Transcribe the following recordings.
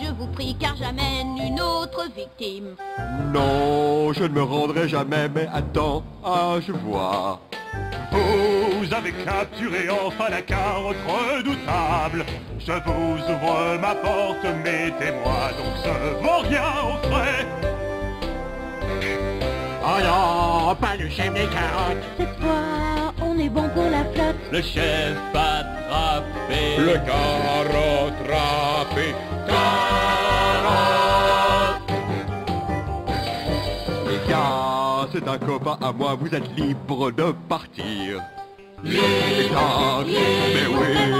je vous prie, car j'amène une autre victime. Non, je ne me rendrai jamais, mais attends, ah, je vois. Vous avez capturé enfin la carte redoutable. Je vous ouvre ma porte, mettez-moi donc ce vaut rien au frais. Oh non, pas le chef des carottes. Cette fois, on est bon pour la flotte. Le chef attrapé. Le carotte râpé. Gars, c'est un copain à moi, vous êtes libre de partir. Mais oui.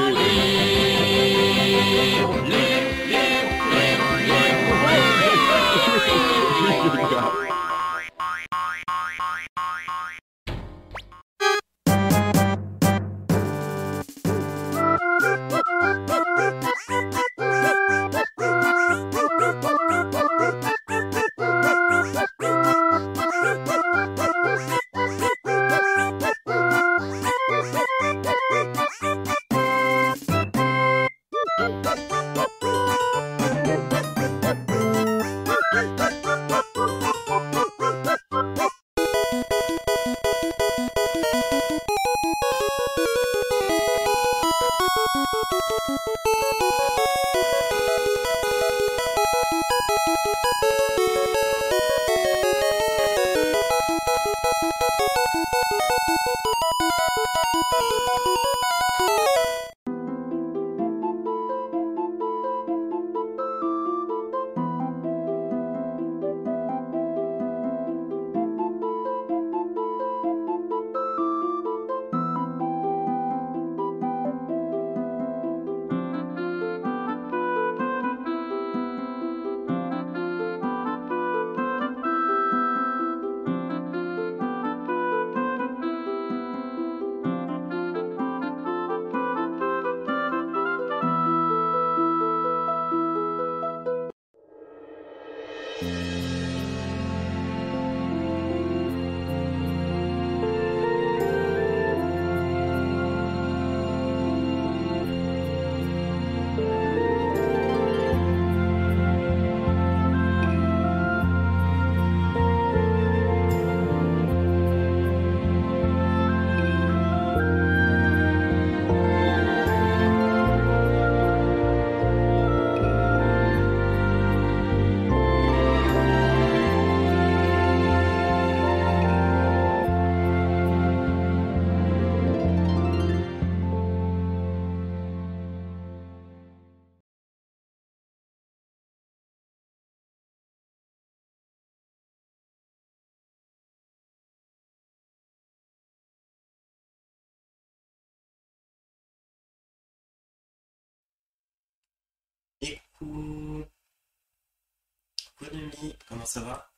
Ça va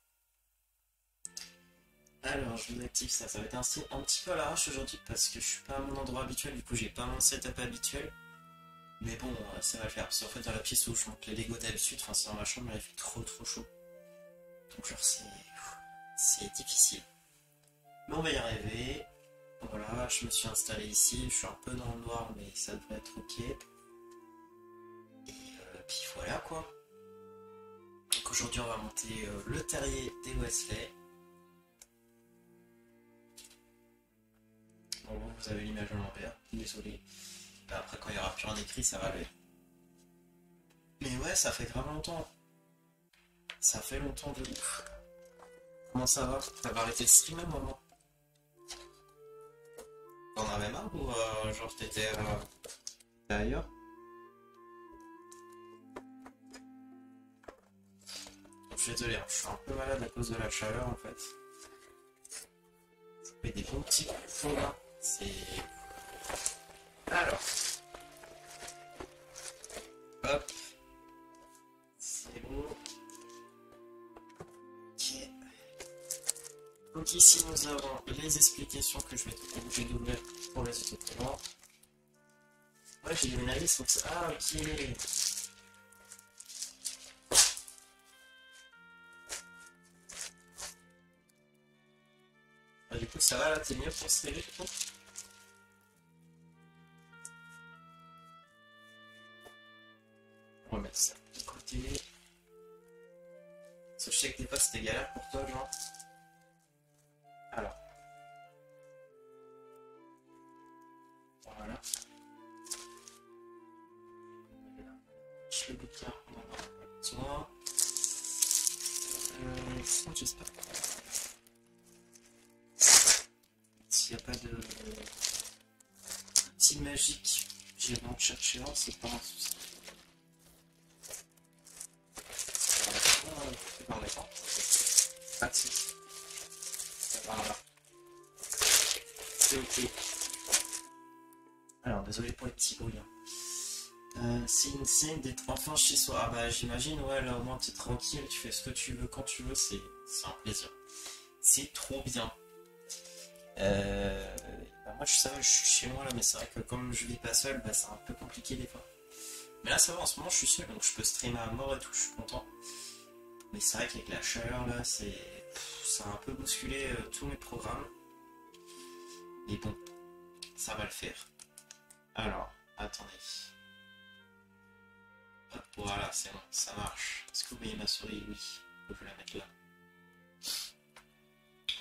Alors, je vous active ça, ça va être un, un petit peu à l'arrache aujourd'hui parce que je suis pas à mon endroit habituel, du coup j'ai pas mon setup habituel. Mais bon, euh, ça va le faire, parce qu'en fait dans la pièce où je monte les Lego d'habitude, enfin c'est dans ma chambre, il fait trop trop chaud. Donc genre c'est... c'est difficile. Mais on va y arriver. Voilà, je me suis installé ici, je suis un peu dans le noir mais ça devrait être ok. Et puis voilà quoi. Aujourd'hui on va monter euh, le terrier des Wesley. Bon vous avez l'image à l'envers, désolé. Bah, après quand il n'y aura plus un écrit ça va aller. Mais ouais ça fait grave longtemps. Ça fait longtemps de. Comment ça va? T'avais arrêté le stream à un moment T'en avais marre ou euh, genre t'étais euh, ailleurs? Suis désolé, hein, je suis un peu malade à cause de la chaleur en fait. Ça fait des bons petits coups là. C'est. Alors. Hop. C'est bon. Ok. Donc ici nous avons les explications que je vais d'ouvrir pour les autres Ouais, j'ai une liste donc Ah ok. Du coup, ça va là, t'es mieux pour serrer tout On va mettre ça de côté. Que que des fois c'était galère pour toi, genre. D'être enfin chez soi. Ah bah j'imagine, ouais, là au moins t'es tranquille, tu fais ce que tu veux quand tu veux, c'est un plaisir. C'est trop bien. Euh, bah, moi je ça je suis chez moi là, mais c'est vrai que comme je vis pas seul, bah, c'est un peu compliqué des fois. Mais là ça va, en ce moment je suis seul, donc je peux streamer à mort et tout, je suis content. Mais c'est vrai qu'avec la chaleur là, c'est ça a un peu bousculé euh, tous mes programmes. Mais bon, ça va le faire. Alors, attendez. Voilà, c'est bon, ça marche. Est-ce que vous voyez ma souris? Oui. Je vais la mettre là.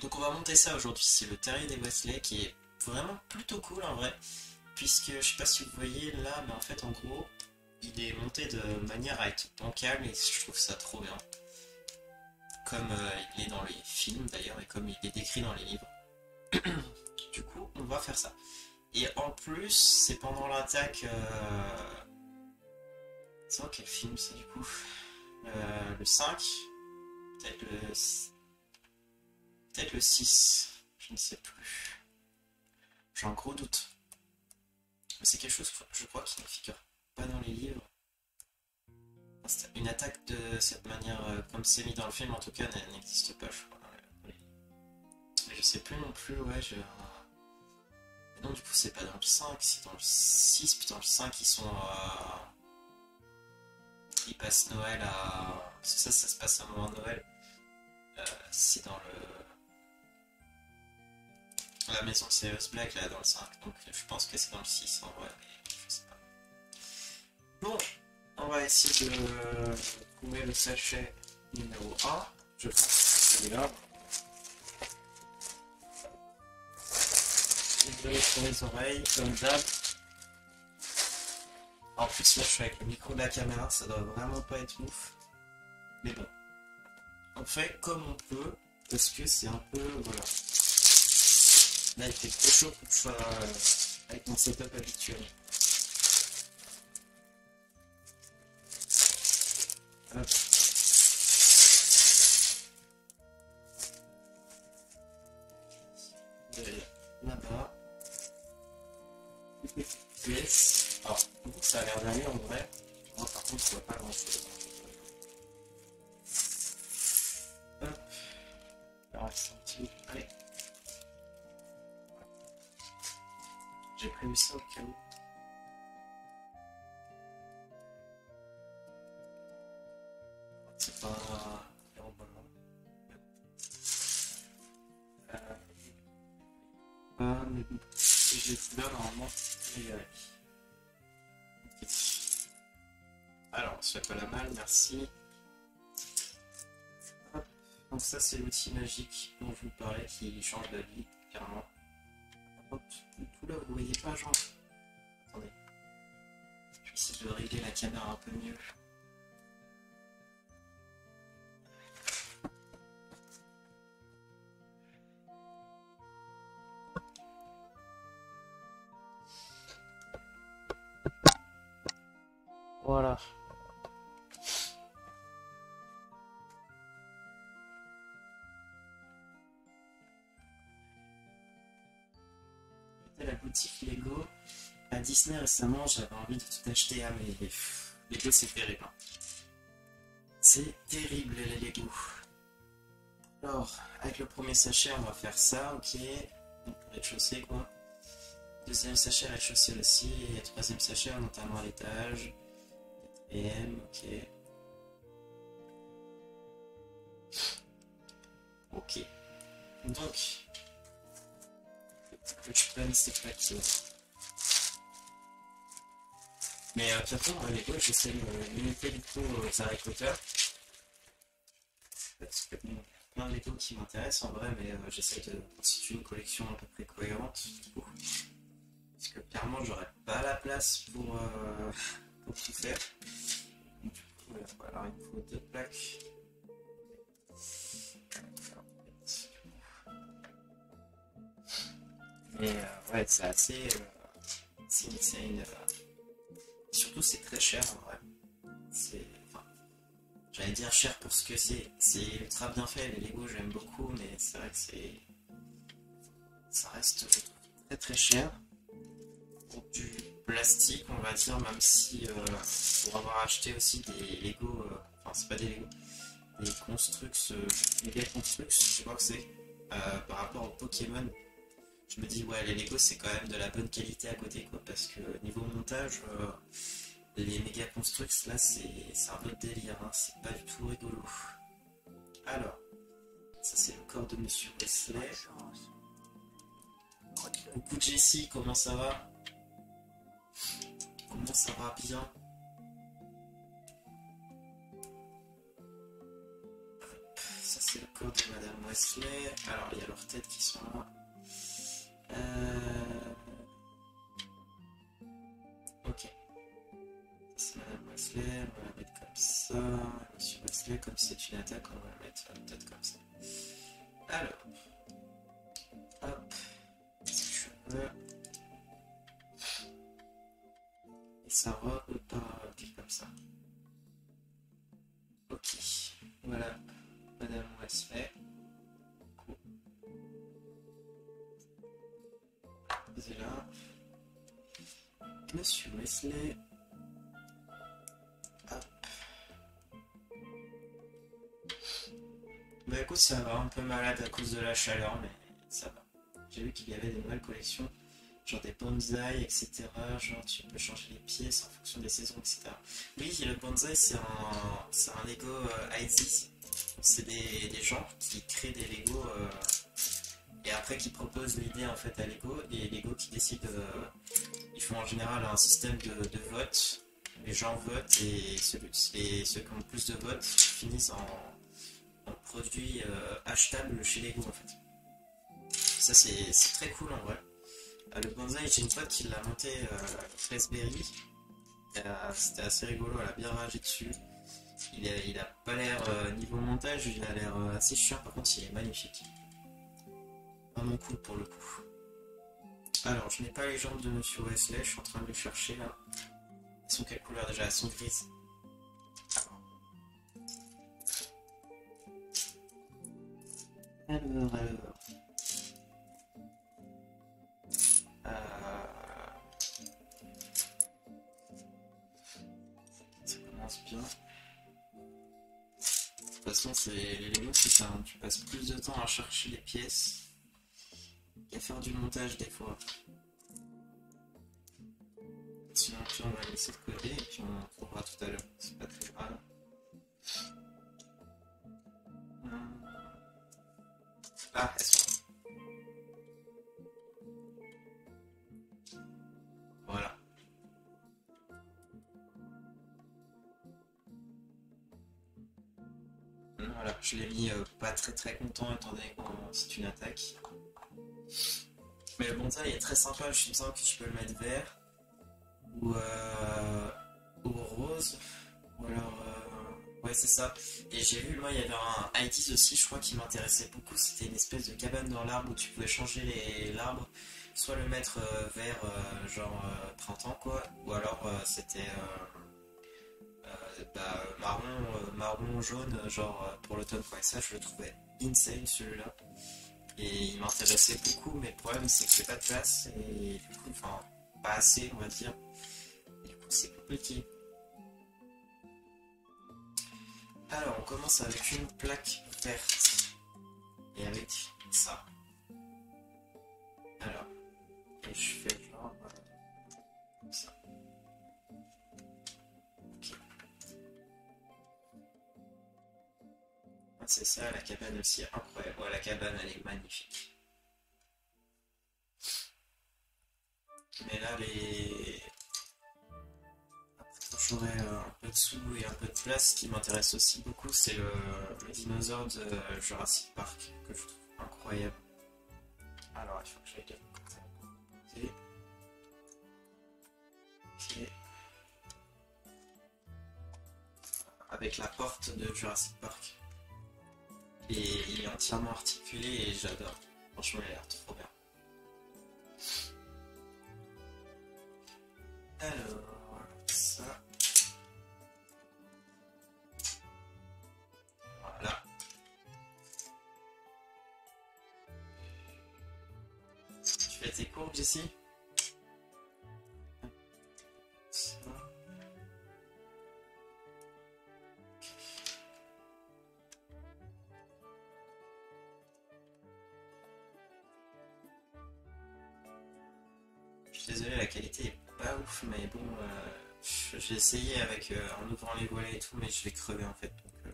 Donc on va monter ça aujourd'hui. C'est le terrier des Wesley qui est vraiment plutôt cool en vrai. Puisque je sais pas si vous voyez là, mais en fait en gros, il est monté de manière à être bancale et je trouve ça trop bien. Comme euh, il est dans les films d'ailleurs et comme il est décrit dans les livres. du coup, on va faire ça. Et en plus, c'est pendant l'attaque. euh, C'est dans quel film c'est du coup Euh, Le 5 Peut-être le. Peut-être le 6. Je ne sais plus. J'ai un gros doute. Mais c'est quelque chose, je crois, qui ne figure pas dans les livres. Une attaque de cette manière, euh, comme c'est mis dans le film, en tout cas, n'existe pas, je crois. dans dans je sais plus non plus, ouais, je. Non, du coup, c'est pas dans le 5, c'est dans le 6. Putain, le 5, ils sont. euh, Ils passent Noël à. C'est ça, ça se passe à un moment de Noël. Euh, c'est dans le. La maison de Black, là, dans le 5. Donc, je pense que c'est dans le 6 en vrai, mais je sais pas. Bon, on va essayer de trouver le sachet numéro 1. Je pense que c'est celui-là. Désolé pour les oreilles, comme d'hab. En plus, là, je suis avec le micro de la caméra, ça doit vraiment pas être ouf. Mais bon. On fait comme on peut, parce que c'est un peu. Voilà. Là, il fait trop chaud pour que euh, avec mon setup habituel. Hop. Là-bas. Yes. Alors, ça a l'air d'aller en vrai. Moi, par contre, je vois pas grand chose. Hop. Alors, c'est un petit. Allez. J'ai prévu ça au cas où. C'est pas. Euh... Ah, mais bon. Normalement. Pas la malle, merci. Donc ça, c'est l'outil magique dont je vous parlais qui change la vie, clairement. Hop, tout là, vous voyez pas, genre. Attendez. Je vais essayer de régler la caméra un peu mieux. Récemment, j'avais envie de tout acheter, ah, mais pff, Lego c'est terrible. hein. C'est terrible les Lego. Alors, avec le premier sachet, on va faire ça, ok. Rez-de-chaussée quoi. Deuxième sachet, rez-de-chaussée aussi. Et troisième sachet, notamment à l'étage. Quatrième, ok. Ok. Donc, plan, c'est pas qui. Mais euh, de toute façon, euh, j'essaie de limiter du coup aux Harry Potter. Parce que bon, plein de qui m'intéressent en vrai, mais euh, j'essaie de constituer une collection à peu près cohérente. Du coup. Parce que clairement, j'aurais pas la place pour, euh, pour tout faire. Du coup, euh, voilà, il me faut deux plaques. Mais euh, ouais, c'est assez. euh, c'est insane. Surtout, c'est très cher en vrai. C'est. J'allais dire cher pour ce que c'est. C'est ultra bien fait. Les Lego, j'aime beaucoup, mais c'est vrai que c'est. Ça reste très très cher. Pour du plastique, on va dire, même si euh, pour avoir acheté aussi des Lego. euh, Enfin, c'est pas des Lego. Des Construx. Euh, Construx, je pas que c'est. euh, par rapport au Pokémon, je me dis ouais les Lego c'est quand même de la bonne qualité à côté quoi parce que niveau montage euh, les méga constructs là c'est un autre délire hein, c'est pas du tout rigolo. Alors ça c'est le corps de monsieur Wesley. Coucou Jessie comment ça va? Comment ça va bien? Ça c'est le corps de madame Wesley. Alors il y a leurs têtes qui sont là euh... Ok. C'est Madame Wesley, on va la mettre comme ça. Monsieur Wesley, comme c'est une attaque, on va la mettre peut-être comme ça. Alors. Hop. Cheveux. Et sa robe comme ça. Ok. Voilà. Madame Wesley. Monsieur Wesley. Hop. Bah écoute, ça va, un peu malade à cause de la chaleur, mais ça va. J'ai vu qu'il y avait des nouvelles collections, genre des bonsaïs, etc. Genre tu peux changer les pièces en fonction des saisons, etc. Oui, le bonsaï c'est un, un Lego euh. C'est des, des gens qui créent des Lego euh, et après qui proposent l'idée en fait à Lego. Et Lego qui décide euh, ils font en général un système de, vote. Les gens votent et ceux, qui ont le plus de votes finissent en, en produit euh, achetable chez Lego en fait. Ça c'est très cool en vrai. Euh, le bonsaï j'ai une pote qui l'a monté Raspberry. C'était assez rigolo elle a bien ragé dessus. Il a, pas l'air niveau montage il a l'air assez chiant. Par contre il est magnifique vraiment cool pour le coup. Alors, je n'ai pas les jambes de Monsieur Wesley, je suis en train de les chercher là. Elles sont quelle couleur déjà? Elles sont grises. Alors, alors. Euh... Ça commence bien. De toute façon, c'est Lego, c'est ça. Tu passes plus de temps à chercher les pièces qu'à faire du montage des fois. Sinon, puis on va laisser de côté et puis on trouvera tout à l'heure. C'est pas très grave. Ah, elles sont là. Voilà. Voilà, je l'ai mis euh, pas très très content étant donné que c'est une attaque. Mais le bonsaï est très sympa, je me sens que tu peux le mettre vert ou, euh, ou rose ou alors euh, ouais c'est ça. Et j'ai vu moi il y avait un ITs aussi je crois qui m'intéressait beaucoup, c'était une espèce de cabane dans l'arbre où tu pouvais changer l'arbre, soit le mettre euh, vert genre printemps quoi, ou alors c'était bah, marron, marron jaune genre pour l'automne quoi. Et ça je le trouvais insane celui-là. Et il m'intéressait beaucoup, mais le problème c'est que j'ai pas de place et du coup, enfin, pas assez, on va dire. Et du coup, c'est compliqué. Alors, on commence avec une plaque verte et avec ça. Alors, et je fais C'est ça, la cabane aussi, incroyable. Ouais, la cabane, elle est magnifique. Mais là, les... Après, quand j'aurai euh, un peu de sous et un peu de place, ce qui m'intéresse aussi beaucoup, c'est le... dinosaures de euh, Jurassic Park que je trouve incroyable. Alors, il faut que j'aille de. Ok. Avec la porte de Jurassic Park. Et il est entièrement articulé et j'adore. Franchement, il a l'air trop bien. Alors, ça. Voilà. Tu fais tes courbes, Jessie? J'ai essayé avec euh, en ouvrant les volets et tout, mais je vais crever en fait. Donc, euh,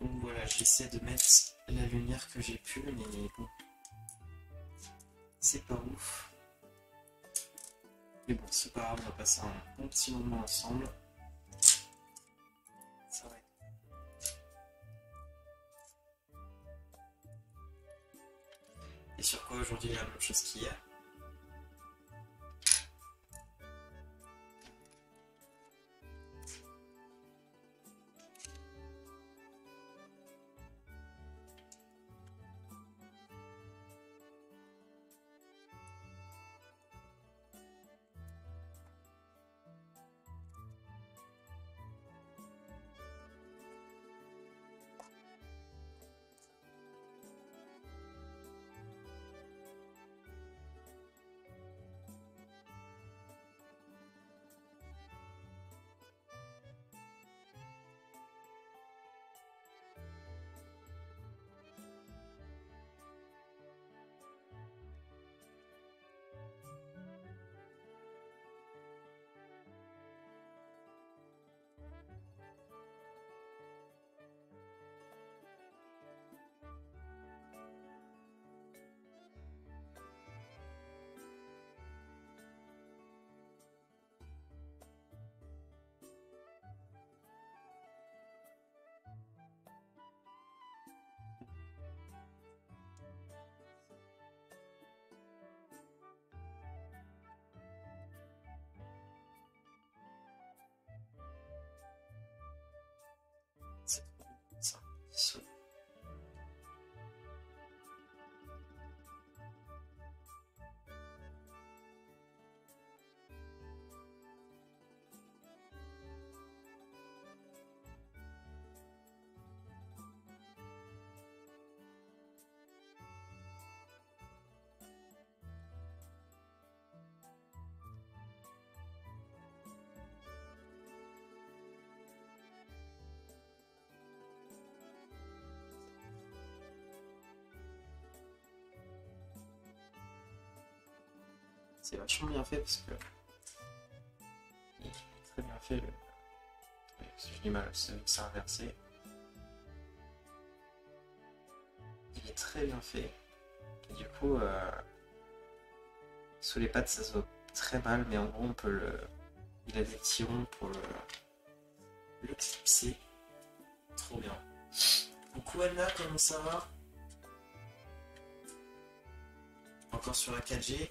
donc voilà, j'essaie de mettre la lumière que j'ai pu, mais bon, c'est pas ouf. Mais bon, c'est pas grave, on va passer un bon petit moment ensemble. Et sur quoi aujourd'hui la même chose qu'hier? C'est vachement bien fait parce que. Il est très bien fait le. J'ai du mal, c'est inversé. Il est très bien fait. Du coup, euh, sous les pattes ça se voit très mal, mais en gros on peut le. Il a des petits ronds pour le. le clipser. Trop bien. Coucou Anna, comment ça va? Encore sur la 4G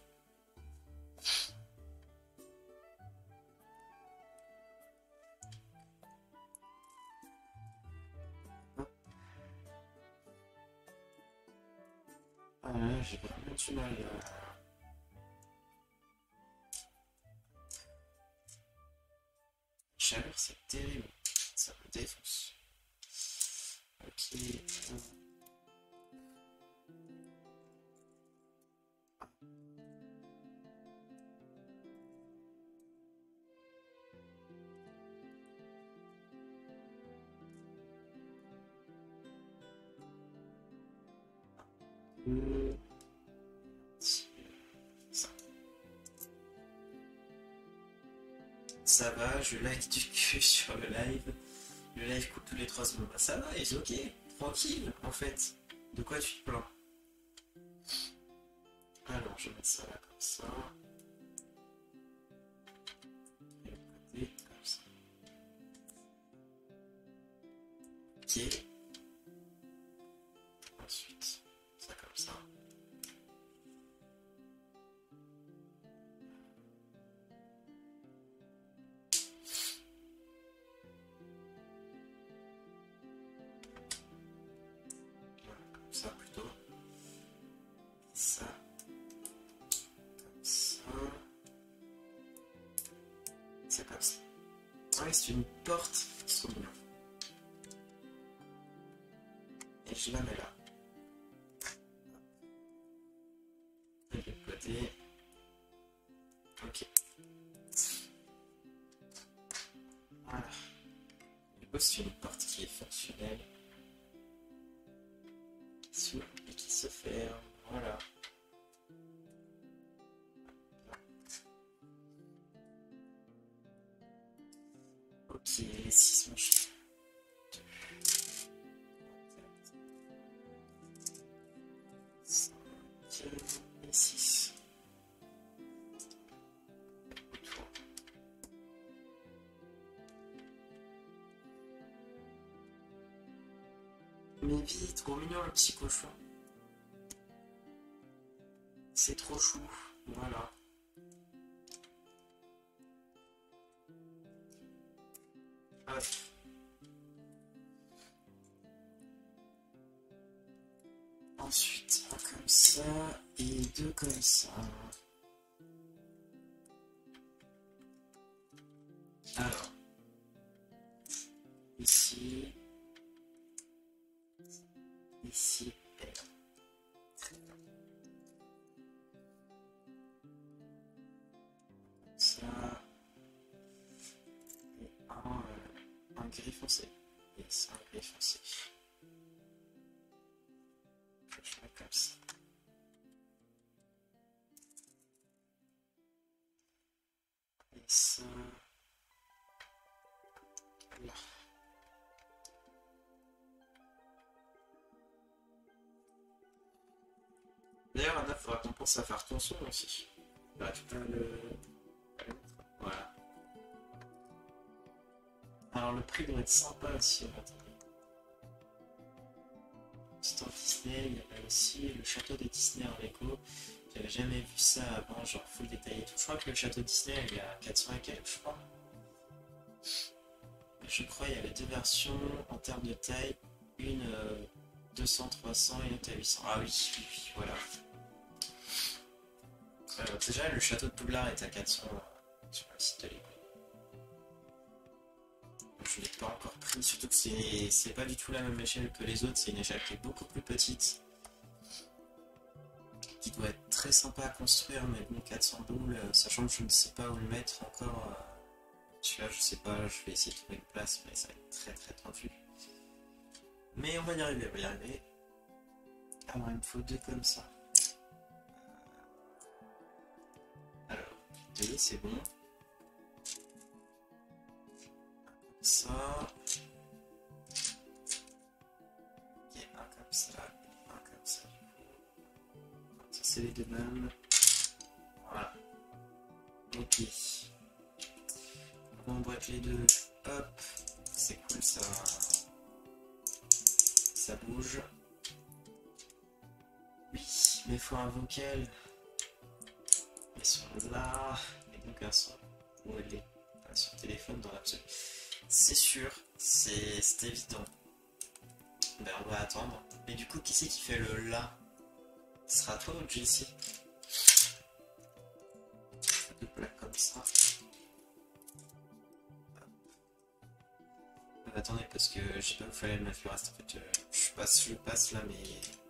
j'ai vraiment du mal. Je like du cul sur le live. Le live coupe tous les 3 secondes. Bah, ça va, et c'est ok, tranquille en fait. De quoi tu te plains? Alors, je vais mettre ça là comme ça. Mais vite, trop mignon le petit cochon. C'est trop chou, voilà. Hop. Ensuite, un comme ça et deux comme ça. Pense à faire son aussi. Tu peux le. Voilà. Alors, le prix doit être sympa aussi. Attendez. Store Disney, il y avait aussi le château de Disney en Lego. J'avais jamais vu ça avant, genre full détaillé tout. Je crois que le château Disney, il est à 400 et quelques, je crois. Je crois qu'il y avait deux versions en termes de taille. Une euh, 200, 300 et une autre à 800. Ah oui, oui, oui, voilà. Alors, déjà, le château de Poudlard est à 400 euh, sur le site de Lego. Je l'ai pas encore pris, surtout que c'est pas du tout la même échelle que les autres, c'est une échelle qui est beaucoup plus petite. Qui doit être très sympa à construire, mais bon, 400 boules, euh, sachant que je ne sais pas où le mettre encore. euh, Celui-là, je sais pas, je vais essayer de trouver une place, mais ça va être très très tendu. Mais on va y arriver, on va y arriver. Alors, il me faut deux comme ça. C'est bon. ça. Ok, un comme ça et un comme ça. Ça, c'est les deux mêmes. Voilà. Ok. On emboîte les deux. Hop. C'est cool, ça. Ça bouge. Oui, mais faut un vocal. Ils sont là. Et donc un son. Où elle est Sur le téléphone dans l'absolu. C'est sûr, c'est évident. Ben on va attendre. Mais du coup, qui c'est qui fait le là? Ce sera toi ou JC Deux plaques comme ça. Euh, attendez, parce que je sais pas où fallait le reste. En fait, euh, je passe, je passe là, mais.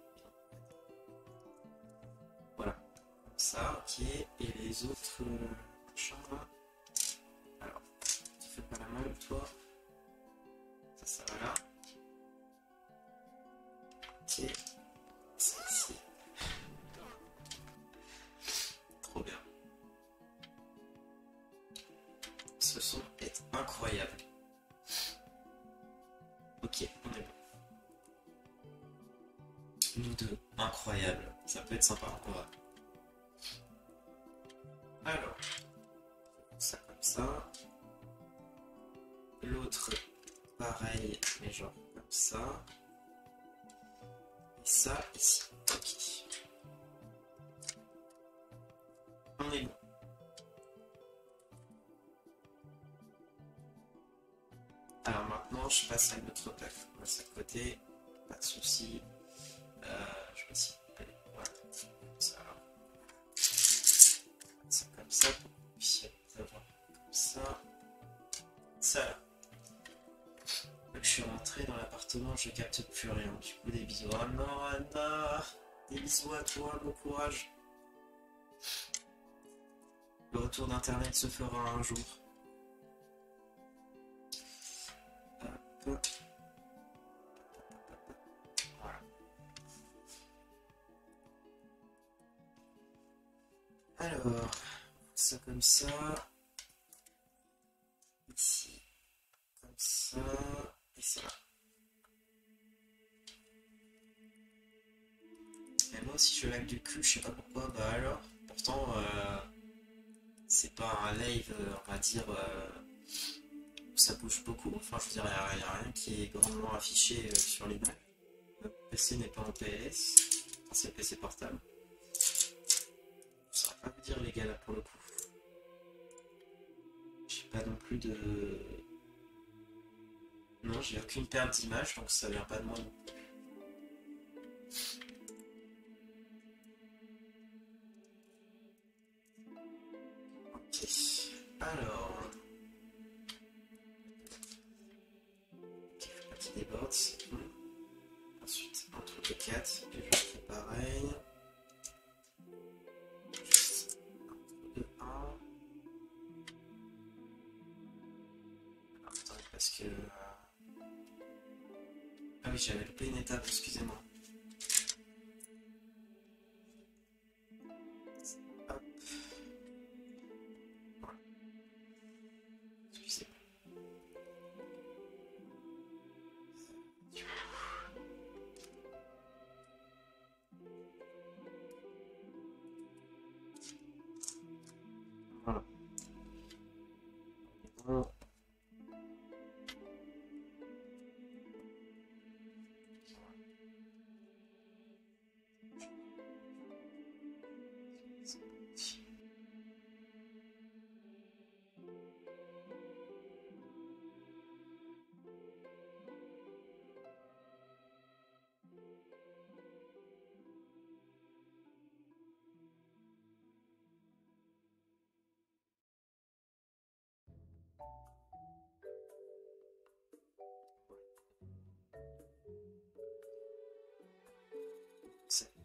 Et les autres euh, là. Alors, tu fais pas la main, toi? Je passe à plaque. On passe à côté. Pas de souci. Euh, je vais essayer. Allez, voilà. Ça. Ça comme ça pour que vous puissiez avoir comme ça. Ça là. Donc, je suis rentré dans l'appartement, je capte plus rien. Du coup, des bisous. Oh non, Anna Des bisous à toi, bon courage. Le retour d'internet se fera un jour. Voilà. Alors, ça comme ça. Ici, comme ça, et ça. Et moi aussi je lag du cul, je sais pas pourquoi, bah alors. Pourtant, euh, c'est pas un live, euh, on va dire, euh, ça bouge beaucoup. Enfin, je veux dire, il n'y a, rien qui est grandement affiché euh, sur l'image. Le PC n'est pas en PS, c'est PC portable. Je saurais pas dire les gars là pour le coup. J'ai pas non plus de. Non, j'ai aucune perte d'image, donc ça vient pas de moi. non plus.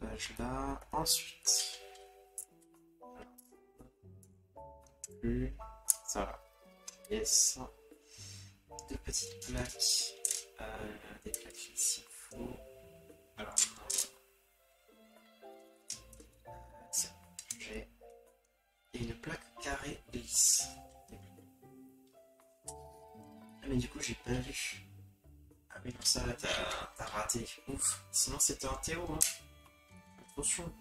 Page là. Ensuite, ça va. Yes. Deux petites plaques. Euh, des plaques ici. Faut. Alors, euh, c'est bon, j'ai. Une plaque carrée lisse. Ah, mais du coup, j'ai pas vu. Ah oui, pour ça, t'as raté. Ouf. Sinon, c'était un Théo, hein. Attention.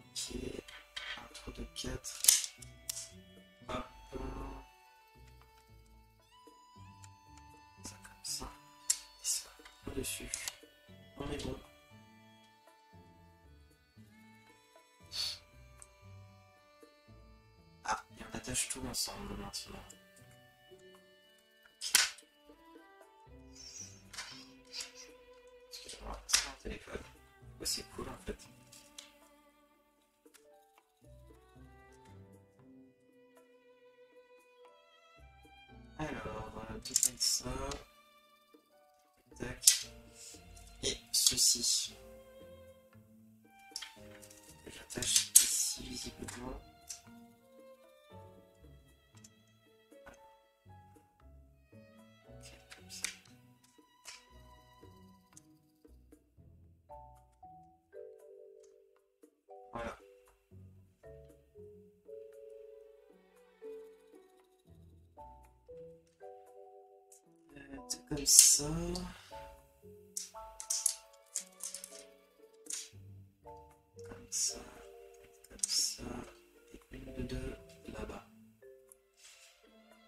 Ok. Un trou de 4. Hop. Ça comme ça. Et ça au-dessus. On est bon. Ah, et on attache tout ensemble maintenant. C'est cool en fait. Alors, euh, tout ça. Tac. Et ceci. J'attache ici visiblement. Comme ça. Comme ça. Comme ça. Et une de deux là-bas.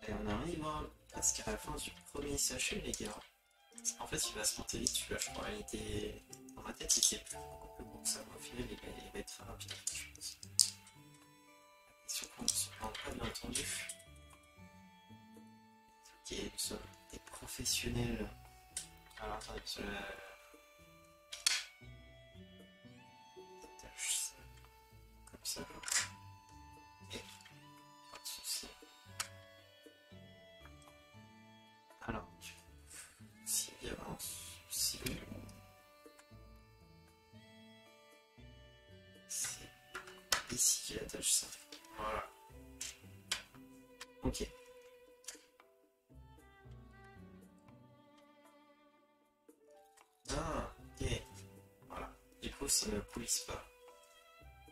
Et on arrive Parce qu'à la fin du premier sachet, les gars, en fait, il va se monter vite celui-là, je crois. Il était. Dans ma tête, il était plus beaucoup que ça. Au final, il va, être très rapide. Je qu'on se prend pas, bien entendu. Ok, nous sommes des professionnels. Alors, attendez, parce que là. Comme ça. Et. Pas de soucis. Alors, s'il y a un souci, c'est ici qu'il attache ça. Voilà. Ok. Ça ne coulisse pas.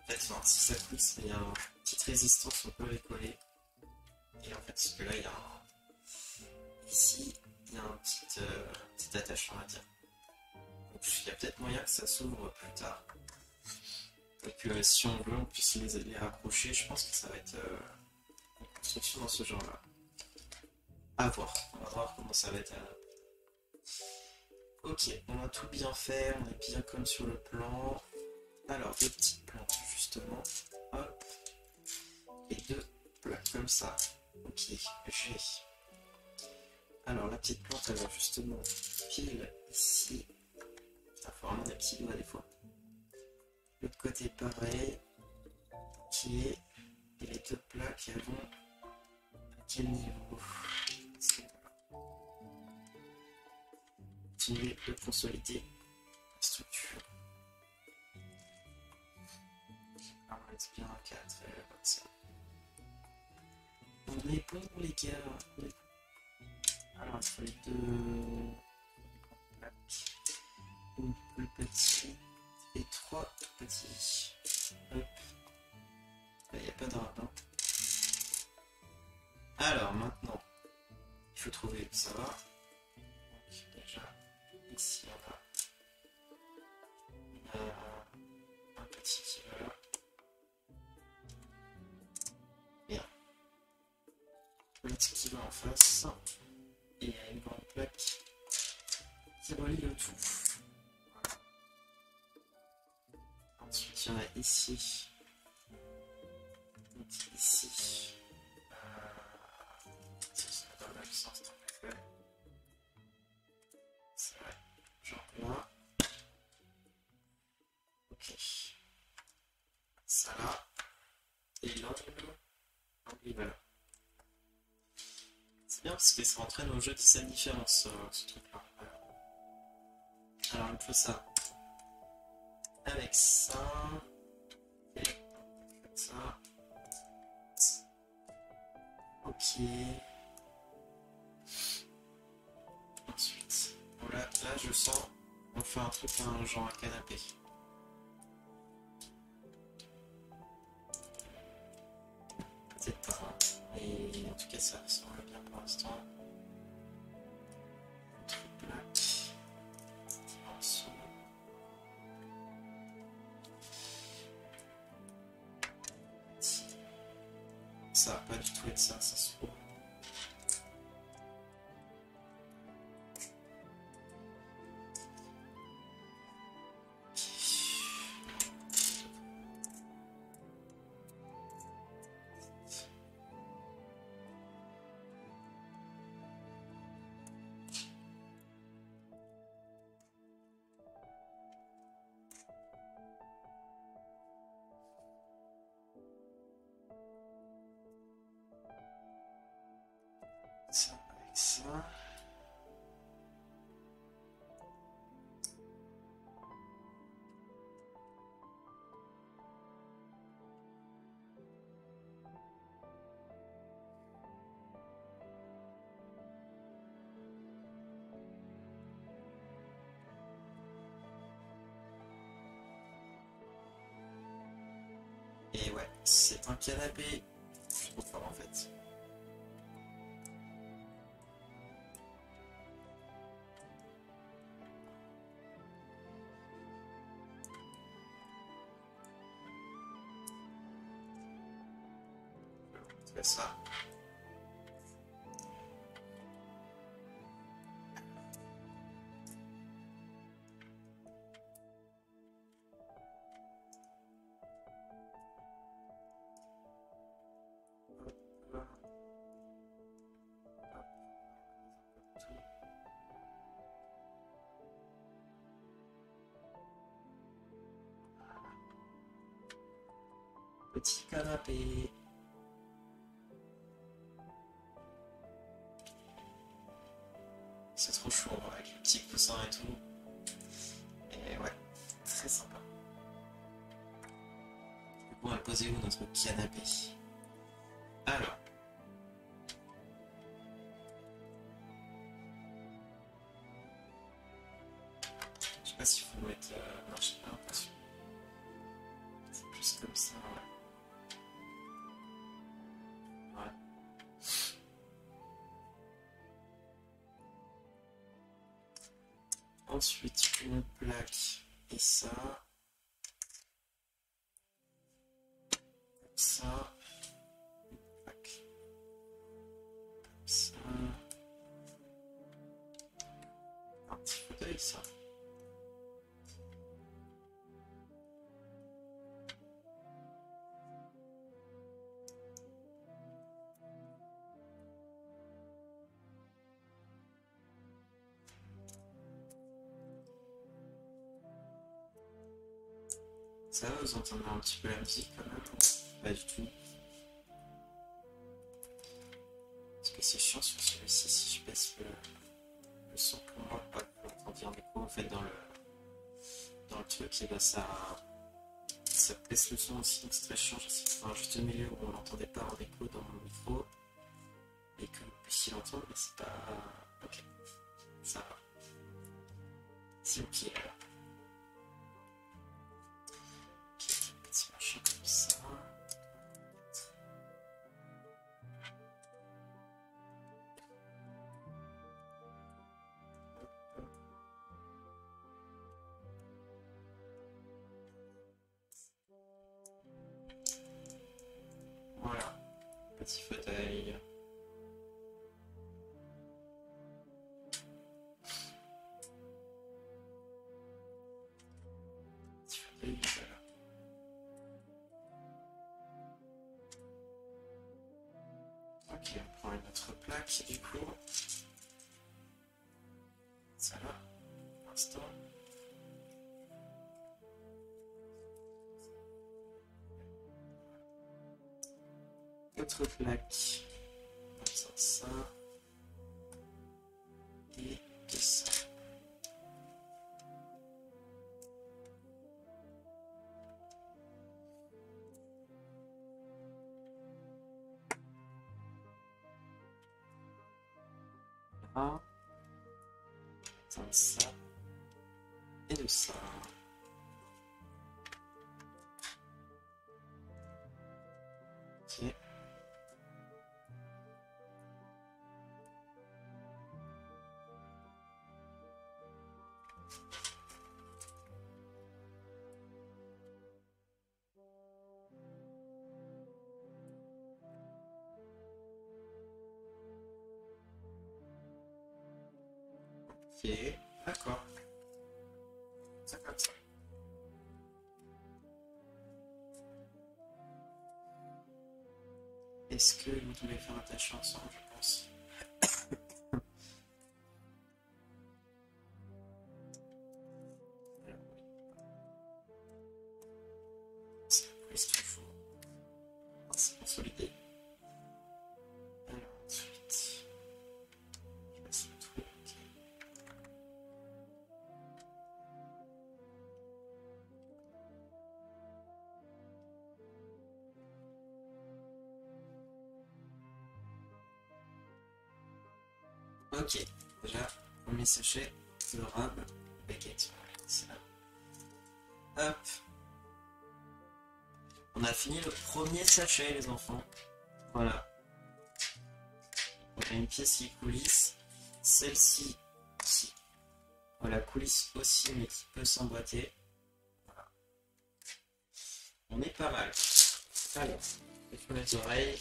En fait, enfin, si ça coulisse, il y a une petite résistance, on peut les coller. Et en fait, parce que là, il y a un... Ici, il y a un petit, euh, petit attachement à dire. Donc, il y a peut-être moyen que ça s'ouvre plus tard. Et que si on veut, on puisse les, les raccrocher. Je pense que ça va être euh, une construction dans ce genre-là. À voir. On va voir comment ça va être. euh. Ok, on a tout bien fait. On est bien comme sur le plan. Alors, deux petites plantes, justement. Hop. Et deux plaques comme ça. Ok, j'ai. Alors la petite plante elle va justement pile ici. Ça faut vraiment des petits doigts des fois. L'autre côté pareil. Ok. Et les deux plaques elles vont à quel niveau? Continuer de consolider la structure. On laisse bien un 4 comme ça. On est bon les gars. Alors, faut les deux. Une plus petite et trois petits. Hop. Il n'y a pas de rapport. Alors, maintenant, il faut trouver ça va. Ici, on a, on a un petit qui va là. Bien. L'autre qui va en face et il y a une grande plaque qui relie le tout. Ensuite, il y en a ici. Parce que ça entraîne au jeu de scènes différentes, ce, truc-là. Alors, il me faut ça. Avec ça. Et ça. Ok. Ensuite. Voilà, là je sens. On fait un truc, un genre un canapé. Canapé. Suis trop fort en fait. Fait ça. Petit canapé. C'est trop chaud avec les petits coussins et tout. Et ouais, très sympa. Du coup, on va poser où notre canapé? Ça. Vous entendez un petit peu la musique quand même? Pas du tout. Ça, ça le son aussi, donc c'est très chiant. J'essaie de faire un juste milieu où on l'entendait pas en écho dans mon micro et que vous puissiez l'entendre, mais c'est pas. Ok, ça va. C'est ok alors. Autre plaque. D'accord. Ça comme ça. Est-ce que vous devez faire un tâche ensemble, je pense? Premier sachet, les enfants. Voilà. On a une pièce qui coulisse. Celle-ci, voilà, coulisse aussi, mais qui peut s'emboîter. On est pas mal. Je les oreilles.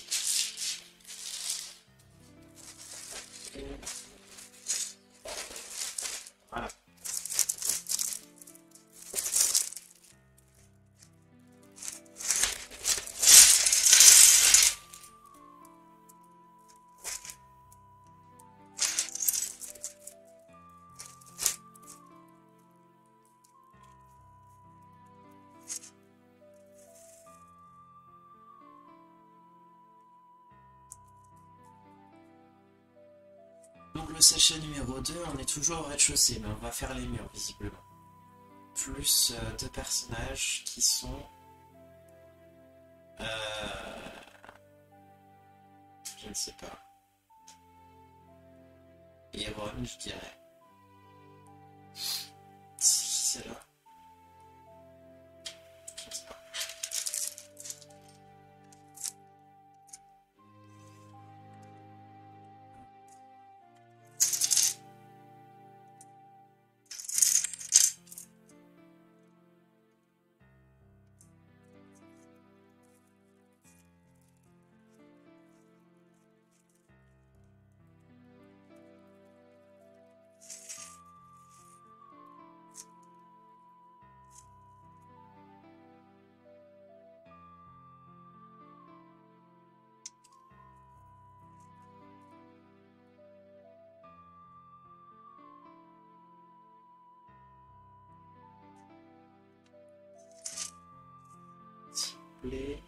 2, on est toujours au rez-de-chaussée, mais on va faire les murs visiblement. Plus euh, deux personnages qui sont... Euh... Je ne sais pas. Et je dirais. C'est là S'il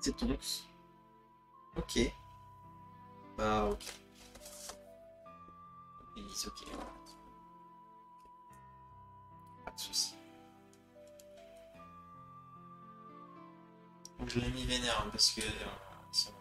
C'est donc. Ok. Bah, ok. Disent ok. Pas de soucis. Donc je l'ai mis vénère hein, parce que euh,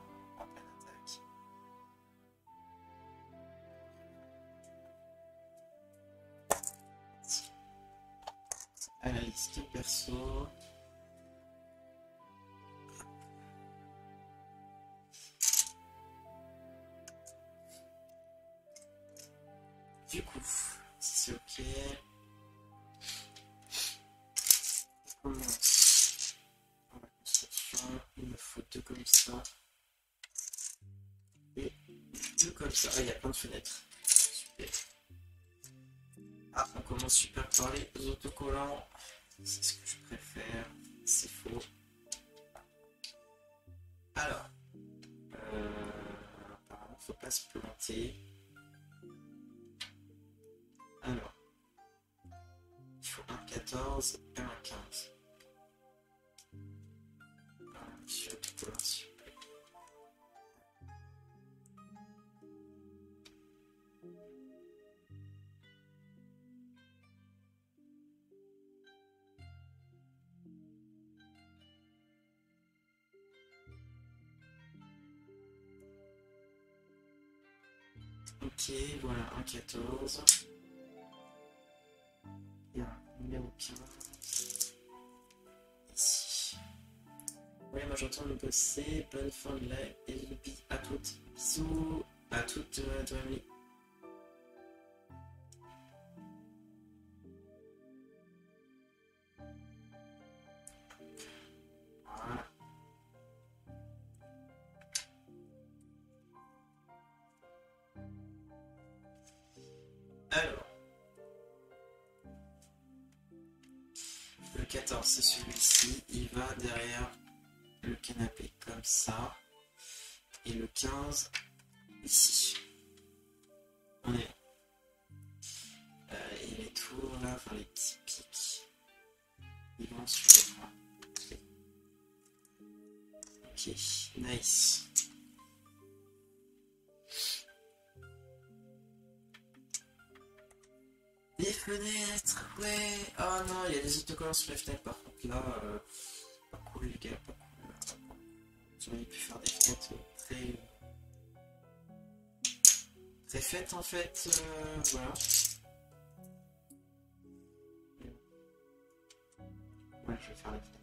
ça. Ah, il y a plein de fenêtres. Ah, on commence super par les autocollants. C'est ce que je préfère. C'est faux. Alors. Euh, apparemment, faut pas se planter. 14. Il y a un numéro 15. Ici. Oui, moi j'entends le bosser. Bonne fin de live et à toutes. Bisous à toutes, toute euh, Des autocollants sur les fenêtres par contre. Là, euh, pas cool les gars, pas cool. J'aurais pu faire des fenêtres très. Très faites en fait. euh, voilà. Ouais, je vais faire les fenêtres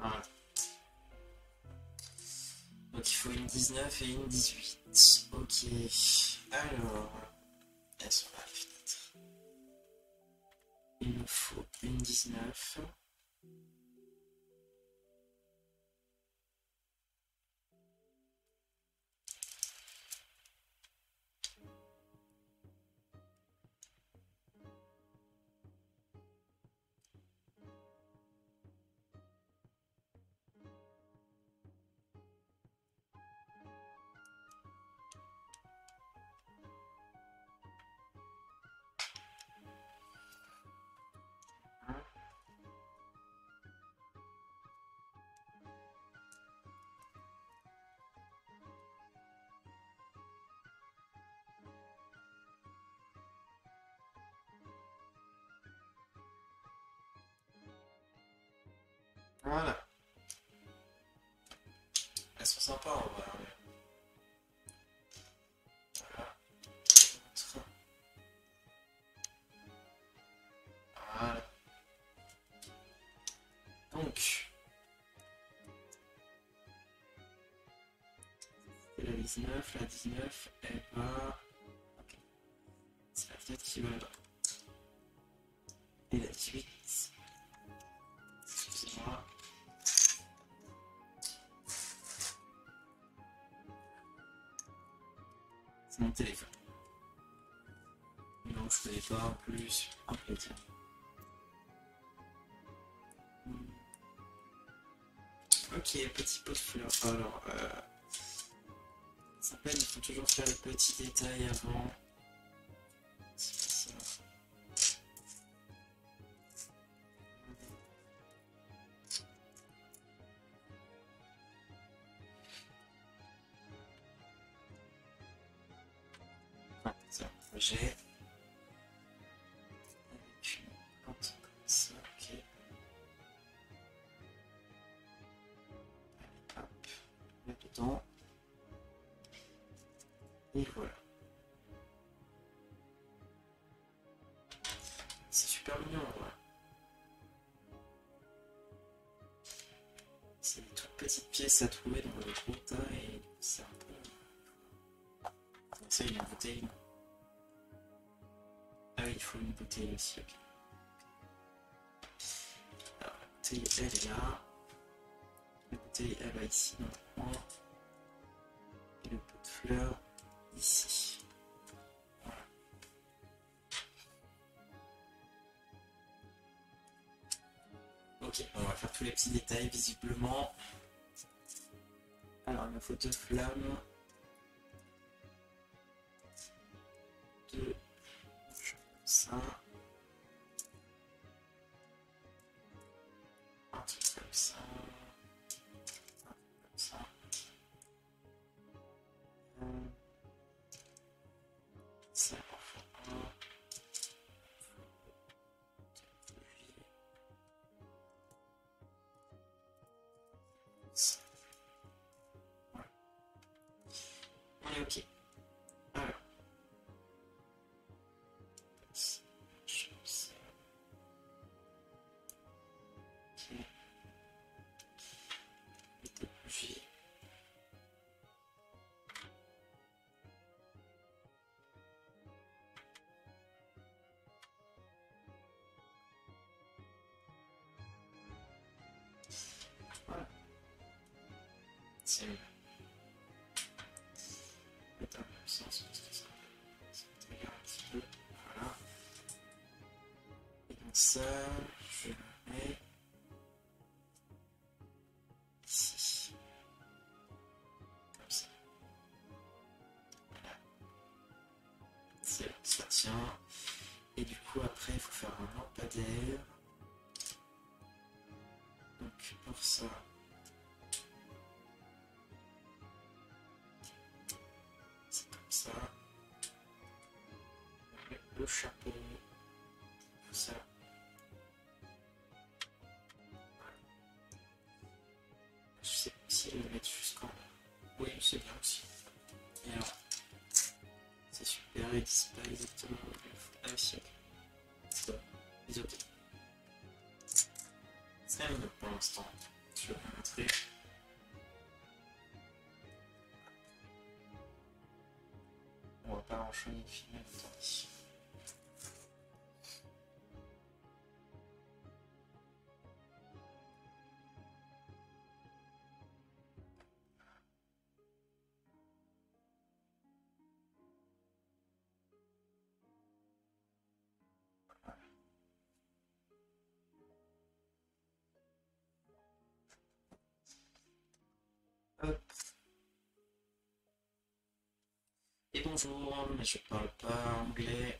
Voilà. Donc il faut une 19 et une 18. Ok. Alors. Elles sont là les fenêtres. Il me faut une 19. Donc. C'est la 19, la 19, elle va. Ok. C'est la fenêtre qui va. Petits détails avant. Pièces à trouver dans gros tas et c'est un peu. Ça, il y a une bouteille Ah oui, il faut une bouteille aussi, ok. Alors, la bouteille, elle est là. La bouteille, elle va ici dans le coin. Et le pot de fleurs, ici. Ok, on va faire tous les petits détails visiblement. Alors, la photo de flamme. Deux. Ça. C'est me regarde un petit peu. Voilà. Et ça, chapeau, ça. Je sais pas si elle le mettre jusqu'en. Oui, c'est bien aussi. Et alors, c'est super, disent pas exactement. Ah, si, ok. C'est bon, désolé. C'est mignon pour l'instant. Et bonjour, mais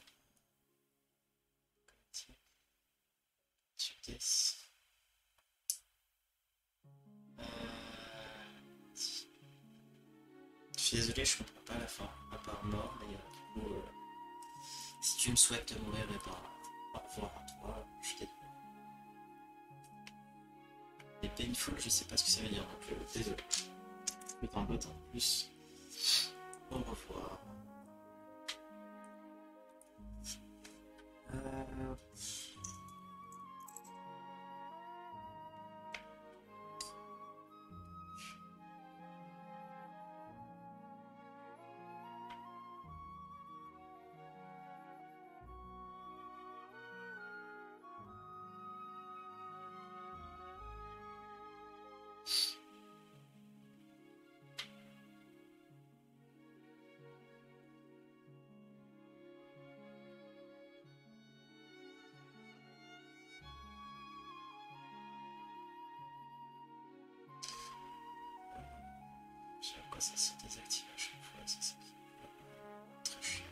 ça se désactive à chaque fois, ça c'est très chiant.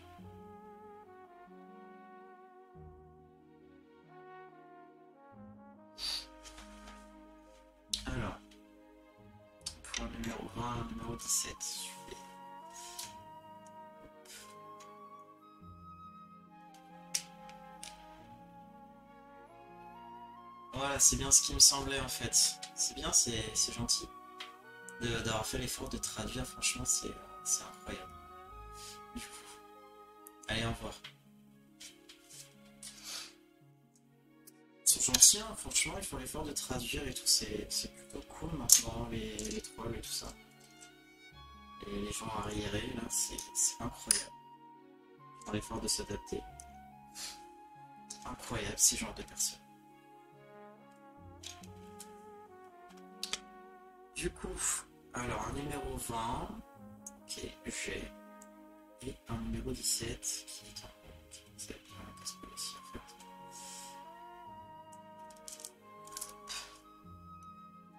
Alors, pour le numéro 20, le numéro 17, je vais... Voilà, c'est bien ce qui me semblait en fait. C'est bien, c'est gentil d'avoir fait l'effort de traduire, franchement, c'est c'est incroyable. Du coup, allez, au revoir. Ils sont gentils, hein, franchement, ils font l'effort de traduire et tout, c'est plutôt cool maintenant, les, les trolls et tout ça. Et les gens arriérés, là, c'est c'est incroyable. Ils font l'effort de s'adapter. Incroyable, ces genres de personnes. Du coup, alors un numéro 20, ok, j'ai, et un numéro 17 qui est en haut. C'est parce que en fait.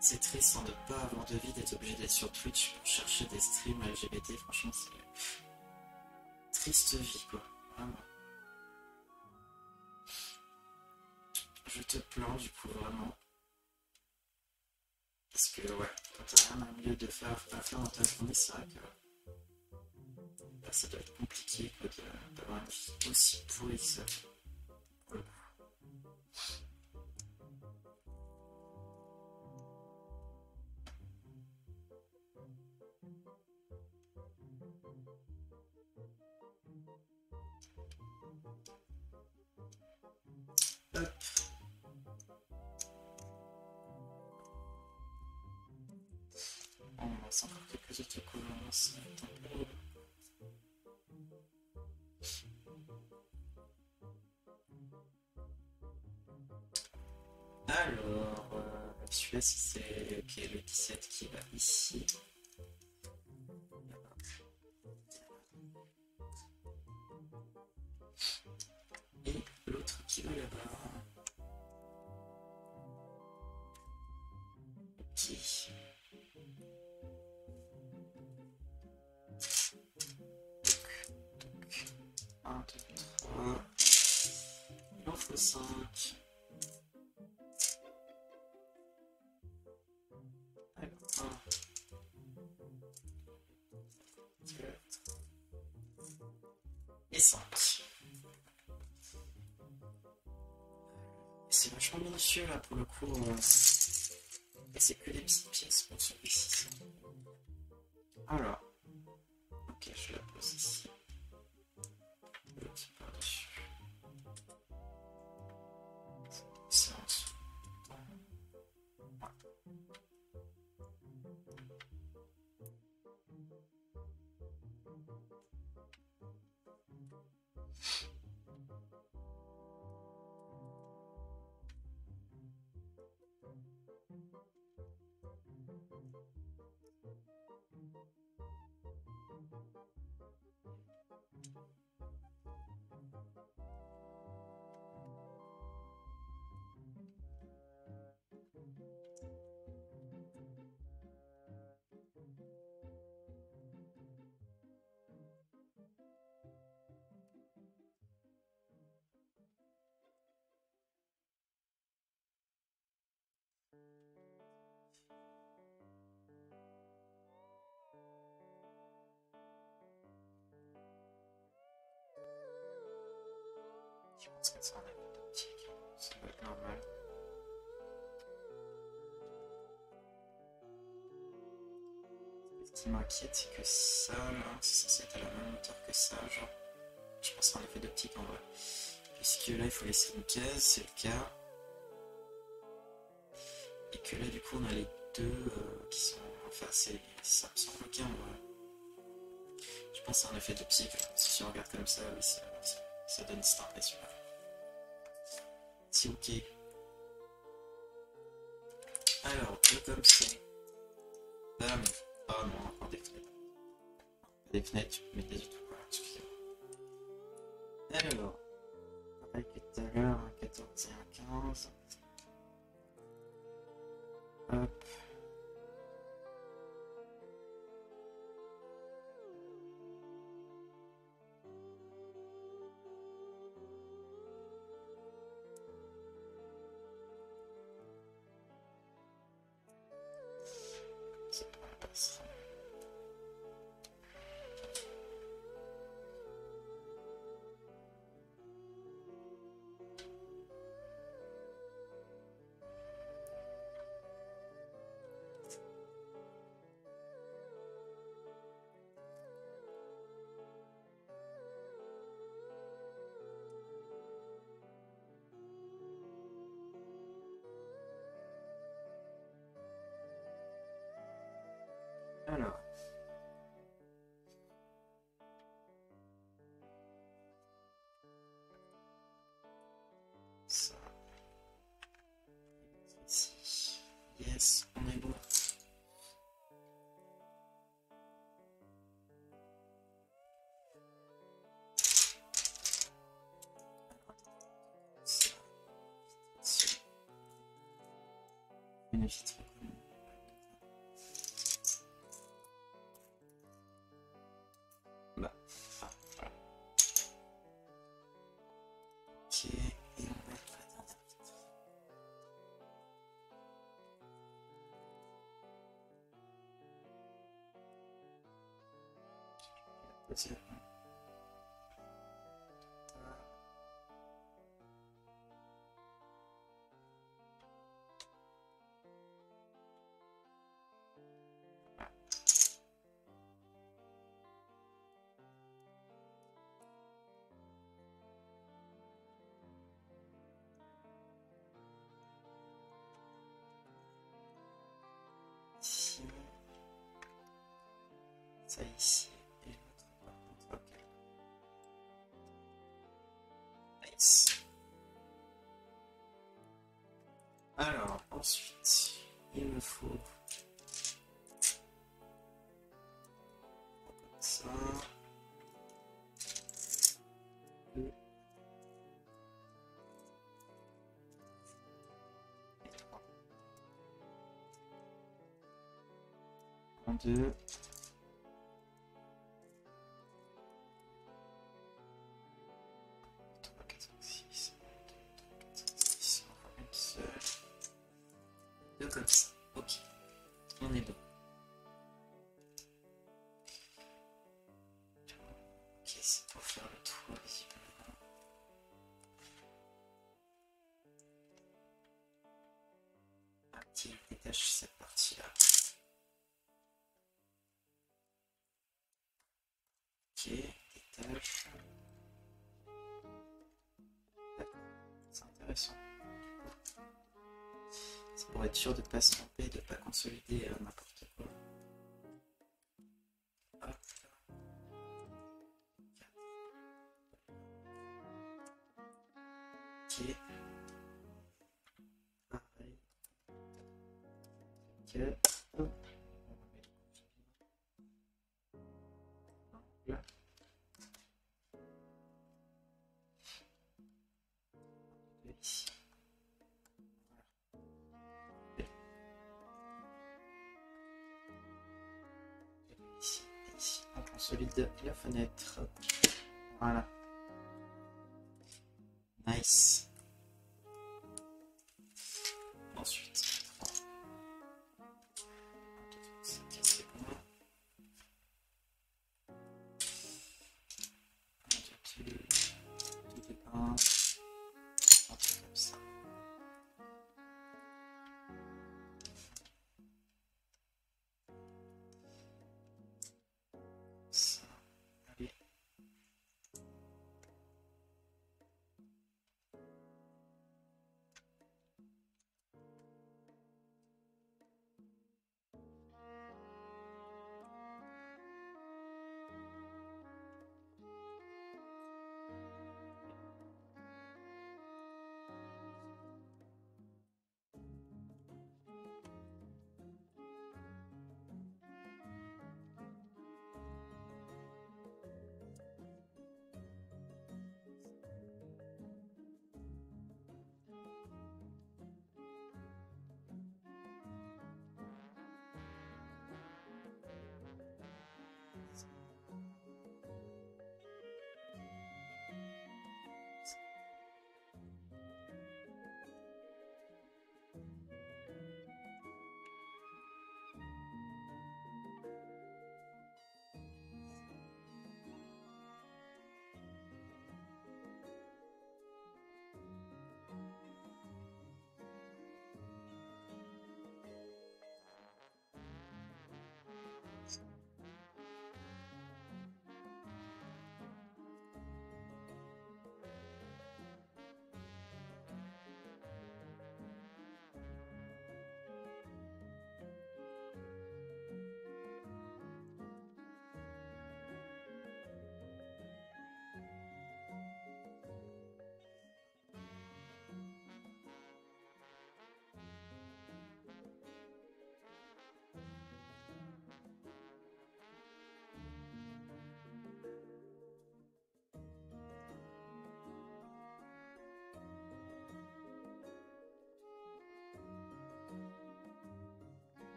C'est triste de ne pas avoir de vie, d'être obligé d'être sur Twitch pour chercher des streams LGBT, franchement, c'est. Triste vie, quoi. Vraiment. Je te plains, du coup, vraiment. Parce que, ouais, quand t'as rien à mieux de faire, à faire dans ta journée, c'est vrai que bah, ça doit être compliqué d'avoir une vie aussi pourrie que ça. Lance encore quelques autocollants, ça va être un peu... Alors, euh, celui-là, c'est ok, le 17 qui va ici. Et l'autre qui va là-bas. 5. Alors, 1. 4. Et 5. C'est vachement minutieux là pour le coup. euh, Et c'est que des petites pièces pour celui-ci. Alors. Ok, je la pose ici. M'inquiète, c'est que ça, là, c'est à la même hauteur que ça, genre. Je pense à un effet d'optique en vrai. Puisque là, il faut laisser une case, c'est le cas. Et que là, du coup, on a les deux euh, qui sont en face, et ça me semble ok en vrai. Je pense à un effet d'optique. Si on regarde comme ça, ça, ça- ça donne cette impression. C'est ok. Alors, deux comme ça. Bam. Ah non, encore des fenêtres. Des fenêtres, mais pas du tout. Excusez-moi. Alors, un 14 et un 15. Commune. Bah, ah, Ça ici. Et l'autre. Ok. Nice. Alors, ensuite, il me faut. Ça. Deux. Sûr de ne pas se tromper, de ne pas consolider euh, n'importe fenêtre.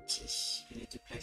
Ok, et les deux plaques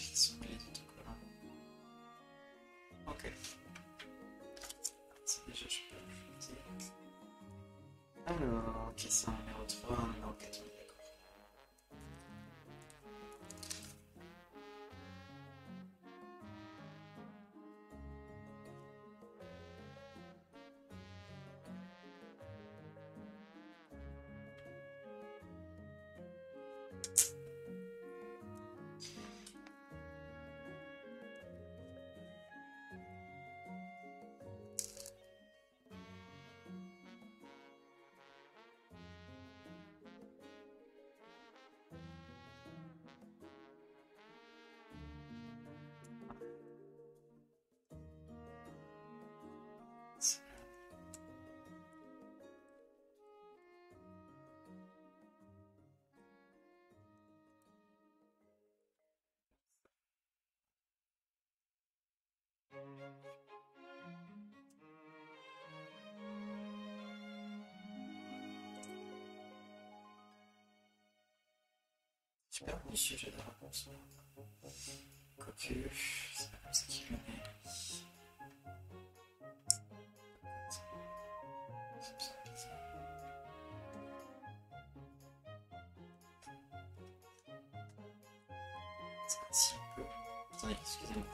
Super ambitieux, j'ai de réponse. Quoique, c'est pas comme ça qu'il le met. C'est un petit peu. Attendez, excusez-moi,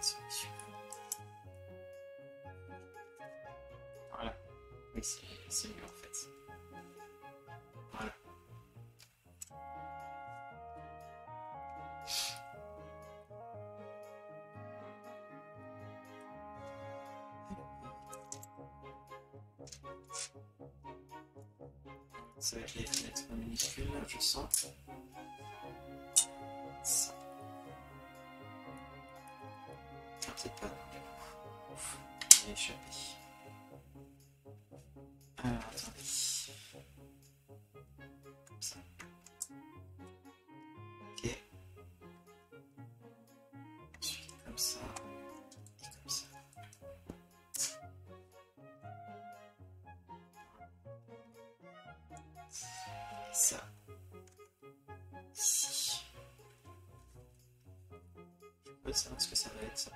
Mieux en fait. Voilà. Ça va être les fenêtres minuscules, je sens. Ah, peut-être pas, non, du coup. Ouf, a échappé. Ok. Ensuite, comme ça. Comme ça. Ça. Ici. Je ce que ça va être, ça,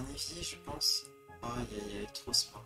un évier, je pense. Oh, il y, y a trop smart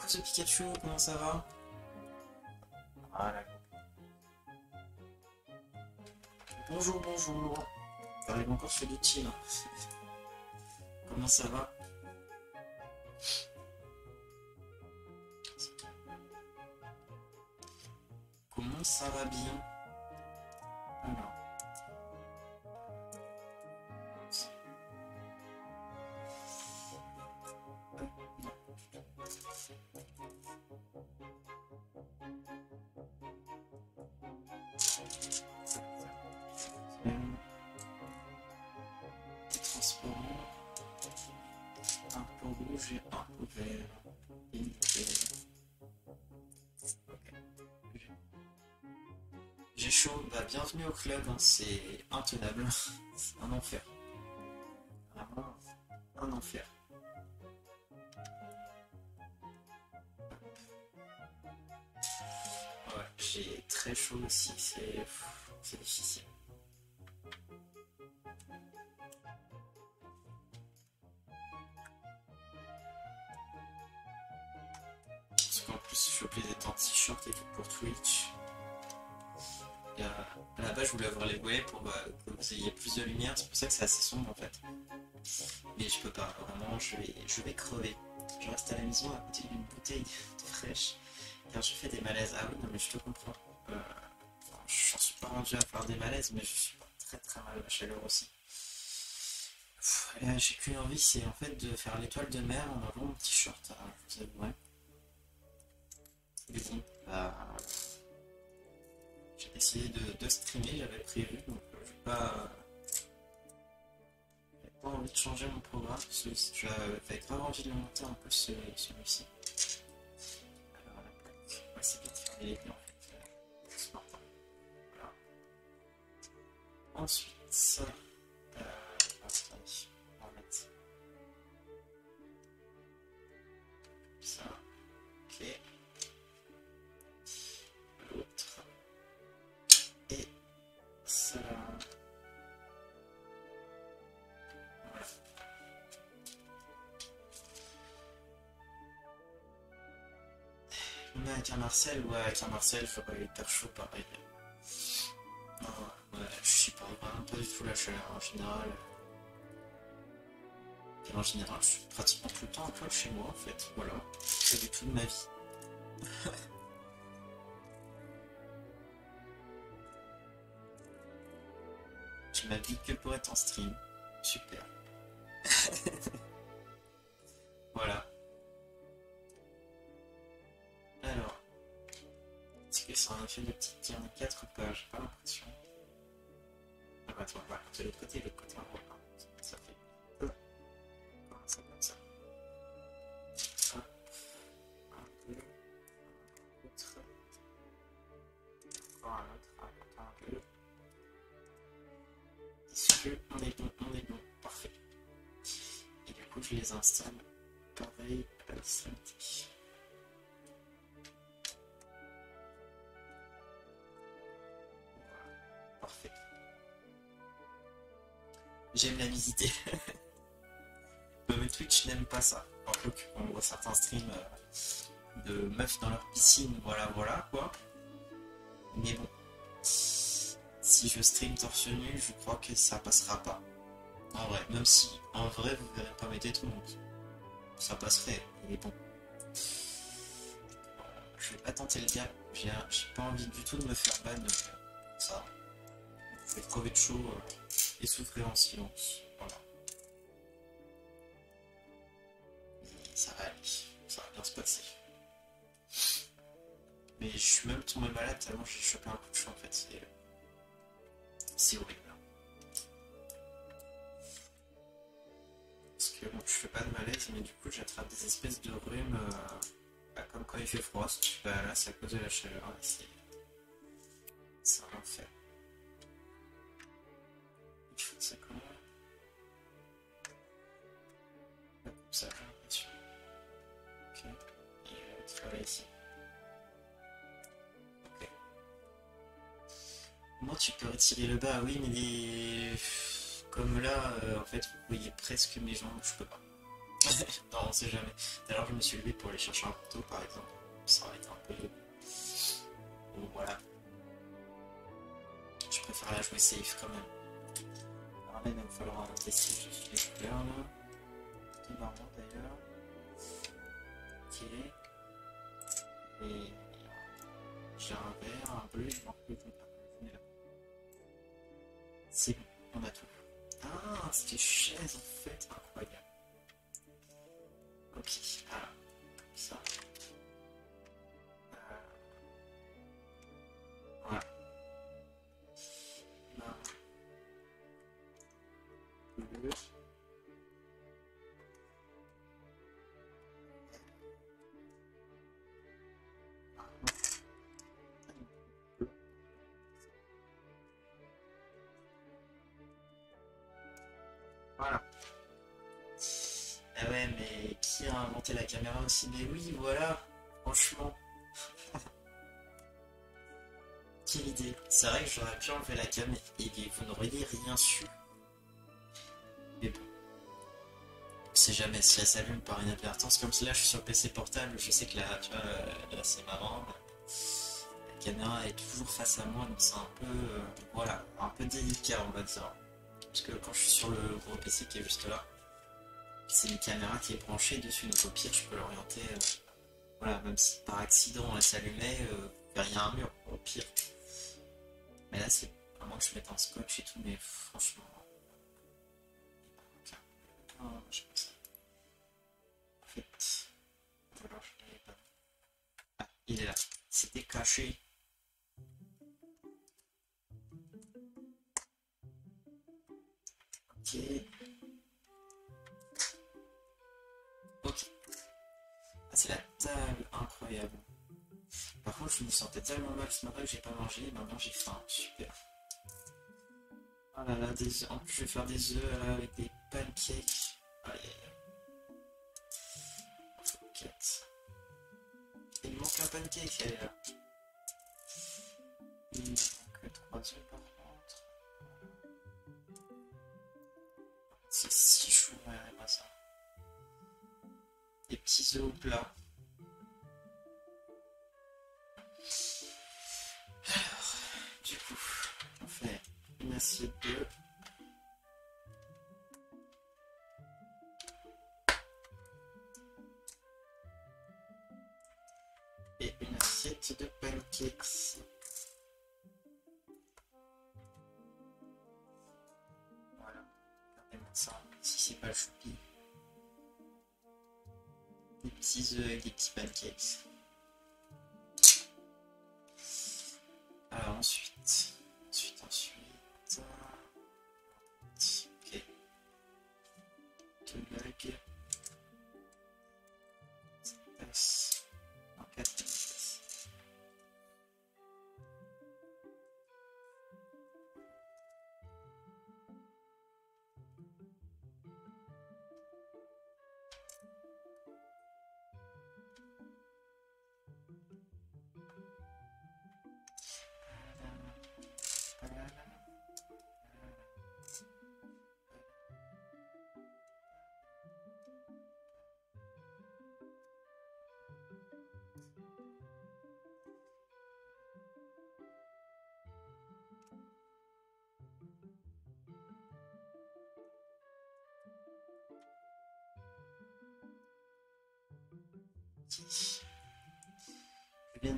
Du coup, ce Pikachu, comment ça va Voilà. Bonjour, bonjour. T'arrives encore sur l'outil là. Comment ça va club, hein, c'est intenable, c'est un enfer. C'est assez sombre en fait. Mais je peux pas, vraiment, je vais, je vais crever. Je reste à la maison à côté d'une bouteille de fraîche, car je fais des malaises. Ah oui, non, mais je te comprends. Euh, je suis pas rendu à faire des malaises, mais je suis pas très très mal à la chaleur aussi. J'ai qu'une envie, c'est en fait de faire l'étoile de mer en avant mon t-shirt, hein, vous avouerai. Mais bon, bah, j'ai décidé de, de streamer, j'avais prévu, donc euh, je vais pas. Pas envie de changer mon programme, parce que j'avais grave envie de le monter un peu ce- celui-ci. Alors, plaque. Ouais, c'est bien de faire les en fait. euh. Voilà. Ensuite, ça. Marcel, ouais, avec un Marcel, il faudrait hyper chaud pareil. Non, ouais, je suis pas vraiment pas du tout la chaleur en général. Et en général, je suis pratiquement tout le temps à poil chez moi en fait. Voilà, c'est du tout de ma vie. Je m'habille que pour être en stream. Super. voilà. Est-ce que c'est un effet de petite tir de 4 pages pas l'impression. Ah bah attends, voilà, de l'autre côté, l'autre côté, on voit pas. Ça fait. Voilà, ça comme ça. Hop. Un, deux. Autre. Encore un autre. Un, deux. Est-ce on est bon, on est bon, parfait. Et du coup, je les installe pareil à J'aime la visiter. Mais Twitch n'aime pas ça. En tout cas, on voit certains streams euh, de meufs dans leur piscine, voilà, voilà, quoi. Mais bon, si je stream torse nu, je crois que ça passera pas. En vrai, même si en vrai vous verrez pas mes donc ça passerait. Mais bon, je vais pas tenter le gap. J'ai pas envie du tout de me faire ban euh, ça. Je vais crever de chaud euh, et souffrir en silence. Voilà. Ça va aller, ça va bien se passer. Mais je suis même tombé malade tellement j'ai chopé un coup de chaud en fait. C'est horrible. Parce que bon, je fais pas de malaise, mais du coup j'attrape des espèces de rhumes, euh, bah, comme quand il fait froid. Bah, là c'est à cause de la chaleur, c'est un enfer. Tu peux retirer le bas, oui, mais comme là, euh, en fait, vous voyez presque mes jambes, je peux pas. non, on sait jamais. D'ailleurs, je me suis levé pour aller chercher un couteau, par exemple. Ça aurait été un peu. Bon, voilà. Je préfère la jouer safe quand même. Alors même, il va falloir tester juste les couleurs là. C'est marrant d'ailleurs. Ok. Et j'ai un vert, un bleu, je rappelle on a tout. Ah, c'était chaise en fait, incroyable. Ok, voilà, comme ça. Ouais, mais qui a inventé la caméra aussi Mais oui, voilà, franchement. Quelle idée. C'est vrai que j'aurais pu enlever la cam et vous n'auriez rien su. Mais bon. On sait jamais si elle s'allume par inadvertance. Comme si là, je suis sur PC portable, je sais que là, tu vois, euh, là, c'est marrant. La caméra est toujours face à moi, donc c'est un peu, euh, voilà, un peu délicat, on va dire. Parce que quand je suis sur le gros PC qui est juste là, c'est une caméra qui est branchée dessus, donc au pire, je peux l'orienter. euh, voilà, même si par accident elle s'allumait, euh, a un mur, au pire. Mais là, c'est à moins que je mette un scotch et tout, mais franchement. En fait. Ah, il est là. C'était caché. Ok. Ok. Ah, c'est la table, incroyable. Par contre, je me sentais tellement mal ce matin que j'ai pas mangé, maintenant j'ai faim, super. Oh là là, des. En plus, je vais faire des œufs avec des pancakes. Aïe aïe aïe. Il manque un pancake, elle est là. Il manque 3 œufs par contre. C'est si chou, regardez-moi ça. Des petits œufs au. Alors, du coup, on fait une assiette d'œufs. Et une assiette de pancakes. Voilà, regardez-moi ça, si c'est pas choupi. Des petits œufs avec des petits pancakes. Alors ensuite,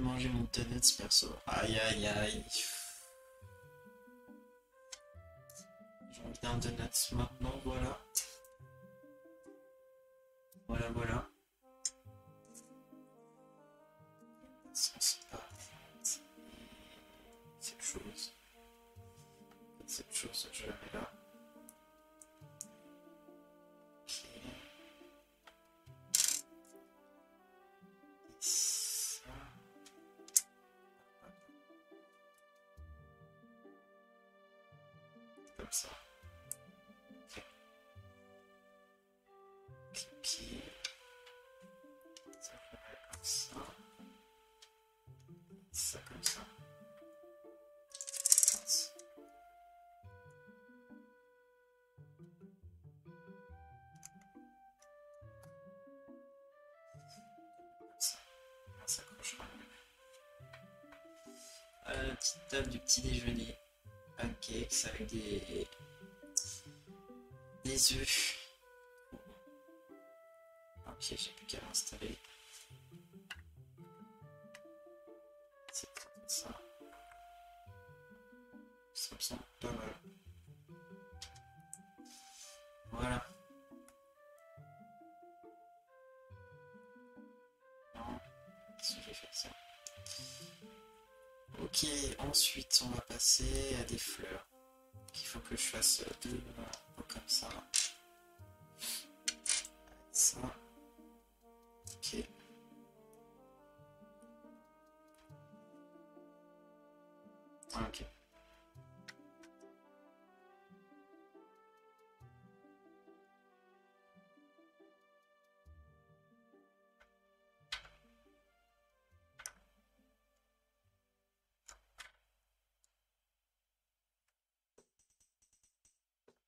manger mon donuts perso. Aïe aïe aïe. J'ai envie d'un donuts maintenant, voilà. Voilà, voilà. Du petit déjeuner. pancakes avec des des œufs.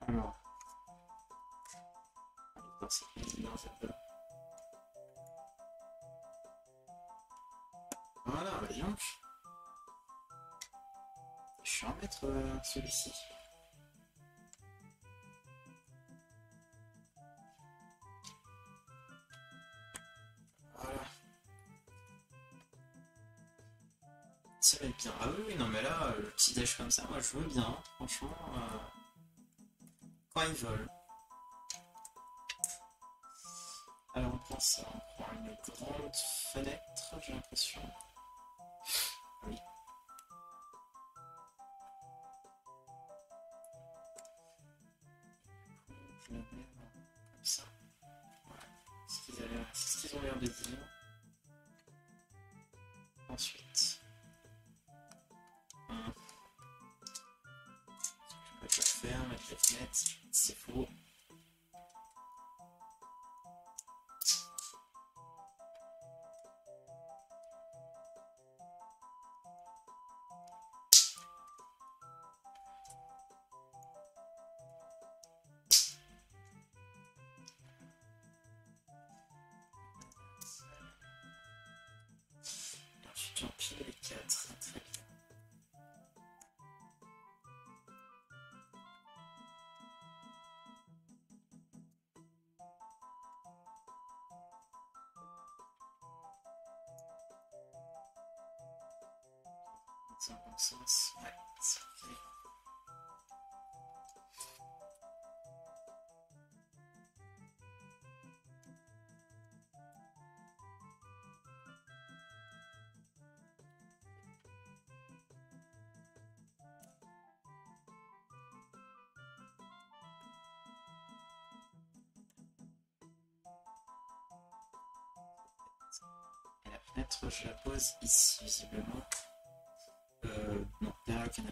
Alors. Voilà, bah dis donc. Je vais en mettre euh, celui-ci. Voilà. Ça va être bien. Ah oui, non mais là, euh, le petit déj comme ça, moi je veux bien, hein. franchement. euh, Quand ils veulent. Alors on prend ça, on prend une grande fenêtre, j'ai l'impression. Oui. Mets comme ça. Voilà. C'est ce qu'ils ce ont l'air de dire. Ensuite. Hum. Je peux faire, mettre les fenêtres, c'est faux. Ensuite, la fenêtre, je la pose ici, visiblement. Euh, non,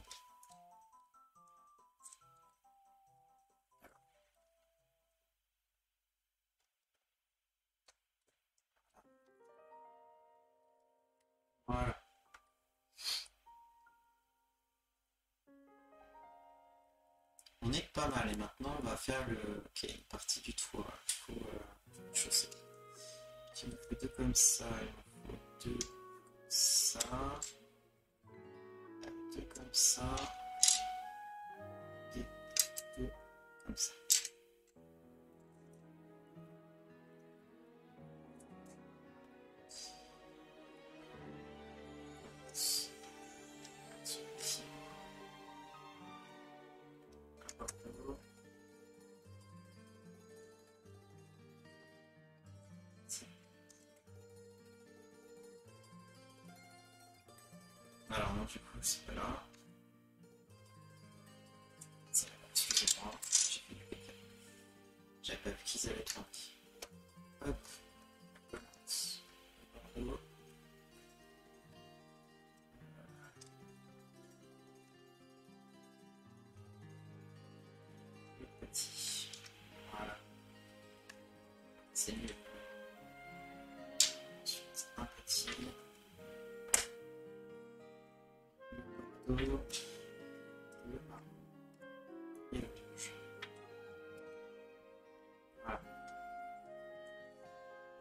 Alors non, du coup, c'est pas là.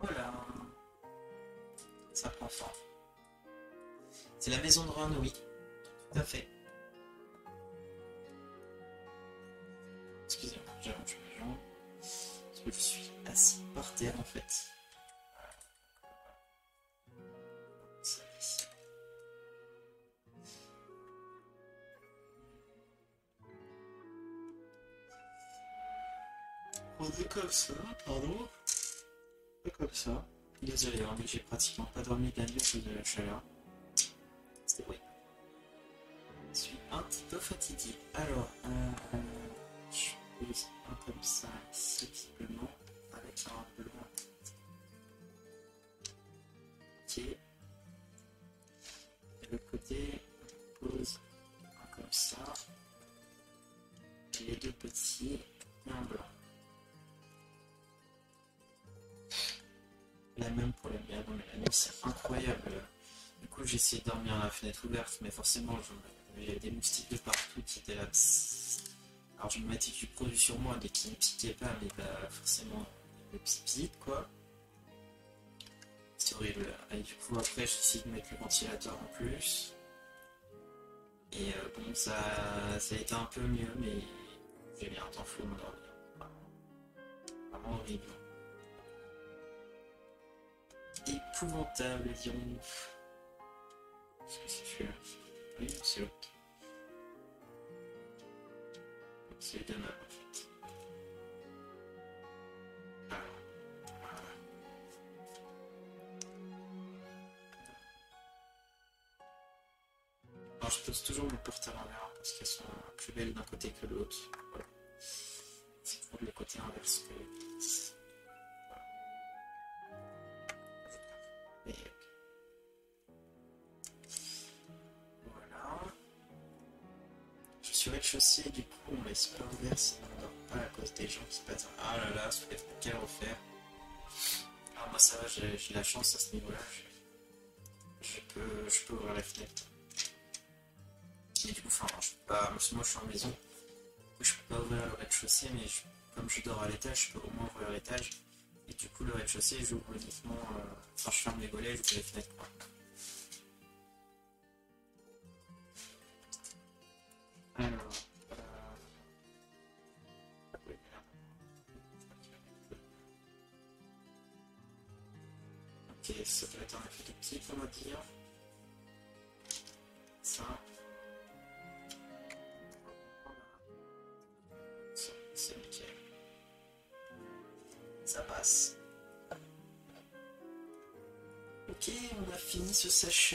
Voilà. Ça prend forme. C'est la maison de Ron, oui. Tout à fait. Désolé, mais j'ai pratiquement pas dormi de la nuit à cause de la chaleur. De dormir à la fenêtre ouverte, mais forcément il y a des moustiques de partout qui étaient là. Alors je me mettais du produit sur moi dès qu'ils ne piquaient pas, mais bah forcément le petit pip quoi. C'est horrible. Et du coup après j'ai essayé de mettre le ventilateur en plus. Et euh, bon ça, ça a été un peu mieux, mais j'ai mis un temps fou à m'endormir. Vraiment horrible épouvantable. C'est celui-là Oui, c'est l'autre. C'est les deux mêmes, en fait. Alors, voilà. Alors, je pose toujours mes portes à l'envers parce qu'elles sont plus belles d'un côté que de l'autre. Voilà. C'est pour le côté inverse que Du coup on laisse pas ouvert sinon on dort pas à cause des gens qui passent. Ah là là, ça fait qu'à refaire. Alors moi ça va, j'ai la chance à ce niveau-là. Je, je peux, je peux ouvrir la fenêtre. Et du coup, enfin, je peux pas. Moi je suis en maison. Je peux pas ouvrir le rez-de-chaussée, mais comme je dors à l'étage, je peux au moins ouvrir l'étage. Et du coup, le rez-de-chaussée, j'ouvre uniquement. euh, Enfin, je ferme les volets, j'ouvre les fenêtres. Quoi.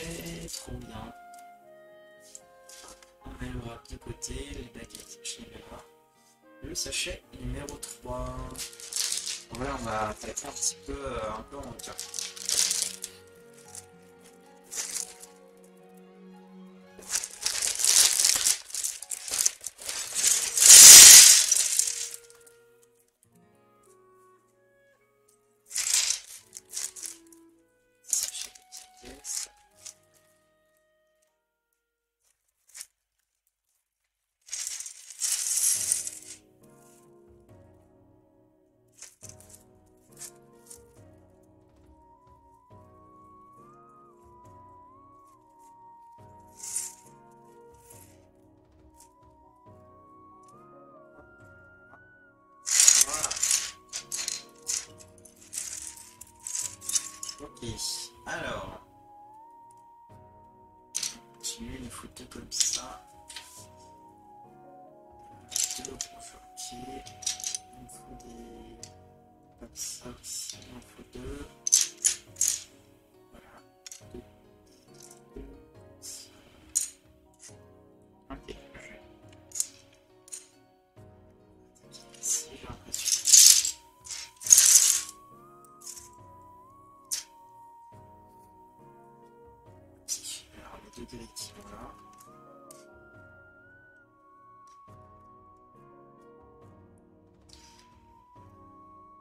Trop bien. On met le wrap de côté, les baguettes, mets là. Le sachet numéro 3. Voilà, on va attaquer un petit peu, euh, un peu en hauteur.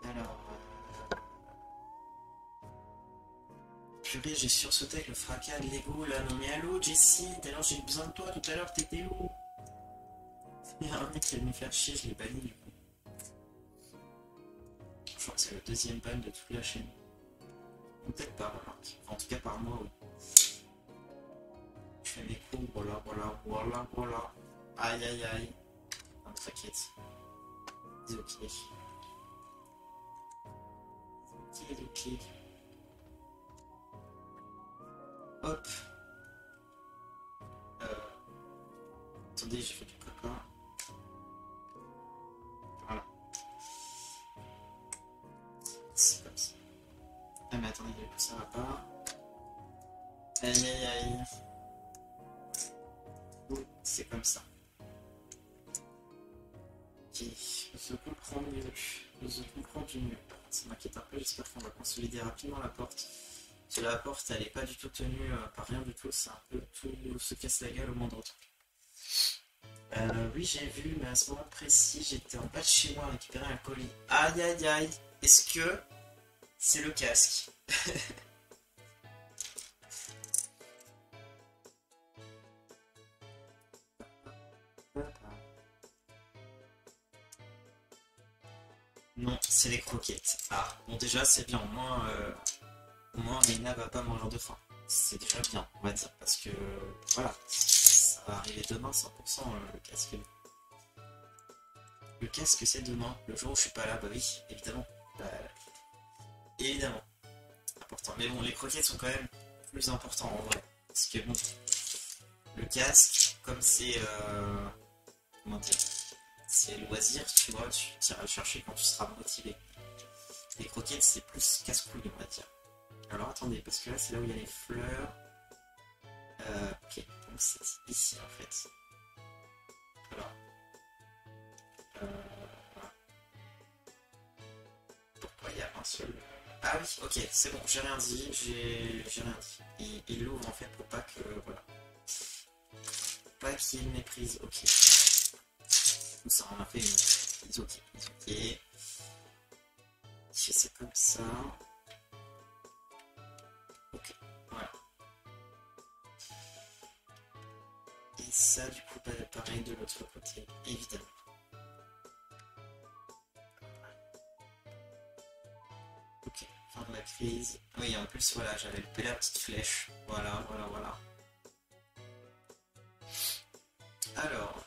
Alors. Purée, j'ai sursauté avec le fracas de Lego là. Non mais allô, Jessie, d'ailleurs j'ai eu besoin de toi tout à l'heure, t'étais où? Il un mec qui va me faire chier, je l'ai banni du coup. Je crois que c'est le deuxième ban de toute la chaîne. Peut-être pas, remarque. En tout cas par oui. Je fais mes coups, voilà, voilà, voilà, voilà. Aïe, aïe, aïe. Non, t'inquiète. C'est. Ok, consolider rapidement la porte. Parce la porte, elle est pas du tout tenue euh, par rien du tout, c'est un peu tout se casse la gueule au moindre truc. Euh, oui, j'ai vu, mais à ce moment précis, j'étais en bas de chez moi récupérer un colis. Aïe aïe aïe, est-ce que c'est le casque? les croquettes. Ah, bon déjà c'est bien, au moins, euh, au moins Reina va pas mourir de faim. C'est déjà bien, on va dire, parce que voilà, ça va arriver demain 100% euh, le casque. Le casque c'est demain, le jour où je suis pas là, bah oui, évidemment. Bah, évidemment. Important. Mais bon, les croquettes sont quand même plus importants en vrai. Parce que bon, le casque, comme c'est... Euh, comment dire c'est loisir, tu vois, tu iras le chercher quand tu seras motivé. Les croquettes, c'est plus casse-couille, on va dire. Alors attendez, parce que là, c'est là où il y a les fleurs. Euh, ok, donc c'est ici en fait. Alors. Euh, voilà. Pourquoi il y a un seul. Ah oui, ok, c'est bon, j'ai rien dit, j'ai rien dit. Il l'ouvre en fait pour pas que. Voilà. Pas qu'il méprise, ok ça, on a fait une ok, ok. Je fais comme ça. Ok, voilà. Et ça, du coup, pareil de l'autre côté, évidemment. Ok, fin de la crise. Oui, en plus, voilà, j'avais le la petite flèche. Voilà, voilà, voilà. Alors,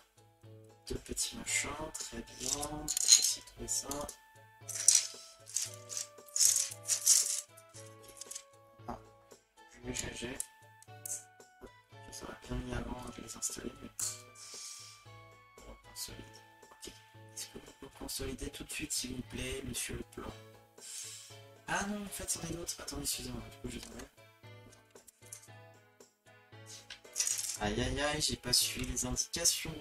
deux petits machins, très bien. Essayer de trouver ça. Je bien mis avant de les installer, mais on consolide. Ok. Est-ce que vous pouvez consolider tout de suite, s'il vous plaît, monsieur le plan? Ah non, en fait, c'en est d'autres. Attendez, excusez-moi, du coup, je Aïe aïe aïe, j'ai pas suivi les indications.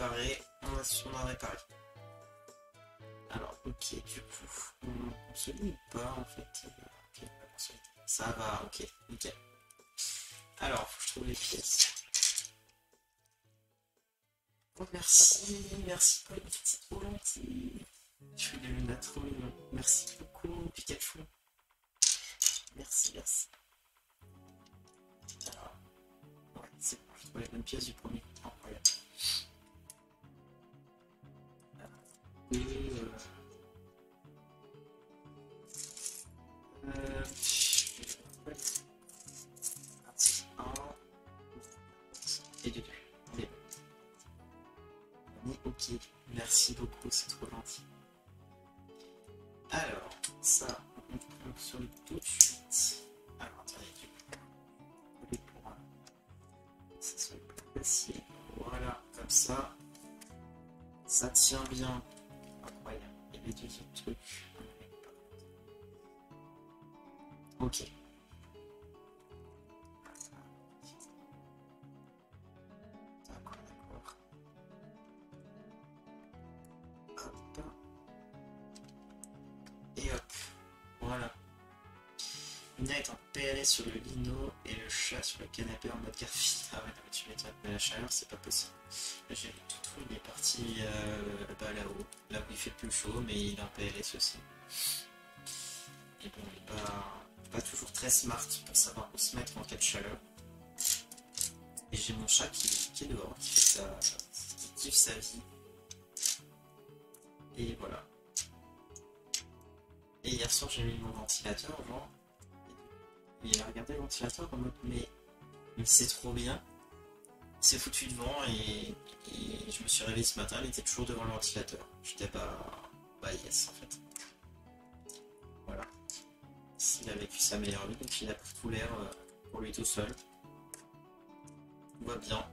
On a, on a réparé. Alors, ok, du coup, on, se lit pas en fait. Ça va, ok, nickel. Alors, faut que je trouve les pièces. Oh, merci, merci pour les petites volontés. Je suis devenu trop Merci Mia est en PLS sur le lino et le chat sur le canapé en mode Garfield. Ah ouais, mais tu m'étonnes, mais la chaleur, c'est pas possible. J'ai vu tout il est parti euh, bah, là-haut, là où il fait plus chaud, mais il est en PLS aussi. Et bon, il est pas, toujours très smart pour savoir où se mettre en cas de chaleur. Et j'ai mon chat qui, qui est dehors, qui, fait sa, qui kiffe sa vie. Et voilà. Et hier soir, j'ai mis mon ventilateur, genre. Il a regardé le ventilateur en mode, mais, mais c'est trop bien. Il s'est foutu devant et, et je me suis réveillé ce matin, il était toujours devant le ventilateur. J'étais pas. Bah, yes, en fait. Voilà. Il a vécu sa meilleure vie, donc il a pris tout l'air euh, pour lui tout seul. Tout va bien.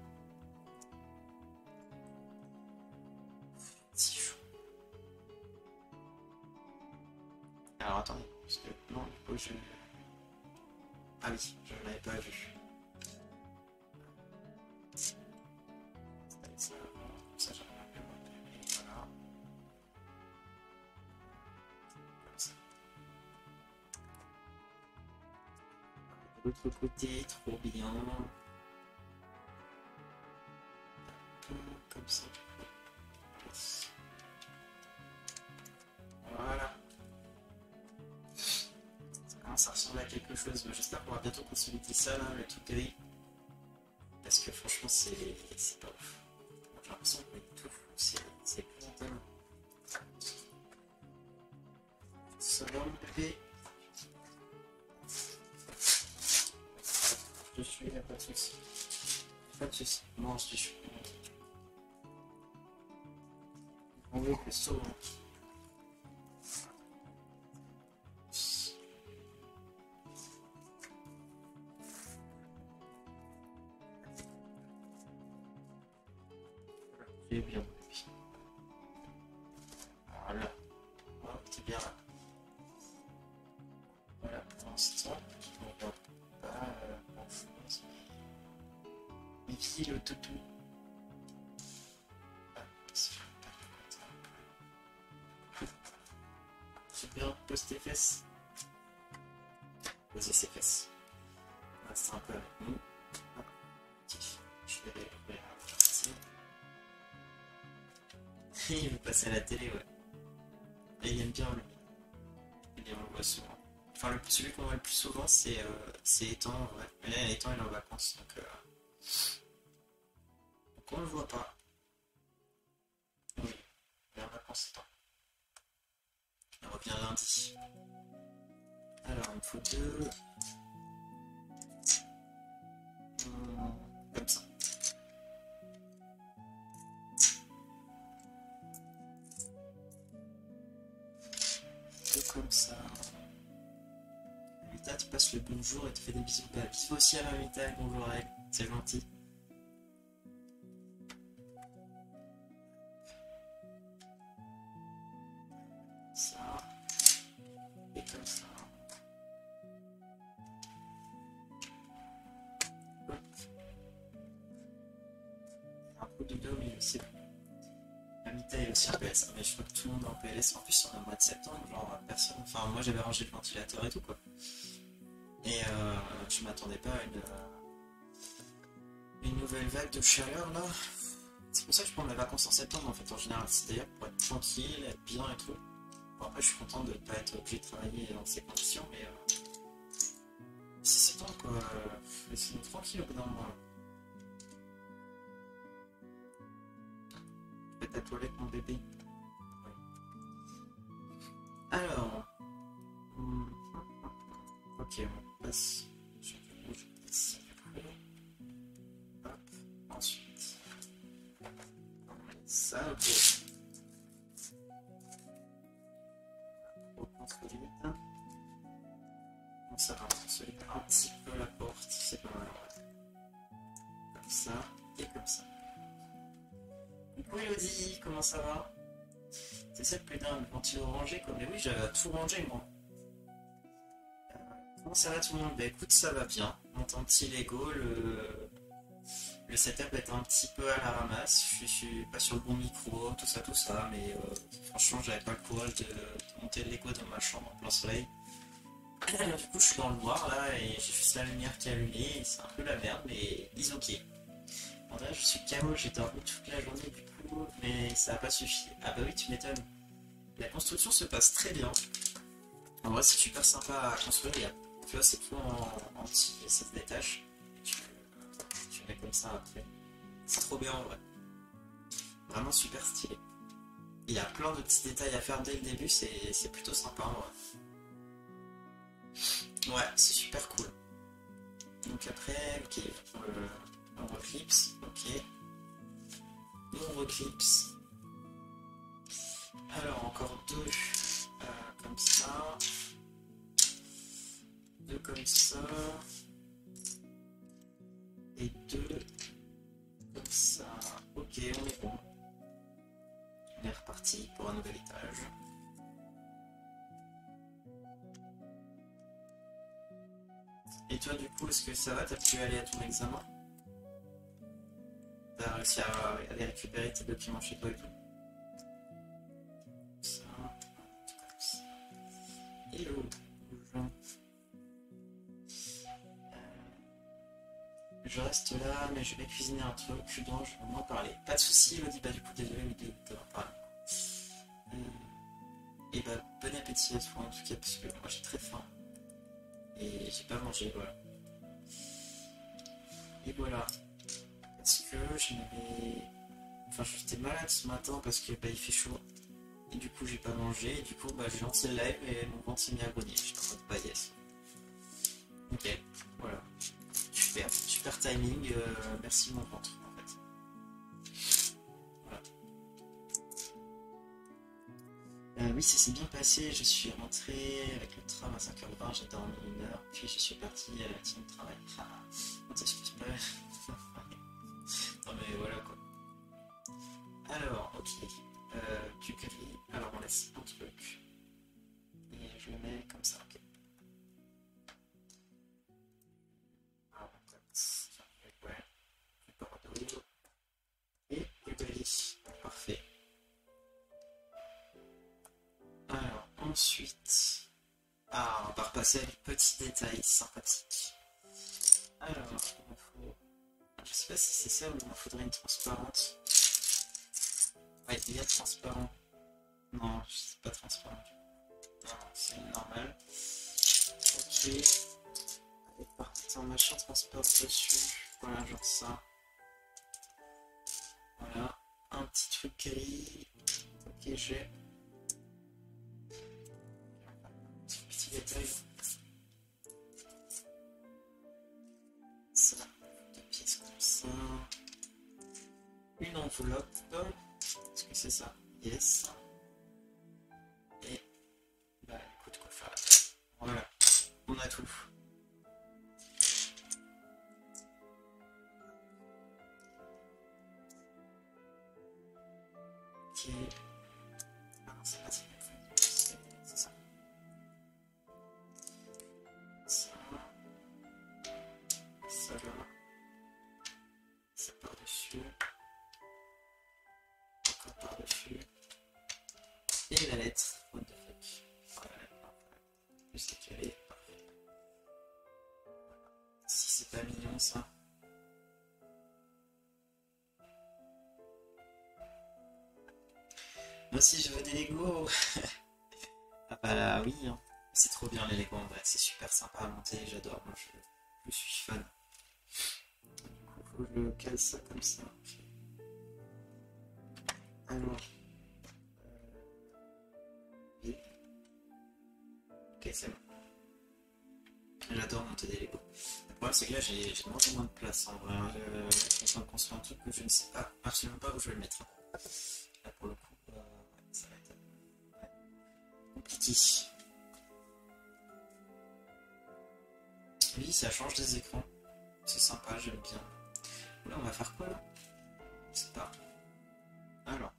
Bien là. Voilà, pour l'instant, on voit pas euh, grand-chose. Mais qui le toutou Ah, c'est bien posté tes fesses. Poser ses fesses. On reste un peu avec nous. Je vais récupérer un parti. Il veut passer à la télé, ouais. Et il aime bien lui. Et on le voit souvent. Enfin, celui qu'on voit le plus souvent, c'est euh, ouais. Mais là, il est en vacances, donc... Euh... Donc on le voit pas. Aussi à Mamita bonjour à. C'est gentil. Ça. Et comme ça. Hop. Un peu de dos, mais c'est bon. Mamita est aussi en PLS, mais je crois que tout le monde est en PLS en plus on est au mois de septembre, genre personne. Enfin, moi j'avais rangé le ventilateur et tout quoi. Je m'attendais pas à une, euh, une nouvelle vague de chaleur là. C'est pour ça que je prends mes vacances en septembre en fait en général. C'est d'ailleurs pour être tranquille, être bien et tout. Bon, après je suis content de ne pas être obligé de travailler dans ces conditions, mais euh, c'est septembre quoi. Euh, Laissez-nous tranquille au bout d'un moment. Fais ta toilette mon bébé. Alors. hum, Ok, on passe Le plus dingue, quand tu rangé quoi. Mais oui, j'avais tout rangé moi. Euh, Comment ça va tout le monde? Bah écoute, ça va bien. Mon petit Lego, le... le setup est un petit peu à la ramasse. Je suis, pas sur le bon micro, tout ça, tout ça. Mais euh, franchement, j'avais pas le courage de, monter le Lego dans ma chambre en plein soleil. du coup, je suis dans le noir là et j'ai juste la lumière qui est allumée c'est un peu la merde, mais dis ok. Bon, là, je suis KO, j'ai dormi toute la journée du coup, mais ça n'a pas suffi. Ah bah oui, tu m'étonnes. La construction se passe très bien. En vrai, c'est super sympa à construire. Tu vois, c'est tout en, en petits, ça se détache. Tu, tu mets comme ça après. C'est trop bien en vrai. Vraiment super stylé. Il y a plein de petits détails à faire dès le début, c'est plutôt sympa en vrai. Ouais, c'est super cool. Donc après, ok, on reclipse, ok. On reclipse. Alors encore deux euh, comme ça. Deux comme ça. Et deux comme ça. Ok, on est bon. On est reparti pour un nouvel étage. Et toi, du coup, est-ce que ça va? T'as pu aller à ton examen? T'as réussi à aller récupérer tes documents chez toi et tout? Hello, bonjour. Euh, Je reste là, mais je vais cuisiner un truc dont je vais m'en parler. Pas de soucis, Elodie, bah du coup, désolé de t'en parler. Euh, Et bah, bon appétit à toi en tout cas, parce que moi j'ai très faim. Et j'ai pas mangé, voilà. Et voilà. Parce que je n'avais. Enfin, j'étais malade ce matin parce que bah, il fait chaud. Du coup, j'ai pas mangé. Et du coup, bah, j'ai lancé le live et mon ventre s'est mis à grogner. J'étais en mode bah yes. Ok, voilà. Super, super timing. euh, merci mon ventre en fait. Voilà. Euh, oui, ça s'est bien passé. Je suis rentré avec le tram à 5h20. J'ai dormi une heure. Puis je suis parti à la team de travail. Ah, pas. non mais voilà quoi. Alors, ok. Euh, tu. Alors on laisse un truc. Et je le mets comme ça, ok. Bordeaux. Et du. Parfait. Alors, ensuite. Ah, on va repasser à du petit détail sympathique. Alors, il me faut. Je sais pas si c'est ça ou il me faudrait une transparente. Ouais, il y a transparent. Non, c'est pas transparent. Non, c'est normal. Ok. Allez, partir en machin transparent dessus. Voilà, genre ça. Voilà. Un petit truc gris. Ok, j'ai. Petit détail. Ça. Deux pièces comme ça. Une enveloppe. Est-ce que c'est ça Yes. Voilà. On a tout. C'est super sympa à monter, j'adore, moi je, je suis fan. Du coup, faut que je cale ça comme ça. Alors. euh. Ok, c'est bon. J'adore monter des Lego. Le problème, c'est que là, j'ai moins moins de place en vrai. Euh, je suis en train de construire un truc que je ne sais pas, absolument pas où je vais le mettre. Là, pour le coup, euh, ça va être compliqué. Oui, ça change des écrans. C'est sympa, j'aime bien. Oula, on va faire quoi là? Sais pas. Alors.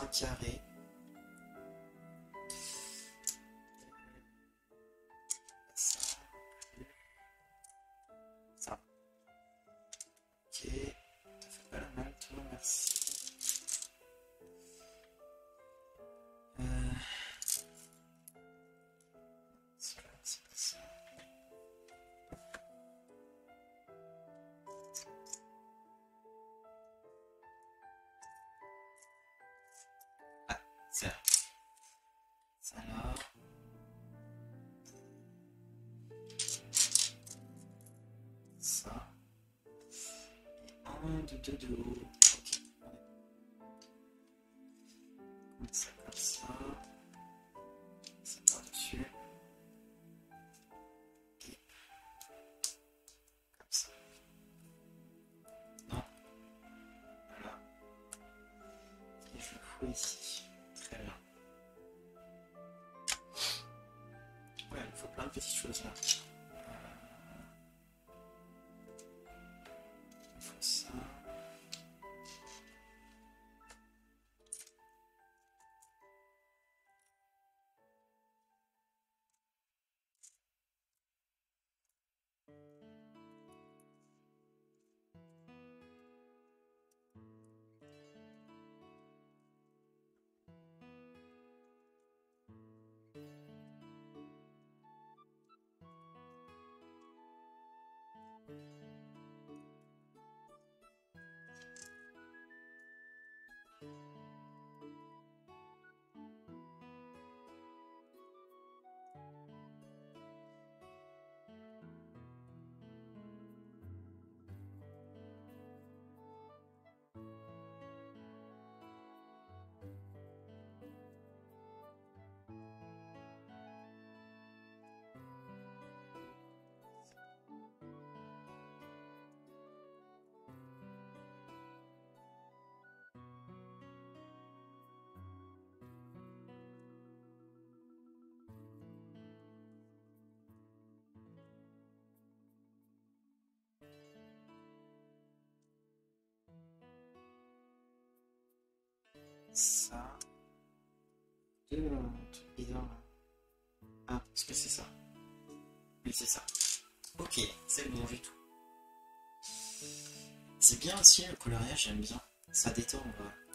Un carré. Fous ici. Très bien. Ouais, il faut plein de petites choses là. Euh. Ah, est-ce que c'est ça Oui, c'est ça. Ok, c'est bon, j'ai tout. C'est bien aussi le coloriage, j'aime bien. Ça détend, ouais.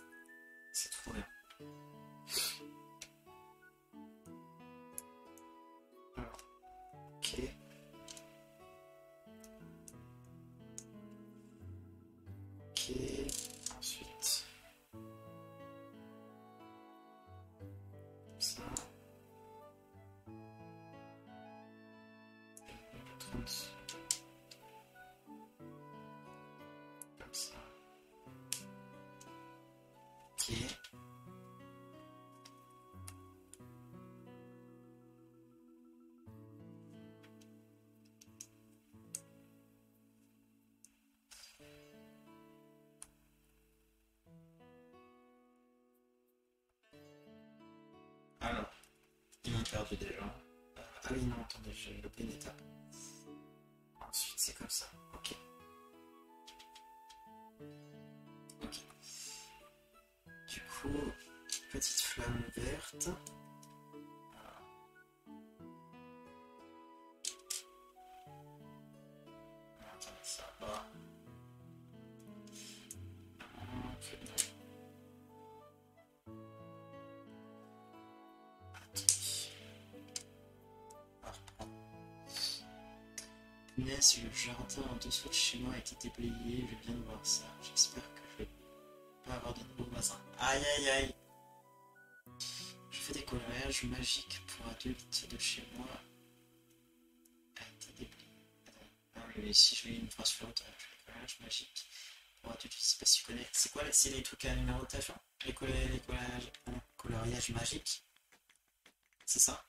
Punaise, le jardin en dessous de chez moi a été déblayé, je viens de voir ça. J'espère que je vais pas avoir de nouveaux voisins. Aïe aïe aïe Je fais des coloriages magiques pour adultes de chez moi. A été déblayé. Ah, mais si je lis une phrase flotte, je fais des coloriages magiques pour adultes, je sais pas si tu connais. C'est quoi C'est les trucs à numérotation? Les, colla- les collages, non, coloriages magiques C'est ça?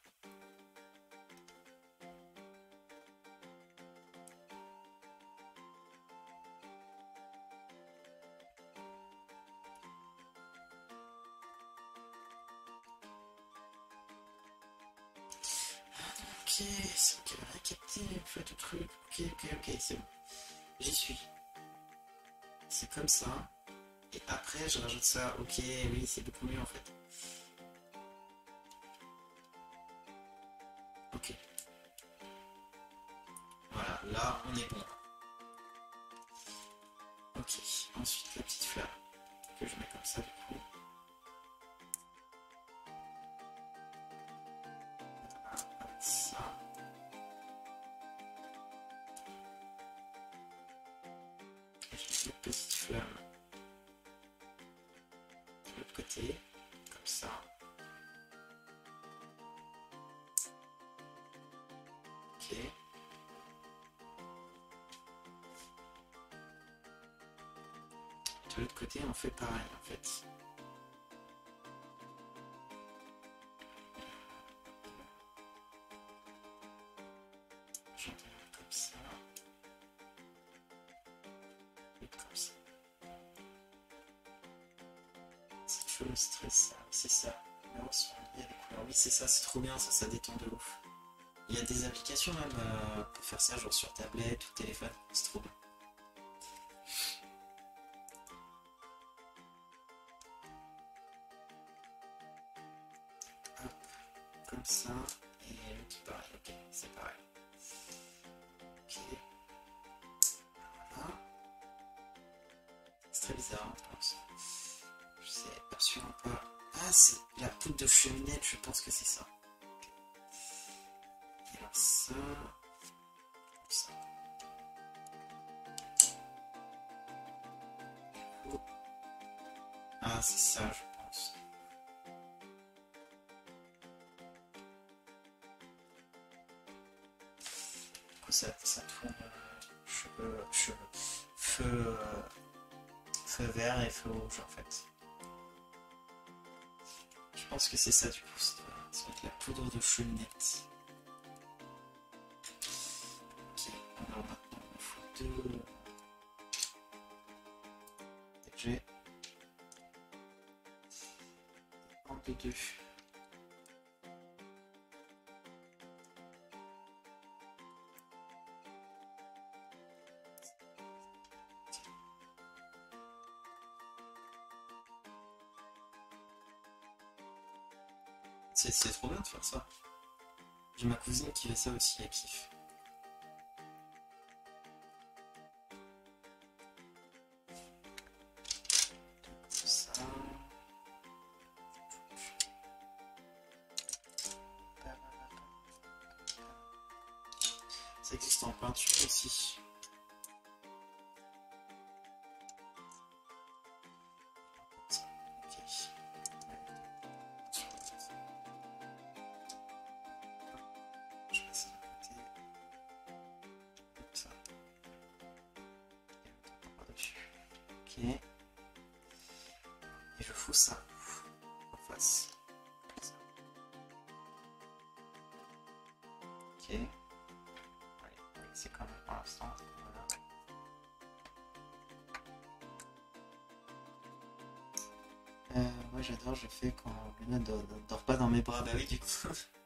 Ça. Ok, oui, c'est beaucoup mieux en fait. Ok. Voilà, là, on est bon. Ok, ensuite la petite fleur que je mets comme ça du coup. trop bien, ça, ça détend de ouf. Il y a des applications même euh, pour faire ça, genre sur tablette ou téléphone, c'est trop bien. rouge en fait. Je pense que c'est ça du coup, ça euh, va la poudre de fulminate. ça aussi à kiff. j'adore, je fais quand Luna dort, dort pas dans mes bras. Bah oui, du coup.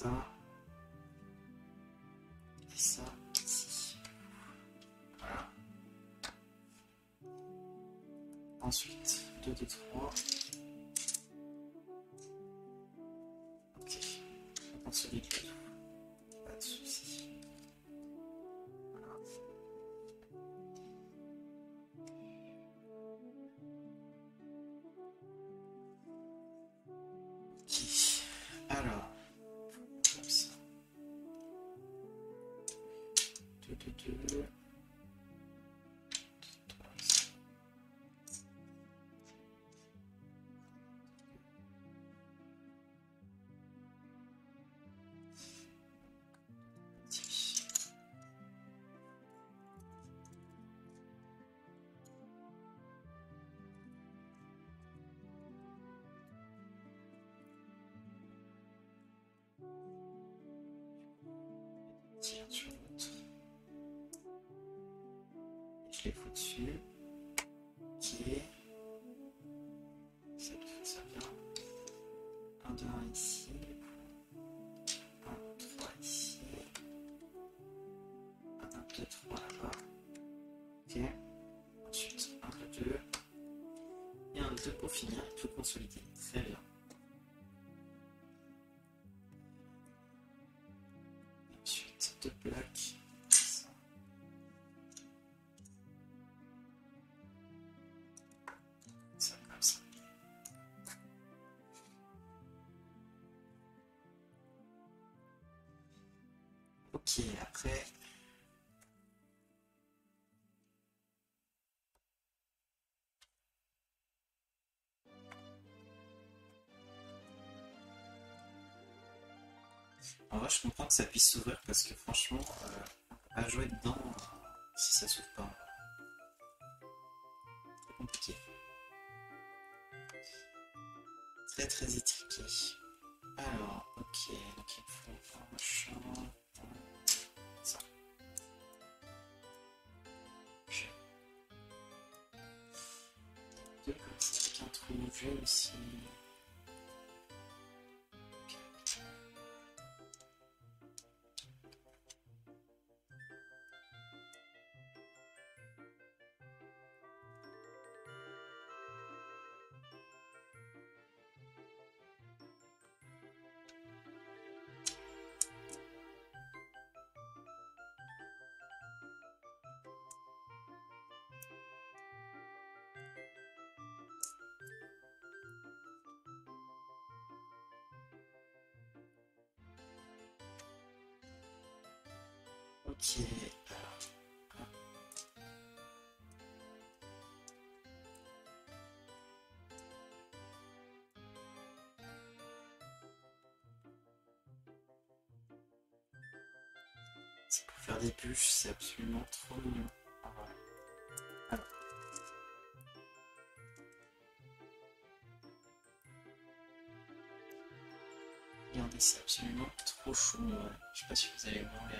ça, et ça ici. Voilà. Ensuite, 2 des 3. Ok, on se va consolider. Je les fous dessus. Ok. Ça, bien. 1, 2, 1 ici. 1, 3 ici. 1, 2, 3 là-bas. Ok. Ensuite, 1, 2, 2. Et 1, 2 pour finir tout consolider. En vrai, je comprends que ça puisse s'ouvrir parce que franchement, euh, à jouer dedans, euh, si ça s'ouvre pas, très compliqué. Très très étriqué. Des bûches, c'est absolument trop mignon. Ah. Regardez, c'est absolument trop ouais. Je sais pas si vous allez voir les.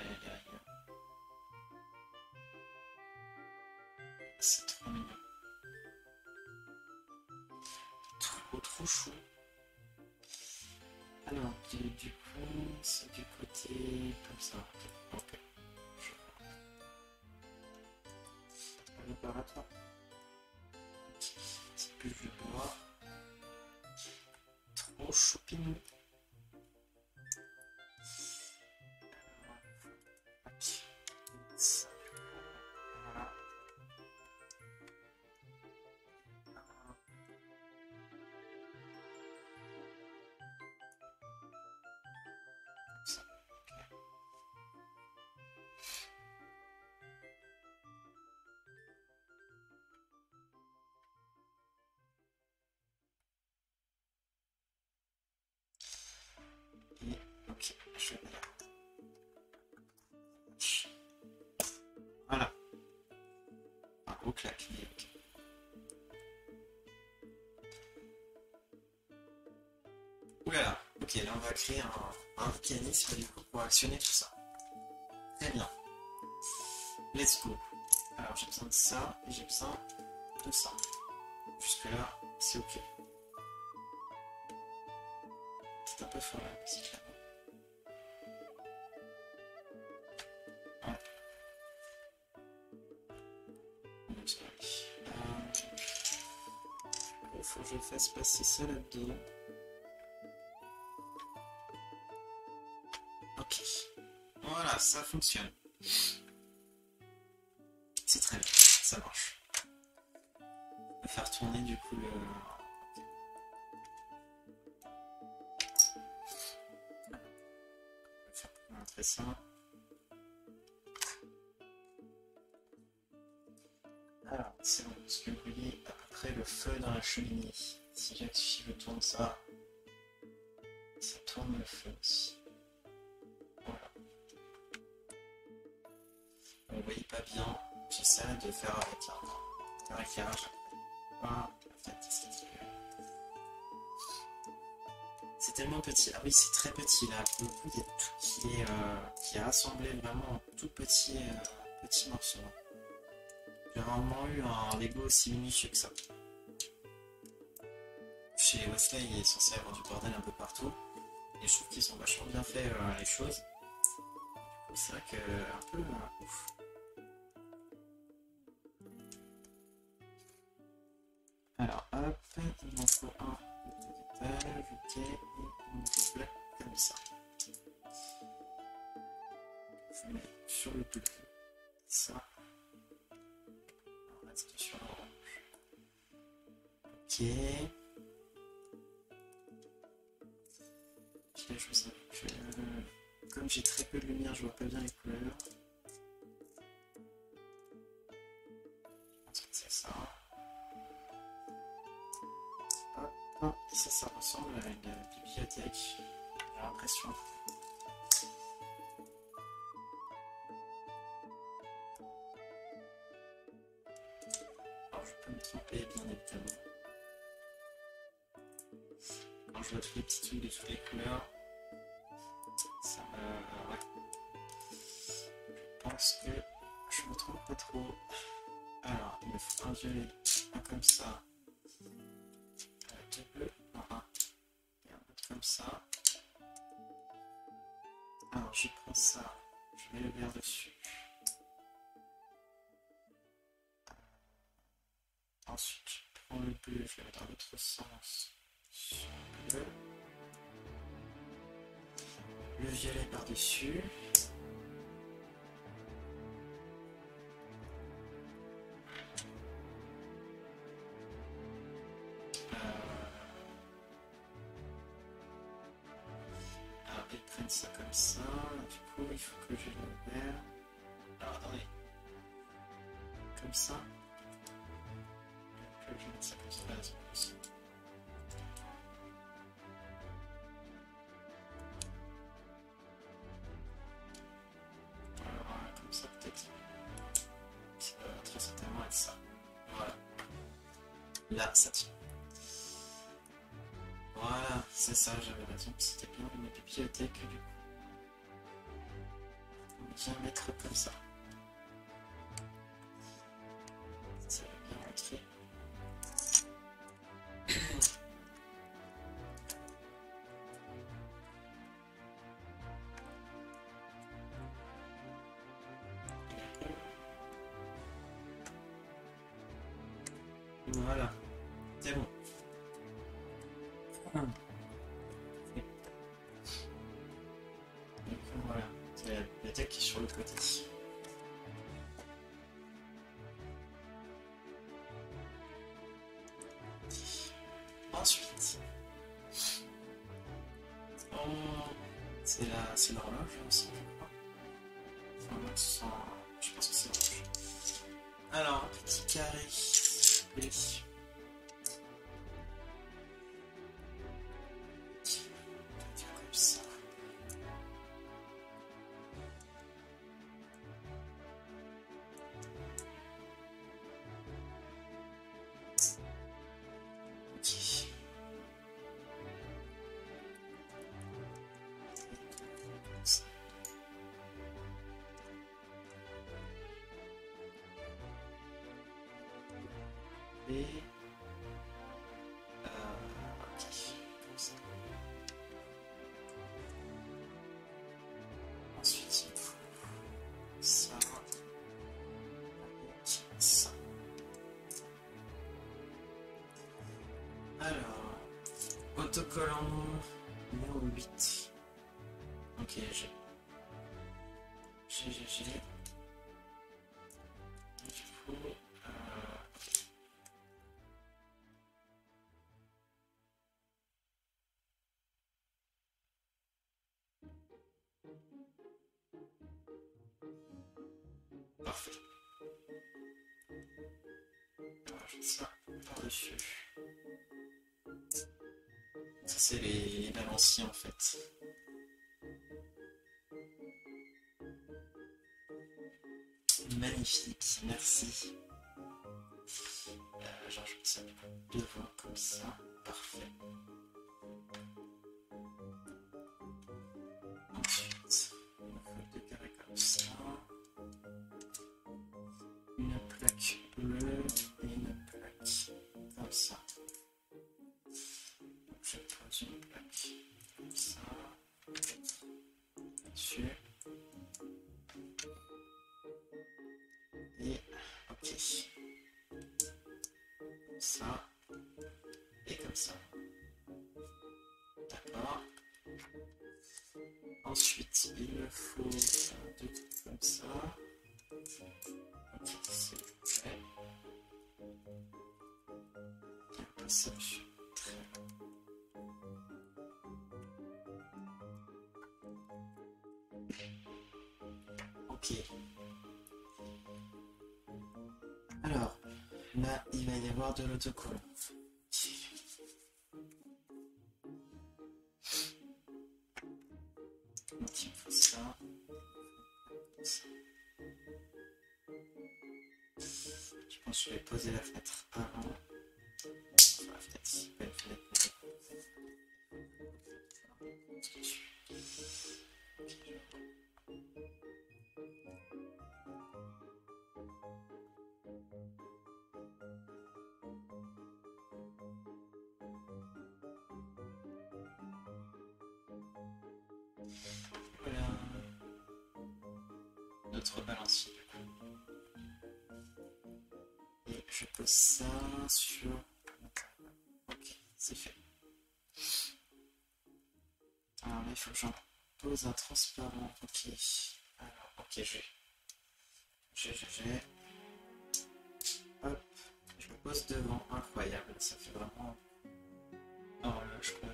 C'est trop mignon. Trop trop chou. Alors, du, du coup, c'est du côté comme ça. Ok. Petite bûche de bois. Trop choupinou. Oulala, ok, là on va créer un, un mécanisme du coup pour actionner tout ça. Très bien. Let's go. Alors j'ai besoin de ça et j'ai besoin de ça. Jusque là, c'est ok. C'est un peu fort là. Fasse passer ça là-dedans. Ok. Voilà, ça fonctionne. C'est très bien, ça marche. On va faire tourner du coup le... On va ça. Alors, c'est bon, parce que vous voyez à peu près le feu dans la cheminée. Si je, tourne ça, ça tourne le feu aussi. Voilà. Vous voyez pas bien, j'essaie de faire avec un, éclairage. C'est tellement petit. Ah oui, c'est très petit là. Le coup, il tout qui est, euh, qui rassemblé vraiment en tout petit, euh, petit morceau. J'ai rarement eu un Lego aussi minutieux que ça. Chez Wesley, il est censé avoir du bordel un peu partout. Et je trouve qu'ils ont vachement bien fait euh, les choses. C'est vrai que un peu euh, ouf. Alors hop, il m'en faut un étage, ok, et on se comme ça. Je mets sur le bleu. Ça. On reste sur l'orange. Ok. Un un comme ça, euh, deux bleus, non, un, et un autre comme ça. Alors, je prends ça, je mets le vert dessus. Ensuite, je prends le bleu, je le mets dans l'autre sens. Sur le bleu. Le violet par-dessus. Là, ça tient. Voilà, c'est ça, j'avais raison, c'était bien une bibliothèque du coup. On vient mettre comme ça. Alors, autocollant numéro 8. Ok. J'ai, balanciers en fait. Magnifique, merci. Euh, J'ajoute ça devant comme ça. Là, il va y avoir de l'autocollant. Je pose ça sur. Ok, c'est fait. Alors là, il faut que j'en pose un transparent. Ok. Alors, ok, je vais. J'ai, j'ai. Hop. Je me pose devant. Incroyable. Ça fait vraiment. Oh là, je peux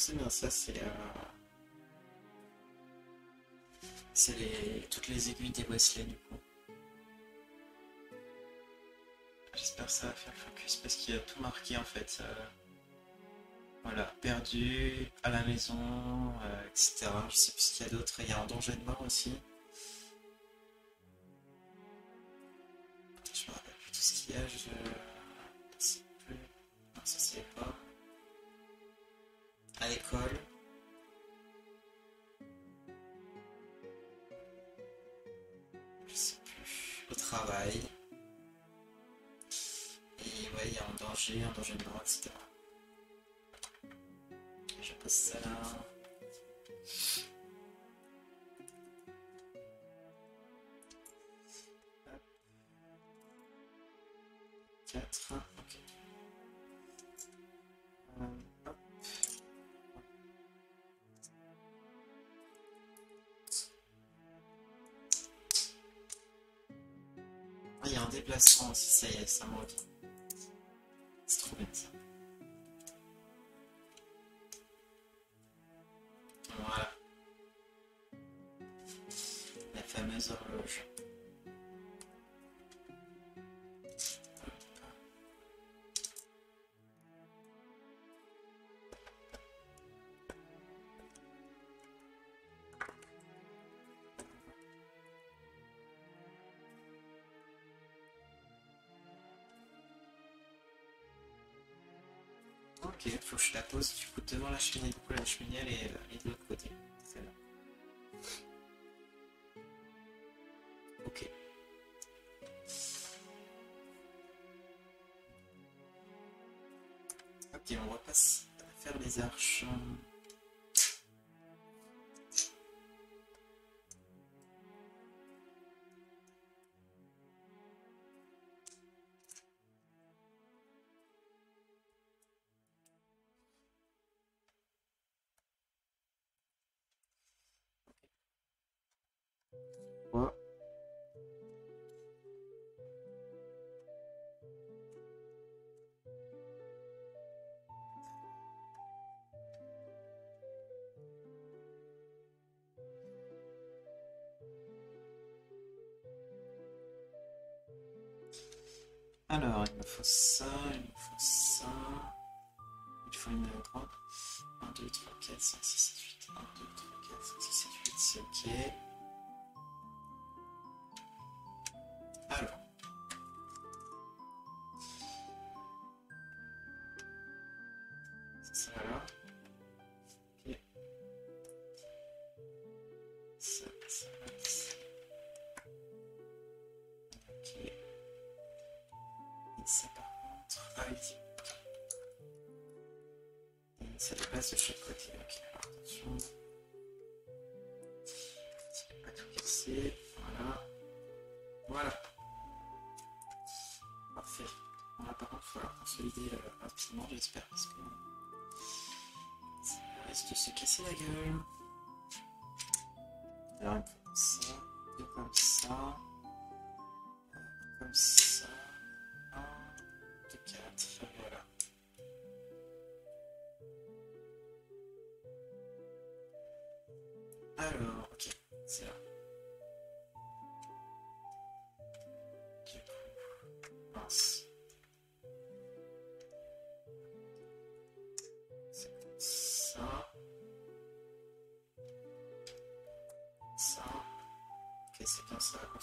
C'est bien ça, c'est euh, c'est les toutes les aiguilles des Wesley du coup. J'espère ça va faire focus parce qu'il y a tout marqué en fait. euh, voilà, perdu, à la maison, euh, etc. Je sais plus ce qu'il y a d'autre. Il y a un danger de mort aussi. Je me rappelle plus tout ce qu'il y a. Je À Ok, faut que je la pose du coup devant la cheminée. Du coup, la cheminée elle elle est de l'autre côté. Alors, il me faut ça, il me faut ça. Il faut une droite. 1, 2, 3, 4, 5, 6, 7, 8. 1, 2, 3, 4, 5, 6, 7, 8, c'est ok.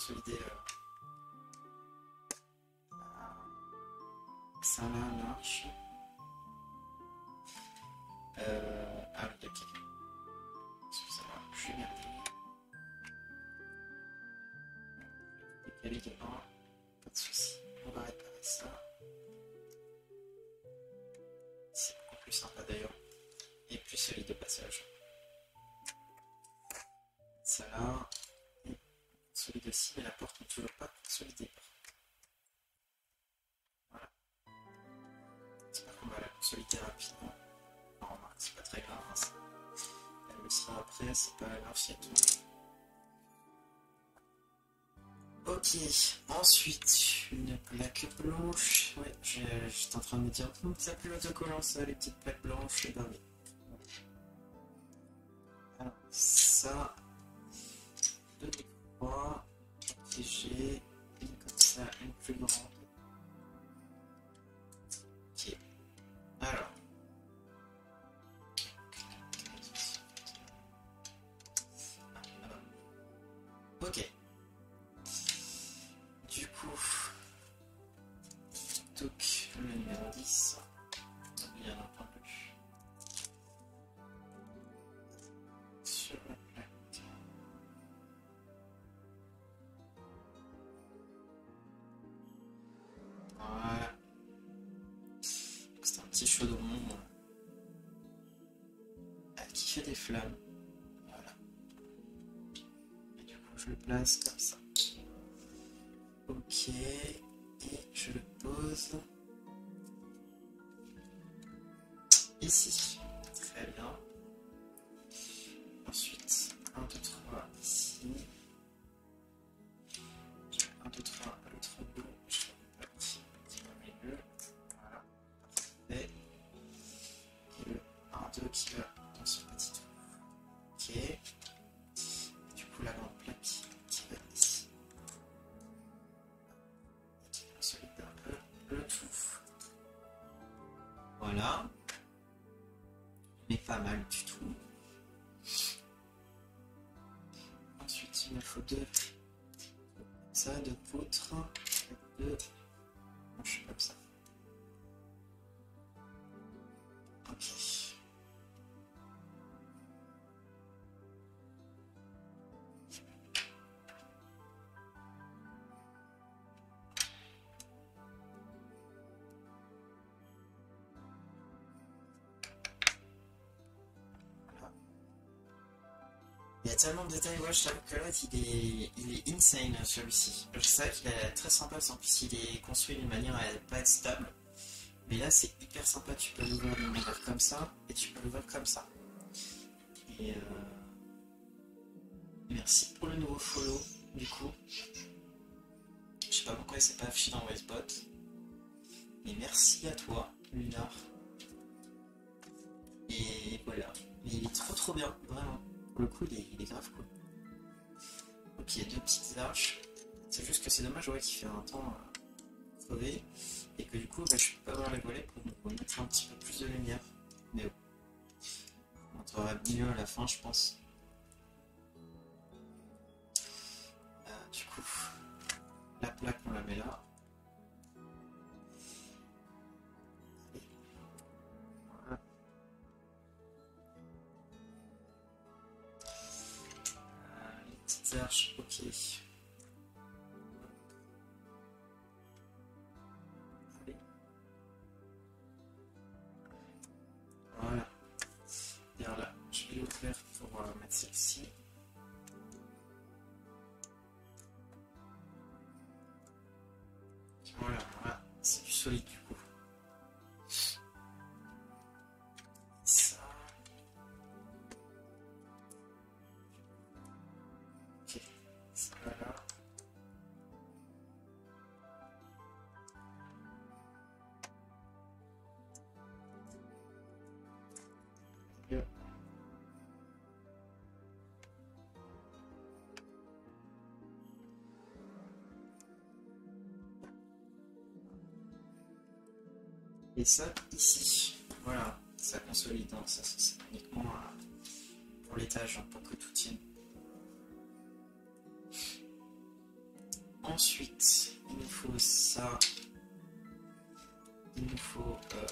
se vider Ok, ensuite, une plaque blanche. Ouais, j'étais en train de me dire, comment ça s'appelle l'autocollant, ça, les petites plaques blanches, et ben oui. Il y a tellement de détails, ouais, je que là, il est, il est insane celui-ci. C'est vrai qu'il est très sympa, en plus il est construit d'une manière à ne pas être stable. Mais là, c'est hyper sympa, tu peux l'ouvrir comme ça, et tu peux l'ouvrir comme ça. Et euh... Merci pour le nouveau follow, du coup. Je sais pas pourquoi il s'est pas affiché dans Westbot. Mais merci à toi, Lunar. Et voilà. Mais il est trop trop bien, vraiment pour le coup, il est, grave cool. Donc il y a deux petites arches. C'est juste que c'est dommage, ouais, qu'il fait un temps euh, crevé. Et que du coup, bah, je peux pas avoir les volets pour, mettre un petit peu plus de lumière. Mais ouais. On trouvera mieux à la fin, je pense. Euh, du coup, la plaque, on la met là. Euh, les Et ça, ici. Voilà, ça consolide. hein. Ça, c'est uniquement pour l'étage, hein, pour que tout tienne. Ensuite, il nous faut ça. Il nous faut euh,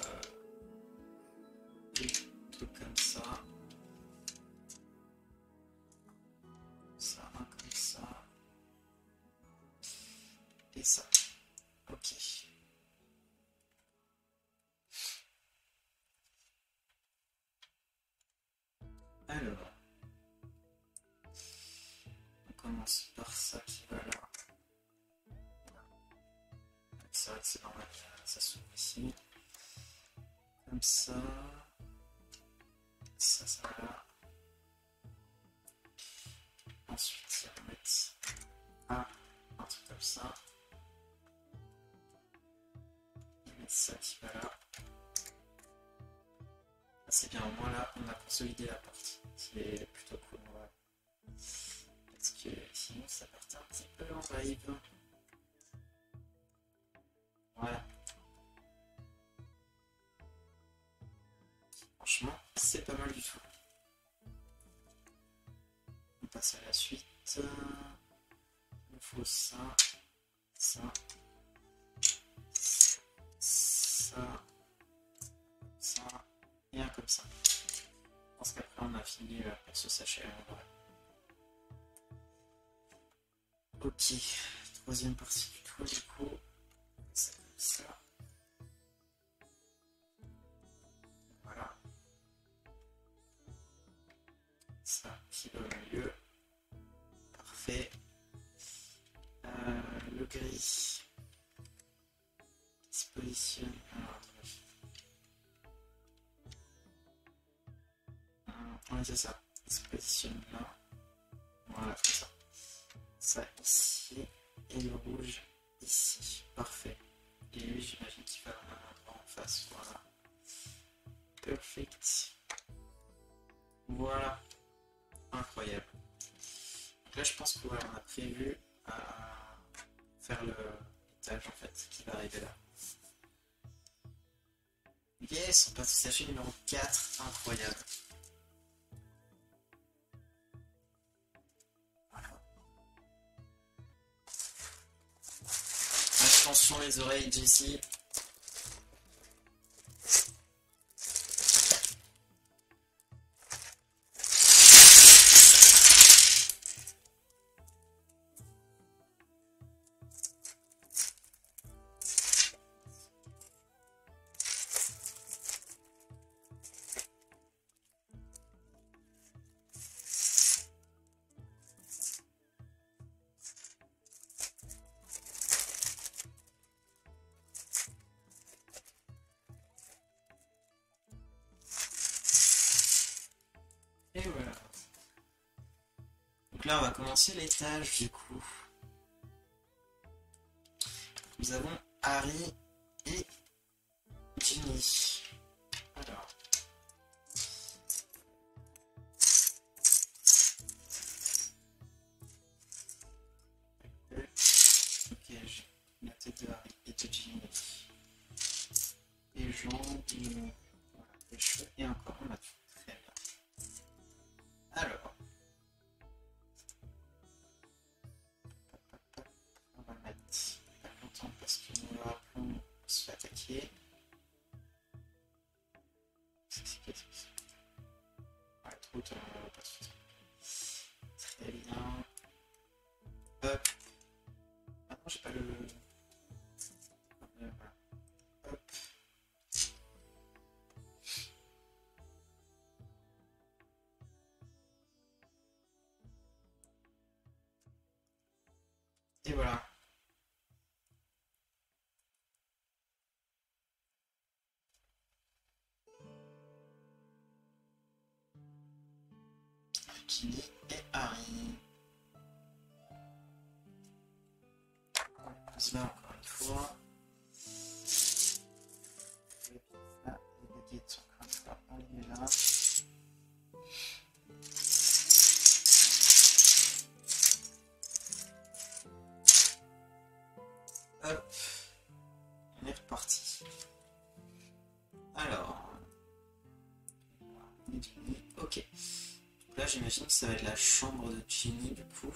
ça. Ça, ça va là. Ensuite, on va mettre un, truc comme ça. On va mettre ça qui va là. C'est bien, au moins là, on a consolidé la porte. C'est plutôt cool. Parce que sinon, ça partait un petit peu en vibe. Ok, troisième partie du toit du coup. Au sachet numéro 4. Incroyable. Voilà. Attention les oreilles, Jessie. Va commencer l'étage du coup. Nous avons Harry j'imagine que ça va être la chambre de Ginny du coup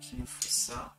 qui nous fait ça.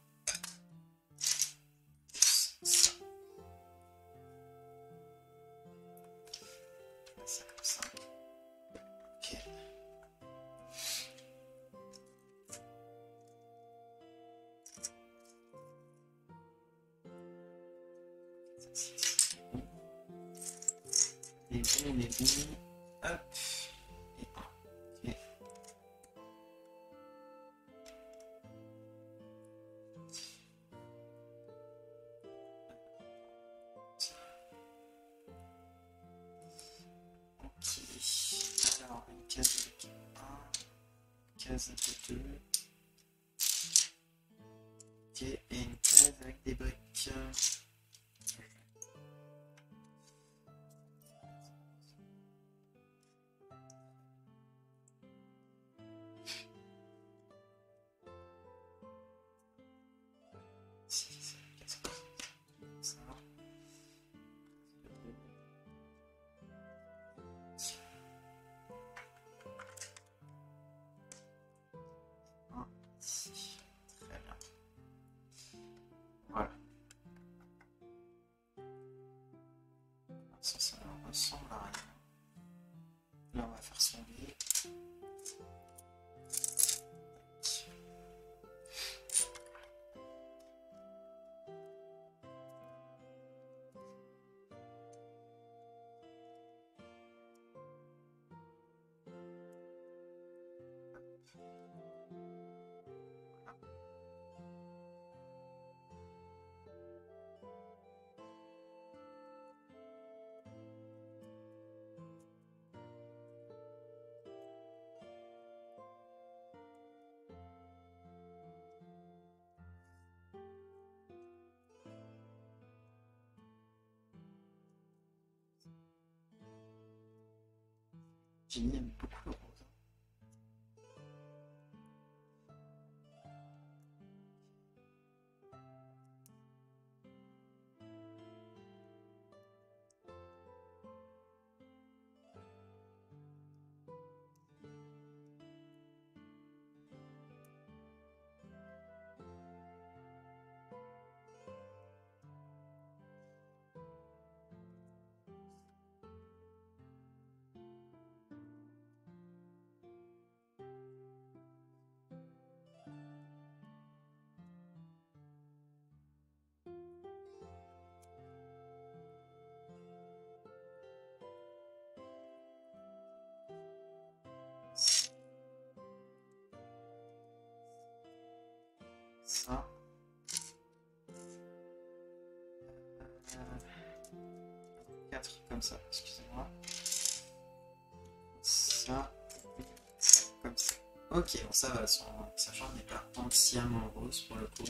经验不 comme ça, excusez-moi. Ça, comme ça. Ok, bon ça va, sa jambe n'est pas entièrement rose pour le coup.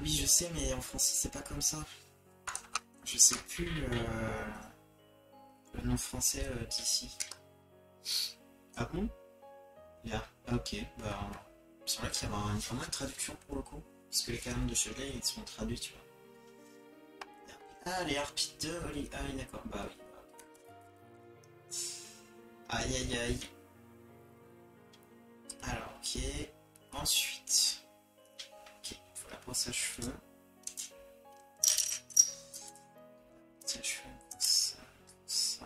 Oui, je sais, mais en français, c'est pas comme ça. Je sais plus euh, le nom français euh, d'ici. Ah bon? Là. Ah, ok, bah. C'est vrai qu'il y a vraiment une traduction pour le coup. Parce que les canons de Chevalier, ils sont traduits, tu vois. Ah, les harpies de Oli. Ah, oui, d'accord, bah oui. Aïe, aïe, aïe. Alors, ok. Ensuite. Brosse à cheveux. Brosse à cheveux, ça, ça.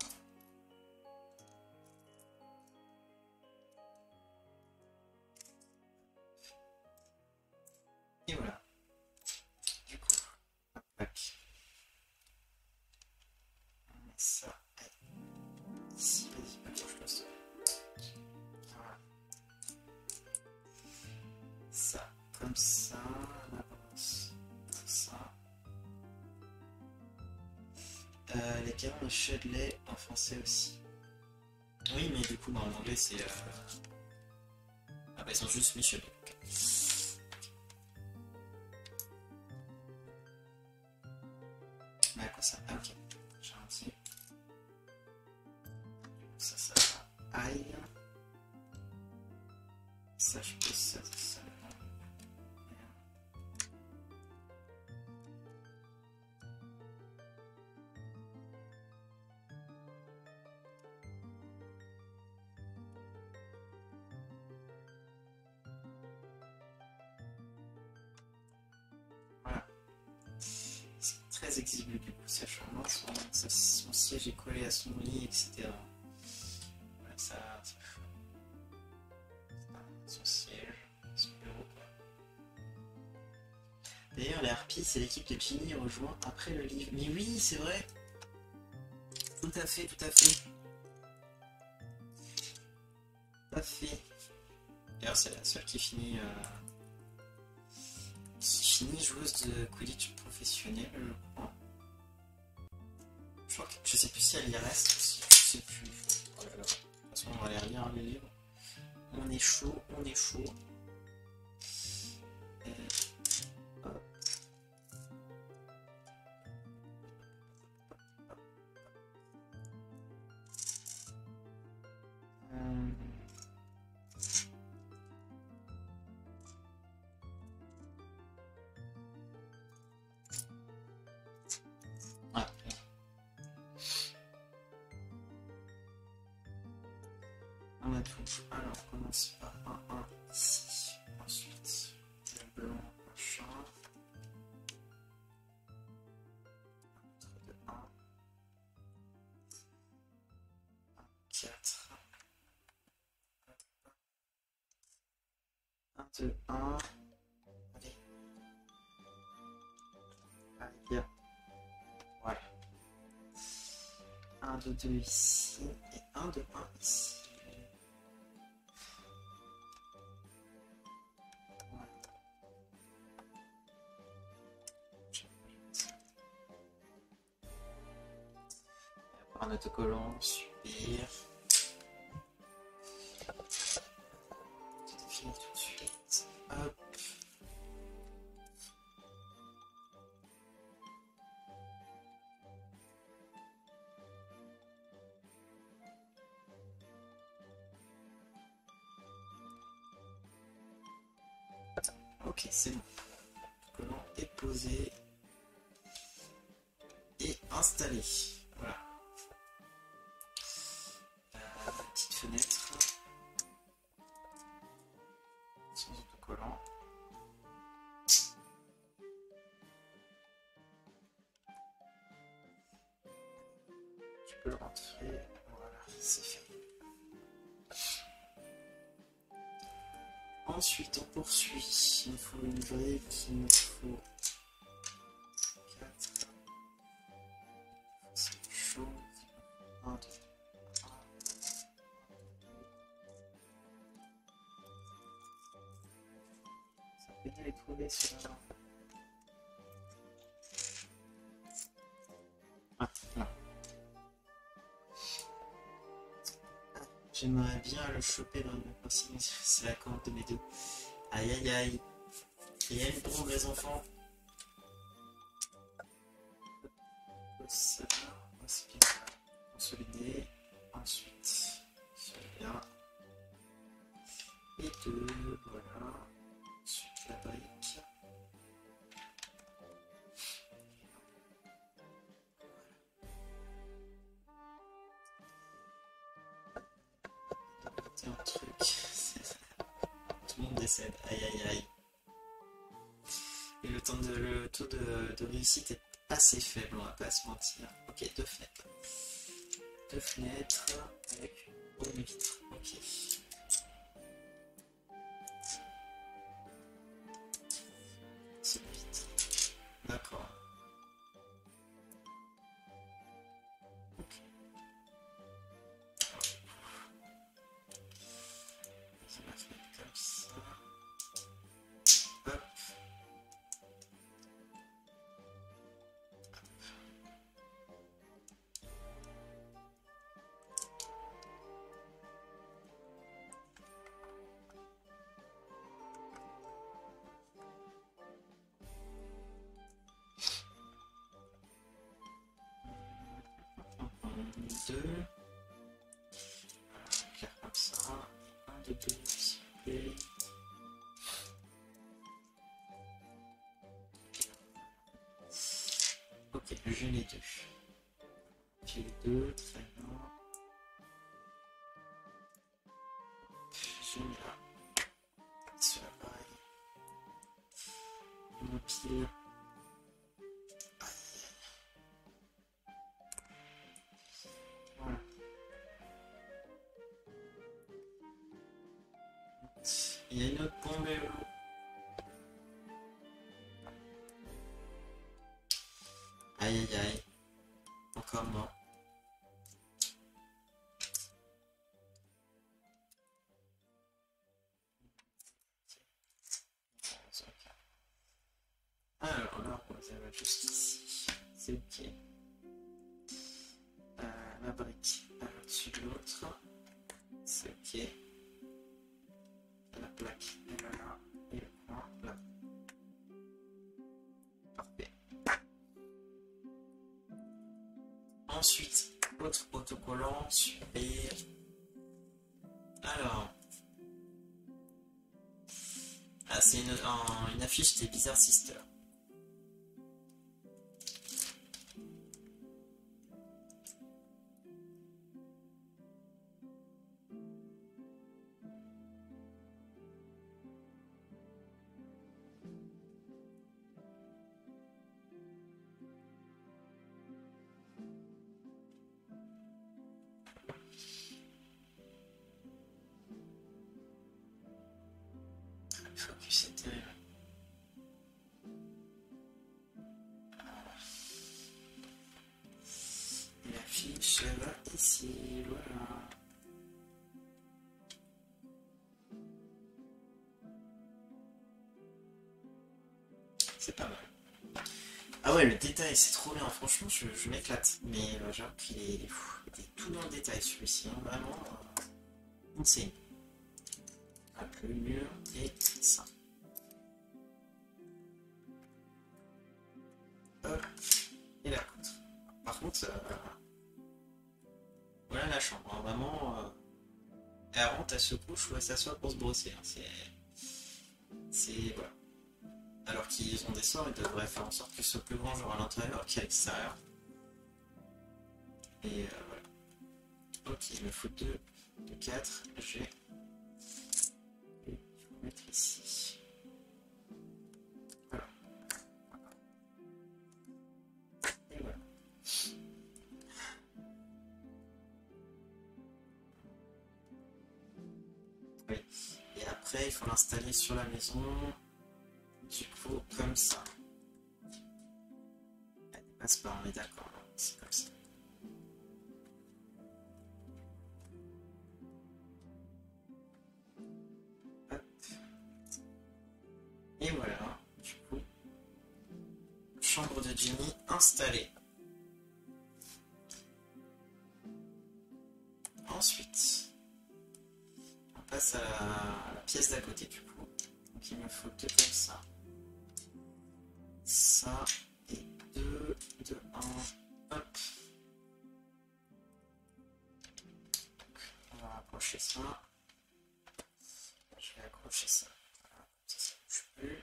Et voilà. C'est. Euh... Ah bah, ils ont juste mis Les harpies, c'est l'équipe de Ginny rejoint après le livre. Mais oui, c'est vrai! Tout à fait, tout à fait. Tout à fait. D'ailleurs, c'est la seule qui finit. euh, qui finit joueuse de Quidditch professionnelle, je crois. Je, sais plus si elle y reste ou si je sais plus. Oh. De toute façon, on va aller lire les livres. On est chaud, on est chaud. De 2 ici et 1 de 1 ici. Un autocollant, super. Peux le rentrer. Voilà, c'est fait. Ensuite, on poursuit. Il me faut une brique, il me faut Aïe aïe aïe. Et le, temps de, le taux de, réussite est assez faible, on va pas se mentir. Ok, deux fenêtres. Deux fenêtres avec une vitre. Ok. D'accord. J'ai les deux. J'ai les deux. Encore mort. Alors Ensuite, autre autocollant, super. Alors. Ah, c'est une, un- une affiche des Bizarre Sisters. Ouais, le détail, c'est trop bien. Franchement, je, m'éclate. Mais euh, j'avoue qu'il est, est tout dans le détail, celui-ci. hein. Vraiment, euh, insane. Hop, le mur et ça. Hop, et la. Par contre, euh, voilà la chambre. hein. Vraiment, euh, elle rentre, elle se couche ou elle s'assoit pour se brosser. hein. C'est. C'est. Voilà l'artisan des sorts, il devrait faire en sorte que ce soit plus grand genre à l'intérieur qu'à l'extérieur. Et euh, voilà. Ok, il me faut 2, 4, j'ai. Et il faut mettre ici. Voilà. Et voilà. Et après, il faut l'installer sur la maison. Comme ça. Elle passe pas, on est d'accord. C'est comme ça. Et voilà, du coup, chambre de Jimmy installée. Ensuite, on passe à la pièce d'à côté du coup. Donc il me faut deux comme ça. Ça et deux, deux, un. Hop. On va accrocher ça. Je vais accrocher ça. Voilà, ça, ça bouge plus.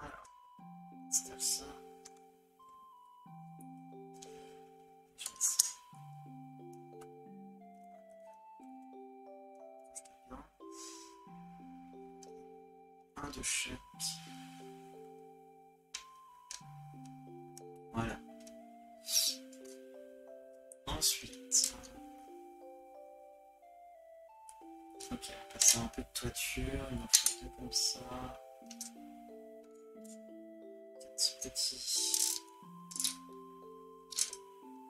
Alors, installe ça. De chaque. Ensuite. Ok, on va passer un peu de toiture. Il en faut deux comme ça. Petit petit.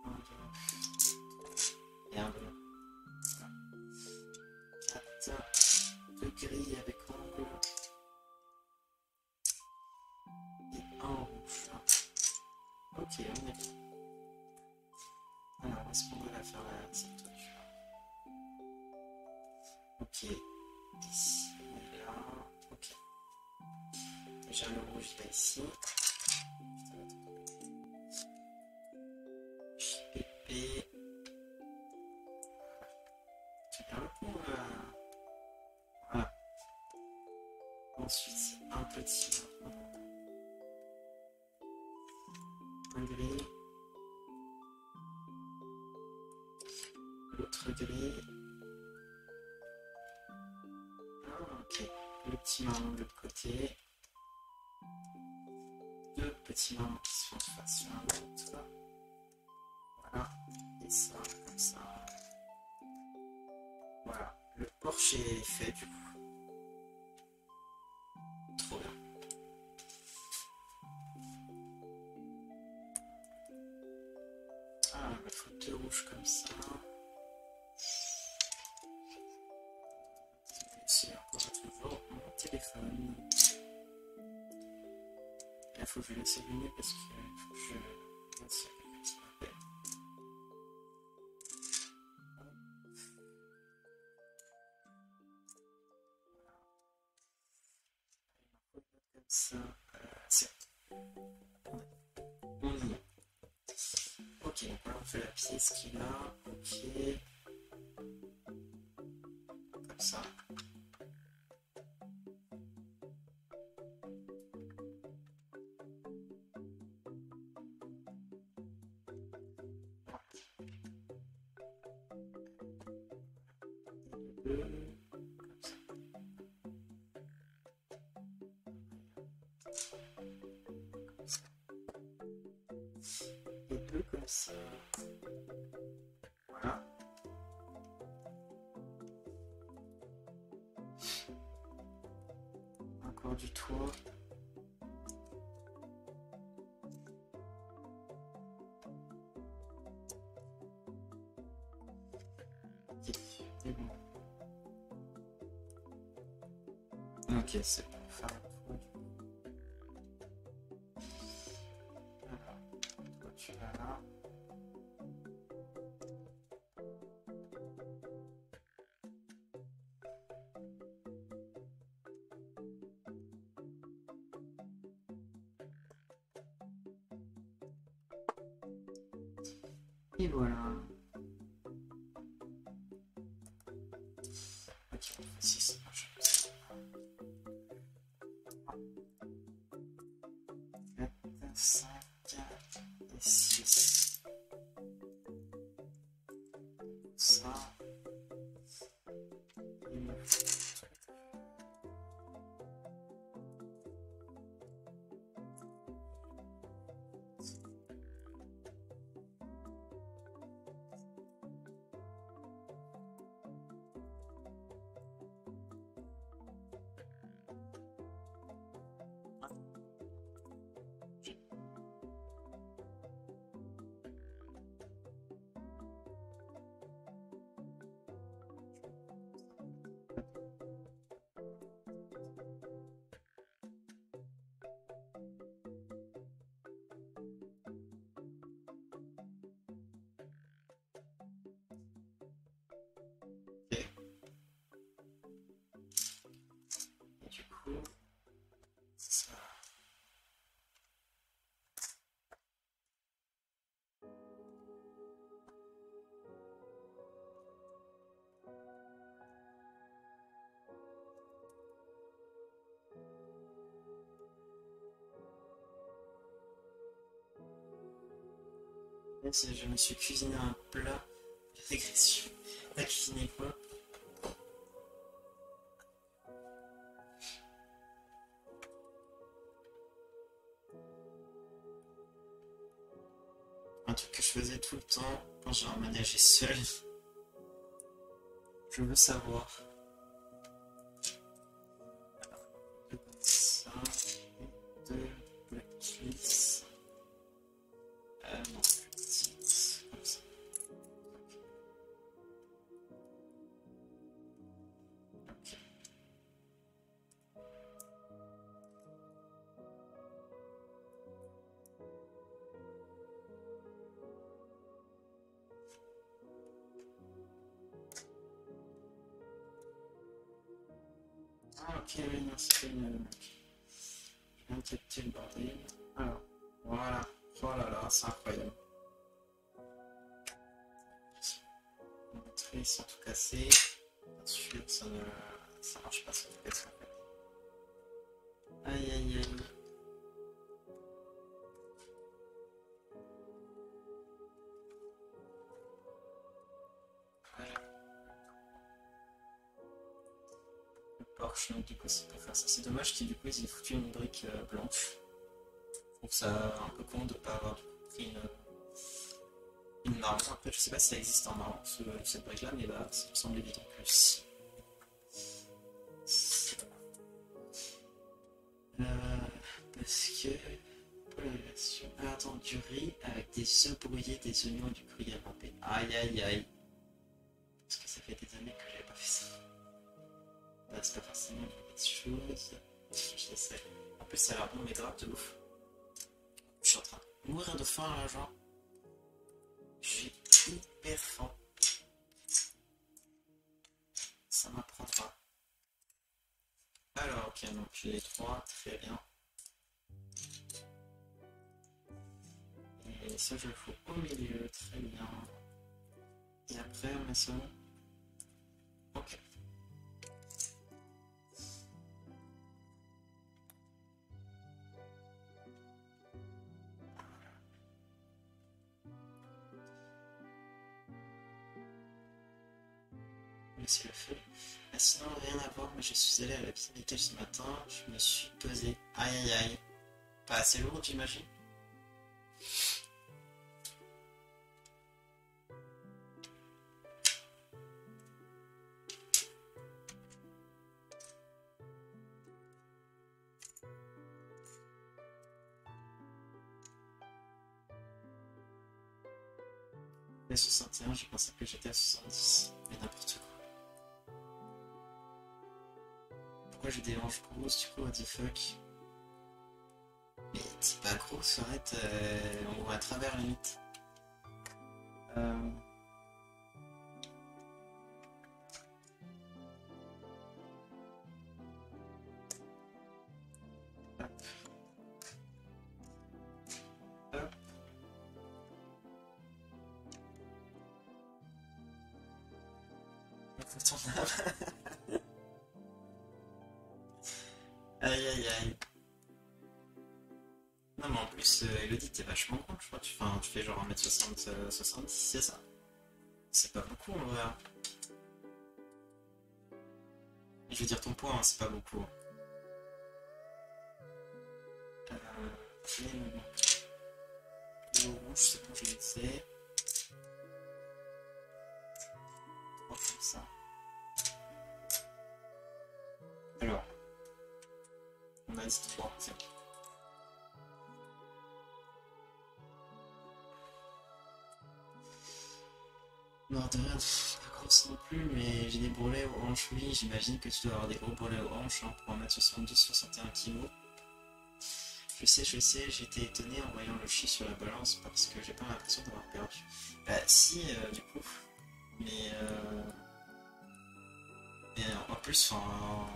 Un, deux. Et un, deux. Quatre. Deux grilles Le petit marron de l'autre côté. Deux petits marrons qui sont face sur l'autre. Voilà. Et ça, comme ça. Voilà. Le porche est fait du coup. Et deux comme ça. Voilà. Encore du toit. Ok, c'est bon. Et voilà. Ok, Okay. Et du coup... Je me suis cuisiné un plat régression. T'as cuisiné quoi? Un truc que je faisais tout le temps quand j'ai emménagé seul. Je veux savoir. Du coup, ils aient foutu une brique euh, blanche. Je trouve ça un peu con de ne pas avoir pris une, une marron. Je sais pas si ça existe en marron, ce- cette brique-là, mais bah, ça me semble évident que si. Euh, parce que. Pour la version. Ah, attends, du riz avec des œufs brouillés, des oignons et du gruyère râpé. Aïe aïe aïe. Parce que ça fait des années que j'avais pas fait ça. Bah, c'est pas forcément une mauvaise chose. Je. En plus, ça a l'air bon, mais grave de ouf. Je suis en train de mourir de faim là, genre. J'ai hyper faim. Ça m'apprendra. Alors, ok, donc j'ai les trois, très bien. Et ça, je le fous au milieu, très bien. Et après, on met ça Ok. Sinon, rien à voir, mais je suis allé à la piscine ce matin, je me suis pesé. Aïe aïe aïe. Pas assez lourd, j'imagine? Du coup, what the fuck Mais t'es pas grosse, arrête, euh, on voit à travers limite. Euh... euh, 70, c'est ça C'est pas beaucoup en vrai. hein. Je veux dire ton poids, hein, c'est pas beaucoup. Non, de rien, pas grosse non plus, mais j'ai des bourrelets aux hanches, oui, j'imagine que tu dois avoir des gros bourrelets aux hanches hein, pour 1m72-61 kg. Je sais, je sais, j'étais étonné en voyant le chi sur la balance parce que j'ai pas l'impression d'avoir perdu. Bah si, euh, du coup. Mais euh... Mais en plus, enfin...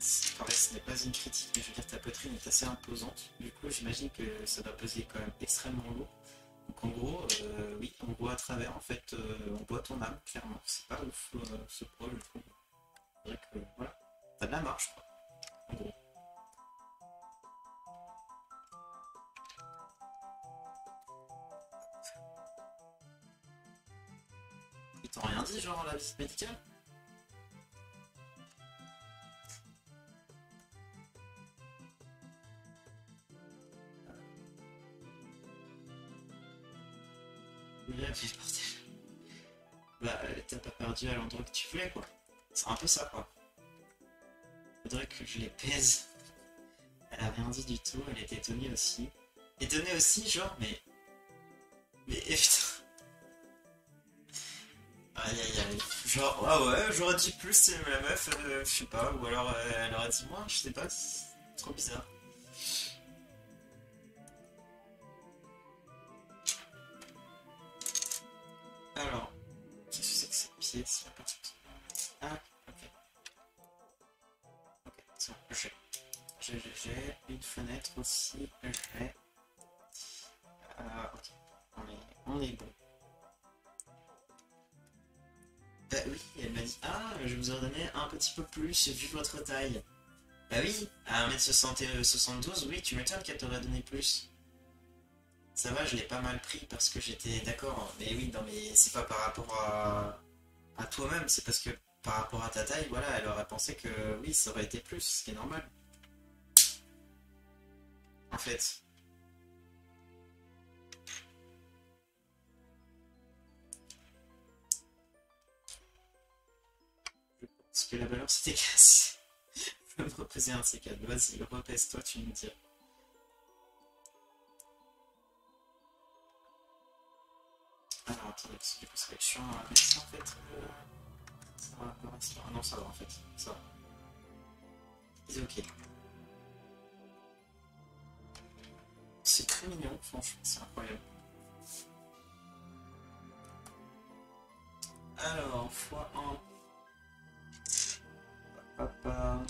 Enfin, ce n'est pas une critique, mais je veux dire, ta poitrine est assez imposante. Du coup, j'imagine que ça doit peser quand même extrêmement lourd. Donc en gros, euh, oui, on voit à travers, en fait, euh, on voit ton âme, clairement. C'est pas ouf euh, ce poids, je trouve. C'est vrai que, voilà, t'as de la marche, quoi. En gros. Ils t'ont rien dit, genre, la visite médicale? Bah, t'as pas perdu à l'endroit que tu voulais, quoi. C'est un peu ça, quoi. Faudrait que je les pèse. Elle a rien dit du tout, elle était étonnée aussi. Étonnée aussi, genre, mais... Mais putain... Aïe aïe aïe. Genre, ah ouais, j'aurais dit plus c'est la meuf, euh, je sais pas, ou alors euh, elle aurait dit moins, je sais pas, c'est trop bizarre. Aussi, j'ai. Euh, ok, on est, on est bon. Bah oui, elle m'a dit Ah, je vous donné un petit peu plus vu votre taille. Bah oui, à 1m72, oui, tu m'étonnes qu'elle t'aurait donné plus. Ça va, je l'ai pas mal pris parce que j'étais d'accord. Mais oui, non, mais c'est pas par rapport à, à toi-même, c'est parce que par rapport à ta taille, voilà, elle aurait pensé que oui, ça aurait été plus, ce qui est normal. En fait. Je pense que la valeur s'était cassée. Je vais me repaiser un de ces quatre. Vas-y, repèse-toi, tu me dis. Alors attendez, du coup ça va être chiant à mettre ça en fait. Euh, ça va non, ça va en fait. Ça va. C'est ok. C'est très mignon, franchement, c'est incroyable. Alors, x1. Papa.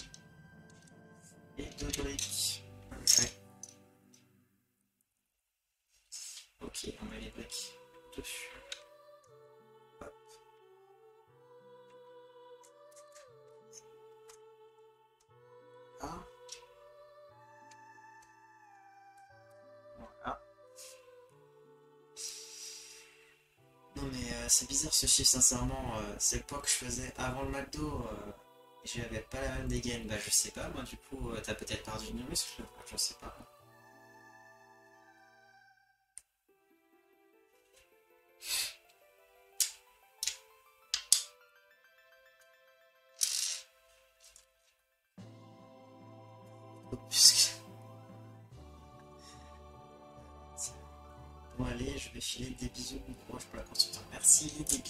C'est bizarre ce chiffre sincèrement, euh, c'est le que je faisais avant le McDo, euh, j'avais pas la même dégaine, bah je sais pas, moi du coup euh, t'as peut-être perdu une muscle, je sais pas. sleeping.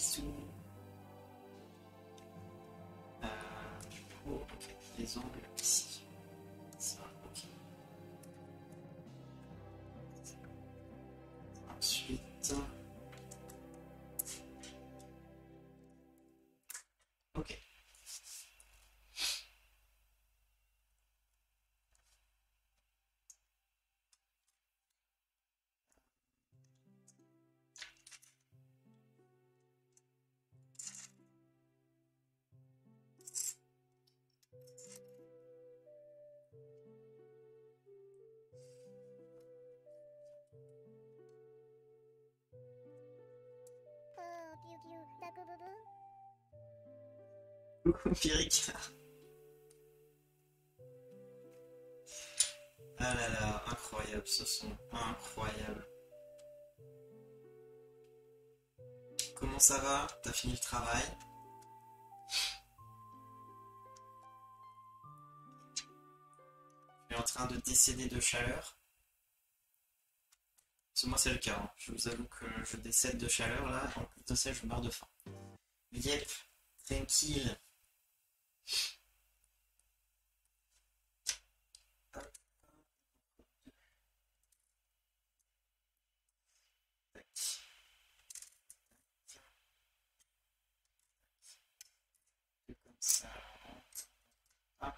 Coucou Pyrrhic. Ah là là, incroyable ce son, incroyable. Comment ça va? T'as fini le travail? Je suis en train de décéder de chaleur. Parce moi c'est le cas, hein. je vous avoue que je décède de chaleur là, en plus de ça je meurs de faim. Yep, tranquille. C'est ça. Ah.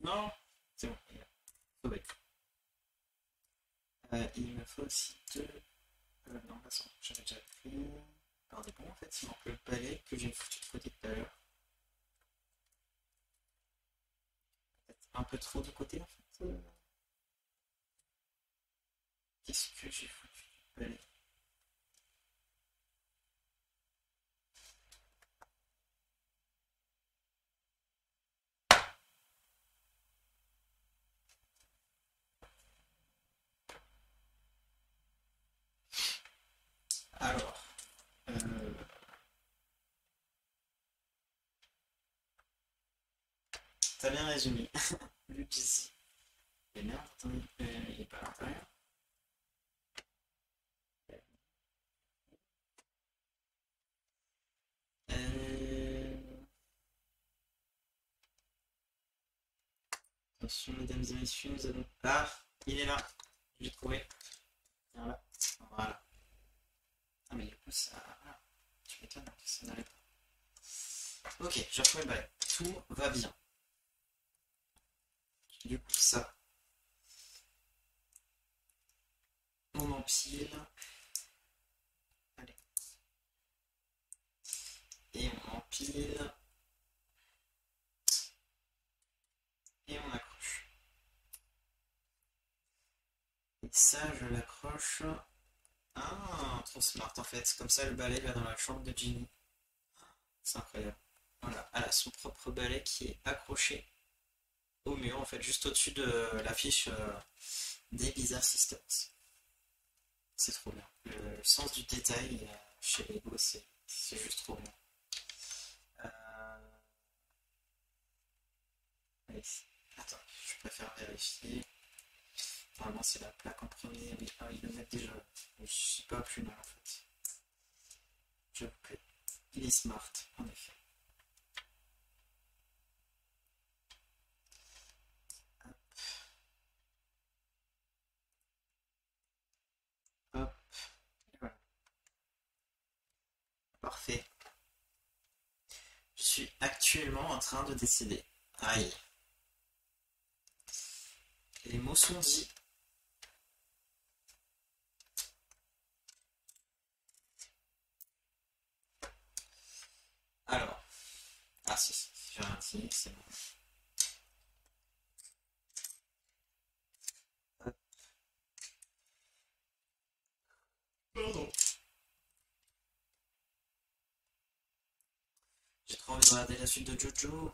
Non, c'est bon. il est là. Sauvé. Euh, il me faut aussi deux. Euh, non, ça. J'avais déjà. Bons en fait, il manque le balai que j'ai foutu de côté tout à l'heure. Peut-être un peu trop de côté en fait. Qu'est-ce que j'ai foutu du balai Alors, euh... t'as bien résumé. Luc ici. Mais merde, attendez, euh, il est pas à l'intérieur. Euh... Attention, mesdames et messieurs, nous allons. Ah, il est là. J'ai trouvé. Viens là. Voilà. Ah mais du coup ça... Ah, tu m'étonnes que ça n'allait pas. Ok, j'ai retrouvé le balai. Tout va bien. Du coup ça... On empile. Allez. Et on empile. Et on accroche. Et ça, je l'accroche ah, trop smart en fait. Comme ça, le balai va dans la chambre de Ginny. C'est incroyable. Voilà, elle a son propre balai qui est accroché au mur, en fait, juste au-dessus de l'affiche euh, des Bizarre Sisters. C'est trop bien. Le, sens du détail euh, chez Lego, c'est juste trop bien. Euh... Attends, je préfère vérifier. Normalement, c'est la plaque en premier. Oui, ah, ils le mettent déjà. Mais je suis pas plus mal en fait. Que il est smart, en effet. Hop. Hop. Et voilà. Parfait. Je suis actuellement en train de décider. Aïe. Les mots sont dits. Alors. Ah si, si, j'ai rien dit, c'est bon. J'ai trop envie de regarder la suite de Jojo.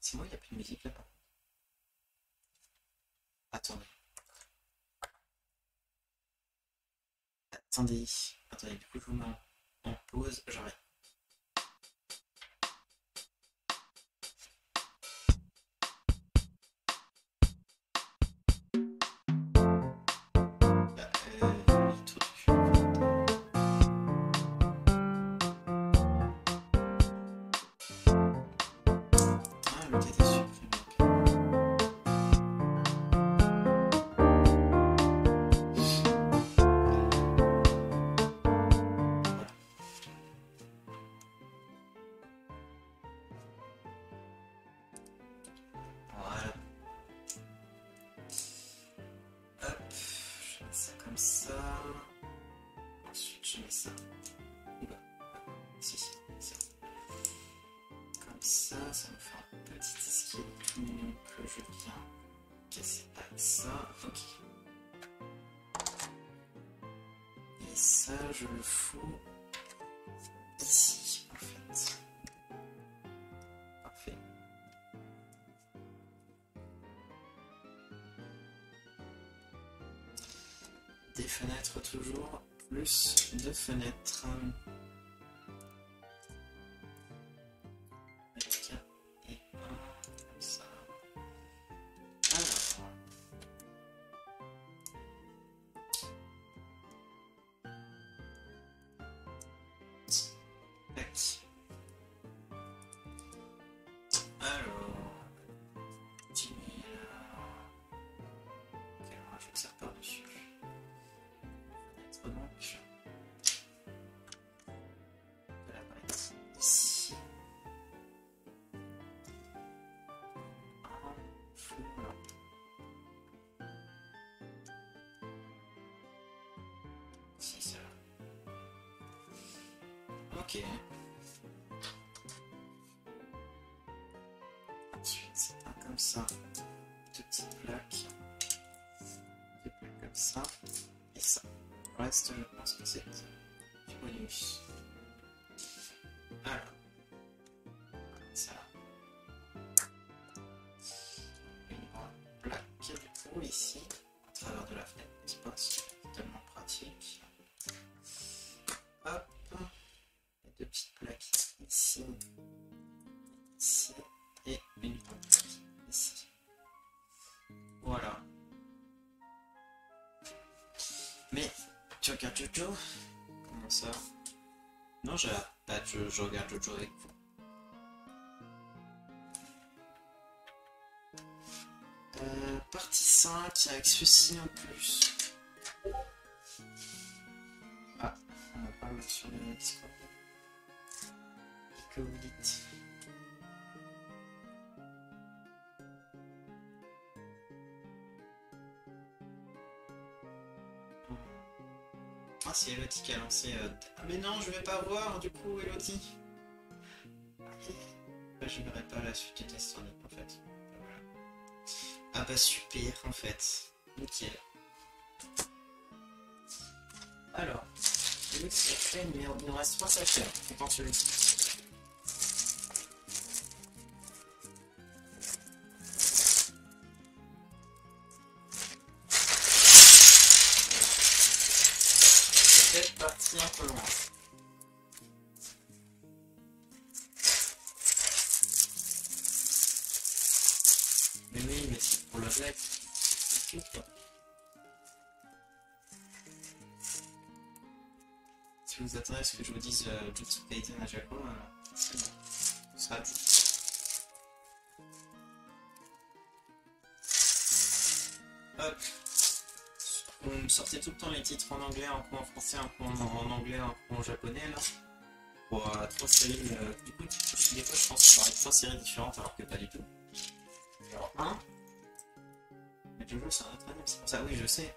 C'est moi, il n'y a plus de musique là par contre. Attendez. Attendez. Attendez, du coup, je vous mets en pause. J'arrête. Ok. Ensuite, un comme ça. Deux petites plaques. Deux plaques comme ça. Et ça. Reste, je pense Mais tu regardes Jojo Comment ça Non, je, regarde Jojo avec vous. Euh, partie 5 avec ceci en plus. Ah, on va pas mettre sur le Discord. Que vous dites C'est qui a lancé. mais non, je vais pas voir du coup, Elodie. Bah, je verrai pas la suite du test en fait. Ah bah super en fait. Nickel. Alors, le sachet numéro. Il nous reste 3 sachets. On prend celui-ci. Loin. Mais oui, mais c'est pour la blague. Si vous attendez à ce que je vous dise euh, Jutsu Kaiten à fois, euh, c'est bon. Ce sera tout. Hop. Vous me sortez tout le temps les titres en anglais, un coup en français, un coup en, anglais, un coup en japonais là. Pour euh, trois séries. euh, du coup, des fois je pense que de trois séries différentes alors que pas du tout. Alors, un. Mais Jojo, c'est un autre anime, c'est pour ça. Oui, je sais.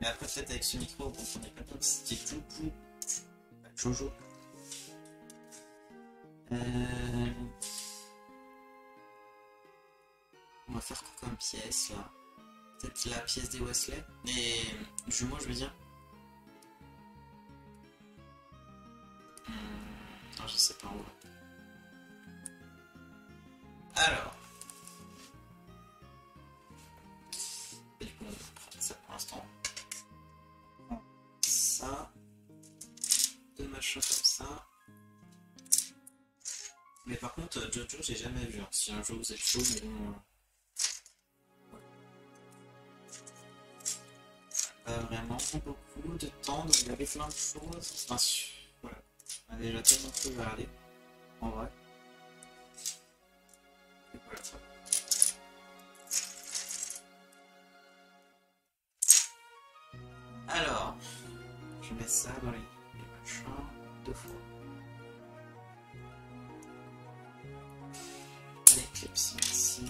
Mais après, peut-être avec ce micro, vous comprenez pas que c'était Jojo. Jojo. On va faire quoi comme pièce là? Peut-être la pièce des Wesley Des jumeaux, je veux dire. Non, je sais pas où. Alors. Du coup, on va prendre ça pour l'instant. Ça. Deux machins comme ça. Mais par contre, euh, Jojo, j'ai jamais vu. hein. Si un jour vous êtes chaud, mais bon. Vraiment beaucoup de temps, donc il y avait plein de choses. Enfin, voilà. On a déjà tellement de choses à. En vrai. Alors, je mets ça dans les, les machins deux fois. Les clips sont ici.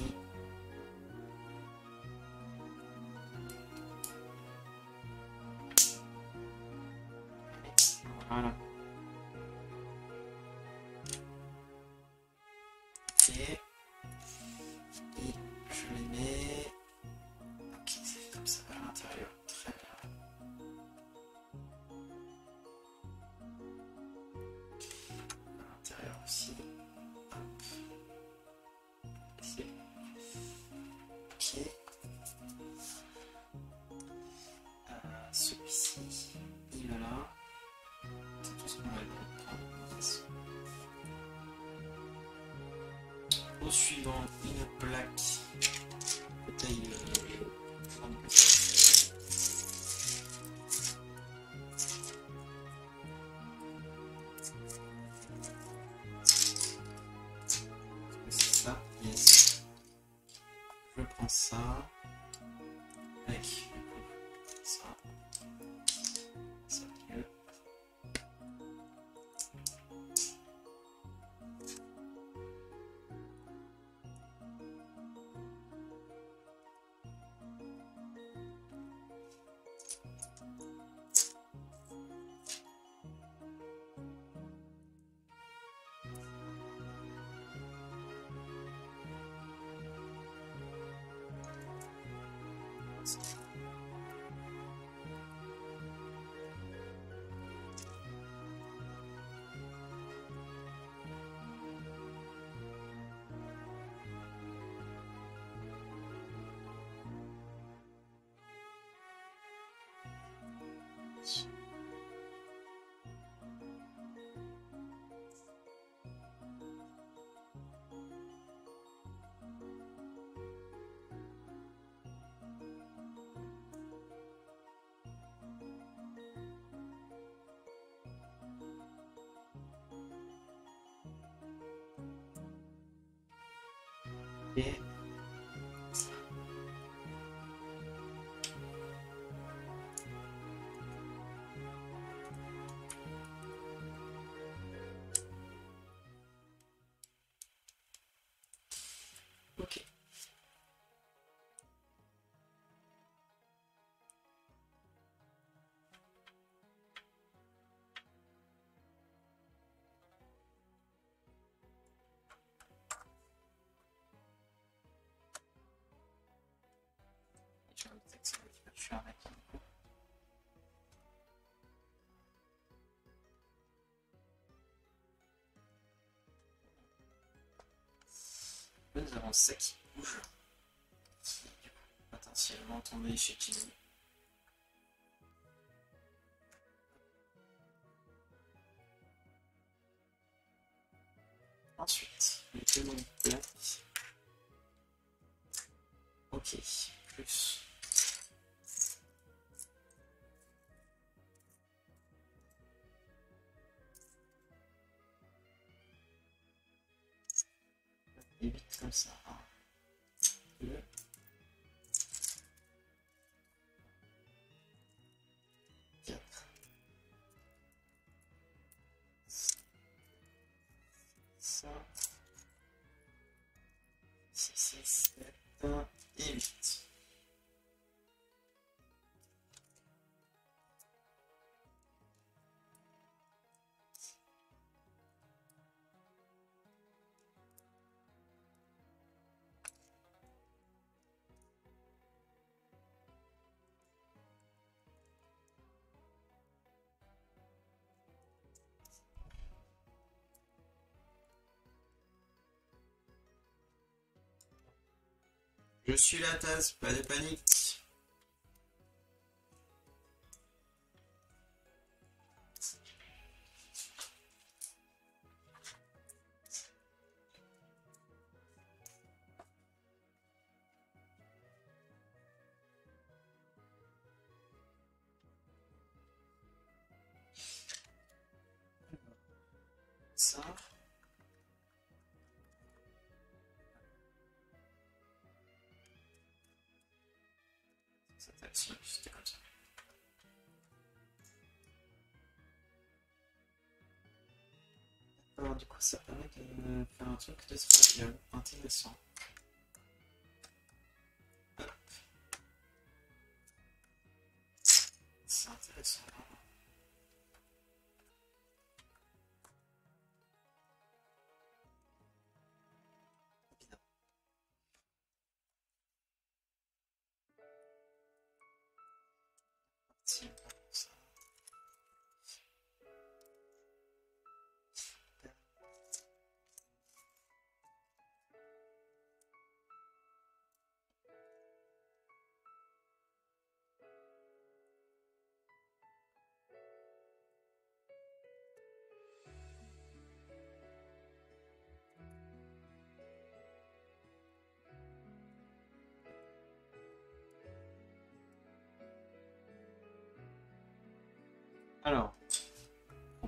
Au suivant, une plaque de taille euh, ça, yes. Je prends ça. えー nous avons Saki Rouge, qui potentiellement tombé chez Kinemi. Je suis la tasse, pas de panique. du coup ça permet de faire un truc de spatial intéressant.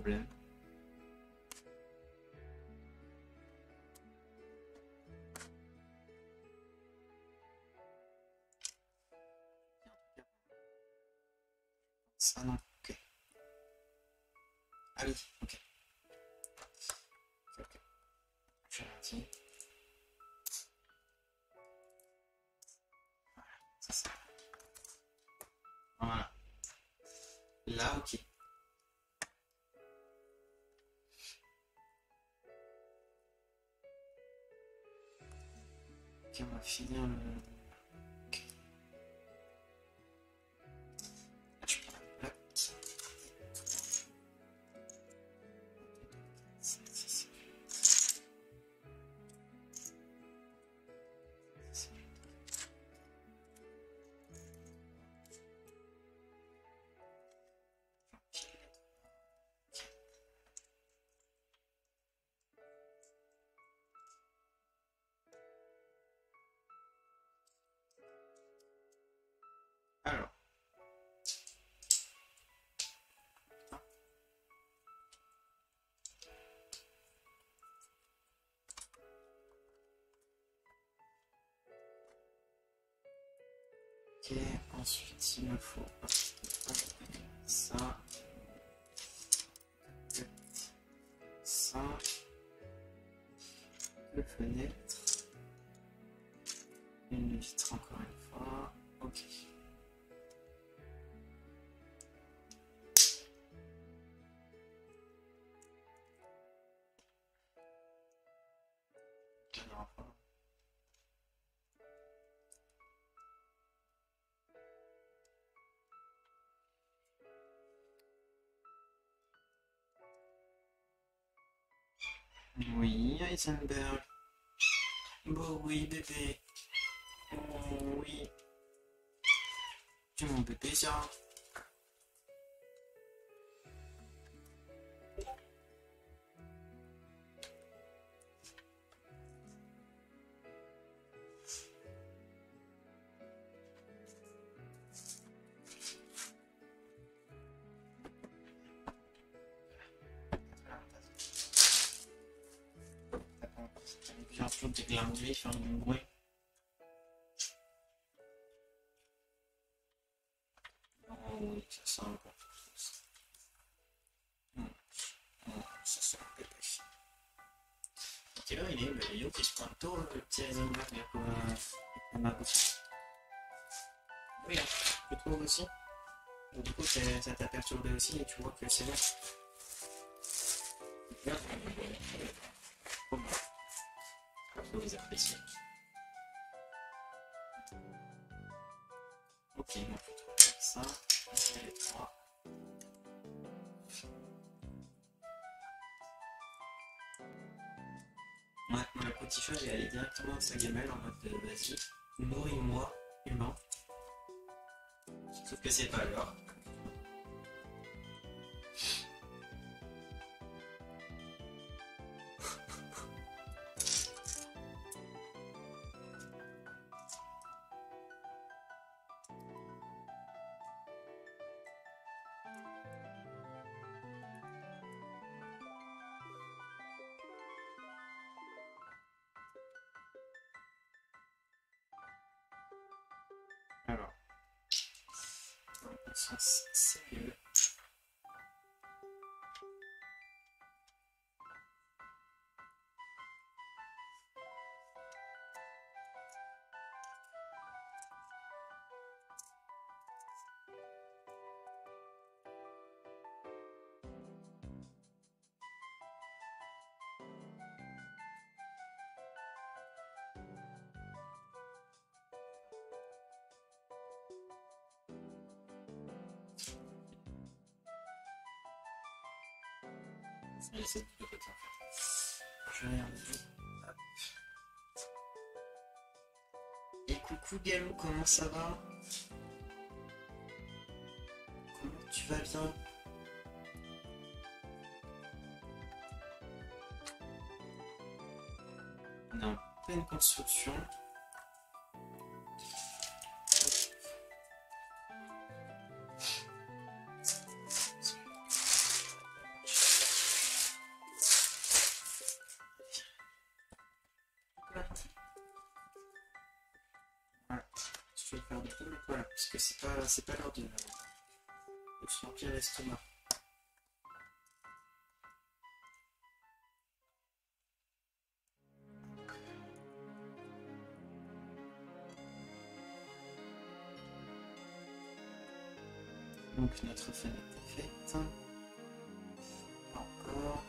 problem. Sana семь. Ok, ensuite il me faut ça. Oui, Heisenberg. Bon, oui, bébé. Oh, oui. Tu es mon bébé, ça. Oui, hein, tu trouves aussi Donc, Du coup, ça t'a perturbé aussi et tu vois que c'est. Bien. Bon. Ok, trouver ça. Les chat, j'ai allé directement à sa gamelle en mode euh, vas-y, nourris-moi, humain. Sauf que c'est pas l'heure. Je vais laisser de côté en fait. Je vais regarder. Hop. Et coucou Galou, comment ça va Comment tu vas bien On est en pleine construction. Notre fenêtre est faite. Encore.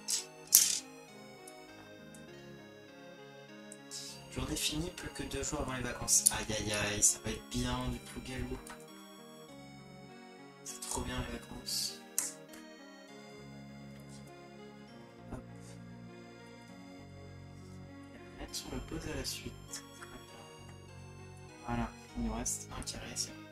Journée finie, plus que deux jours avant les vacances. Aïe aïe aïe, ça va être bien du coup galou. C'est trop bien les vacances. Hop. Et sur le pause à la suite. Voilà, il nous reste un carré, c'est.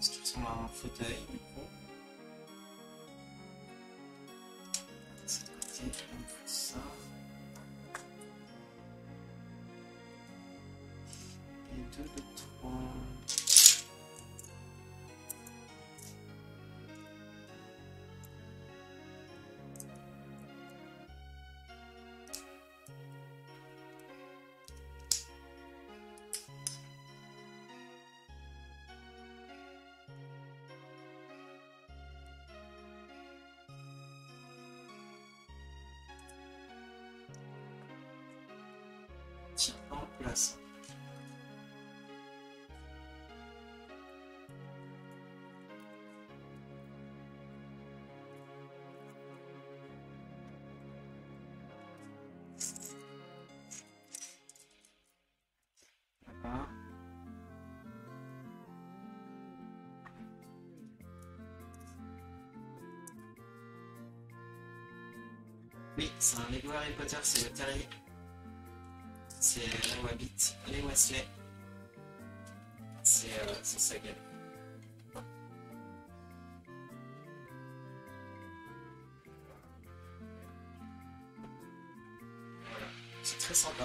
Ce qui ressemble à un fauteuil, Tiens, en place. Oui, c'est un Lego Harry Potter, c'est le terrier. C'est là où les Wesley. C'est euh, sa. Voilà, c'est très sympa.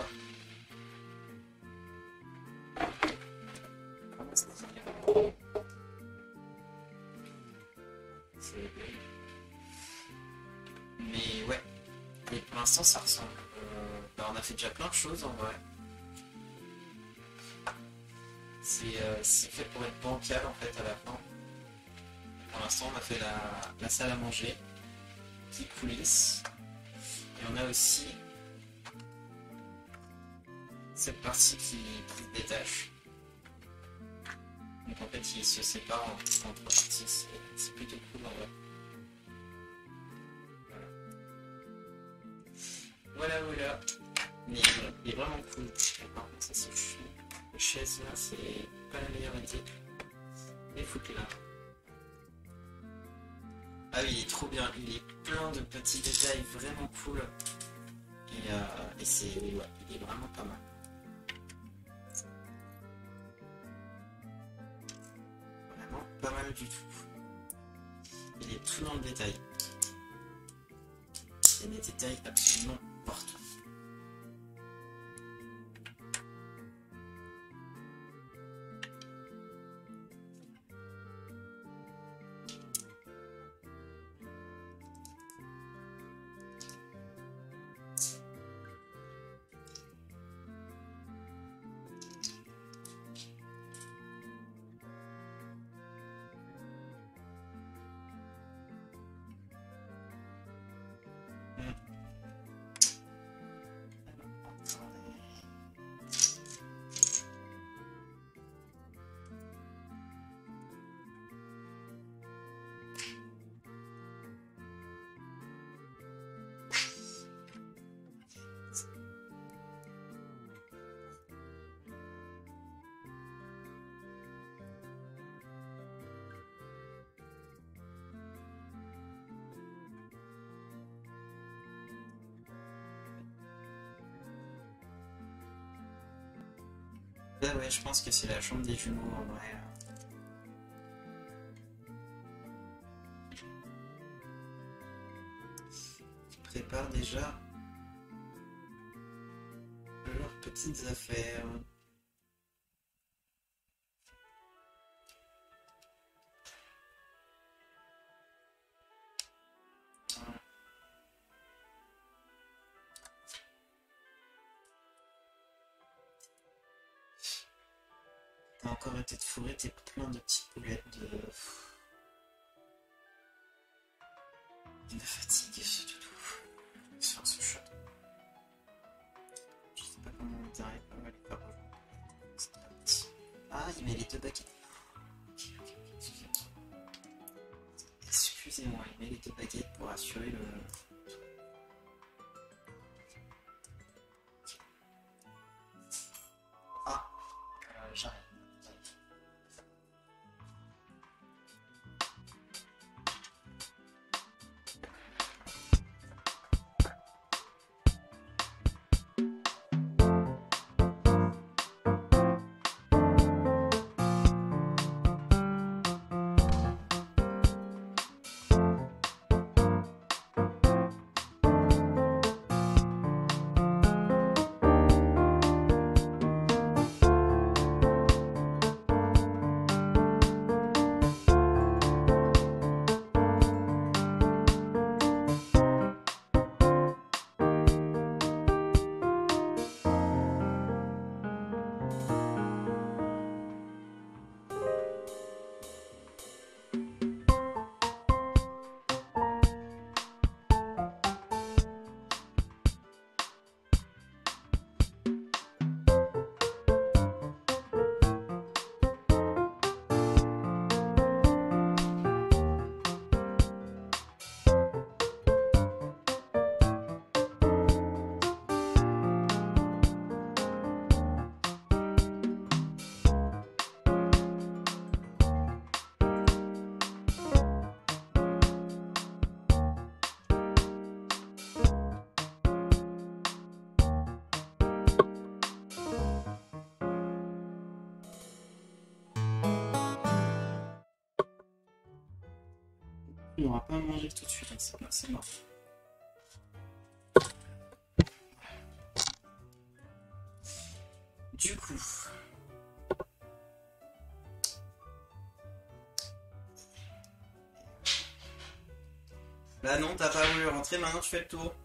Mais ouais, et pour l'instant ça ressemble. On a fait déjà plein de choses en vrai. C'est euh, c'est fait pour être bancal en fait à la fin. Pour l'instant on a fait la, salle à manger qui coulisse. Et on a aussi cette partie qui, se détache. Donc en fait il se sépare en, en trois parties, c'est plutôt cool en vrai. Contre, ça là, c'est pas la meilleure idée. Les foutre là. Ah oui, il est trop bien. Il est plein de petits détails vraiment cool. Et, euh, c'est. Il est vraiment pas mal. Vraiment pas mal du tout. Il est tout dans le détail. Il y a des détails absolument Ouais, ouais, je pense que c'est la chambre des jumeaux en vrai. Ils préparent déjà leurs petites affaires. Il n'aura pas à manger tout de suite, hein, c'est mort. Du coup. Bah non, t'as pas voulu rentrer, maintenant tu fais le tour.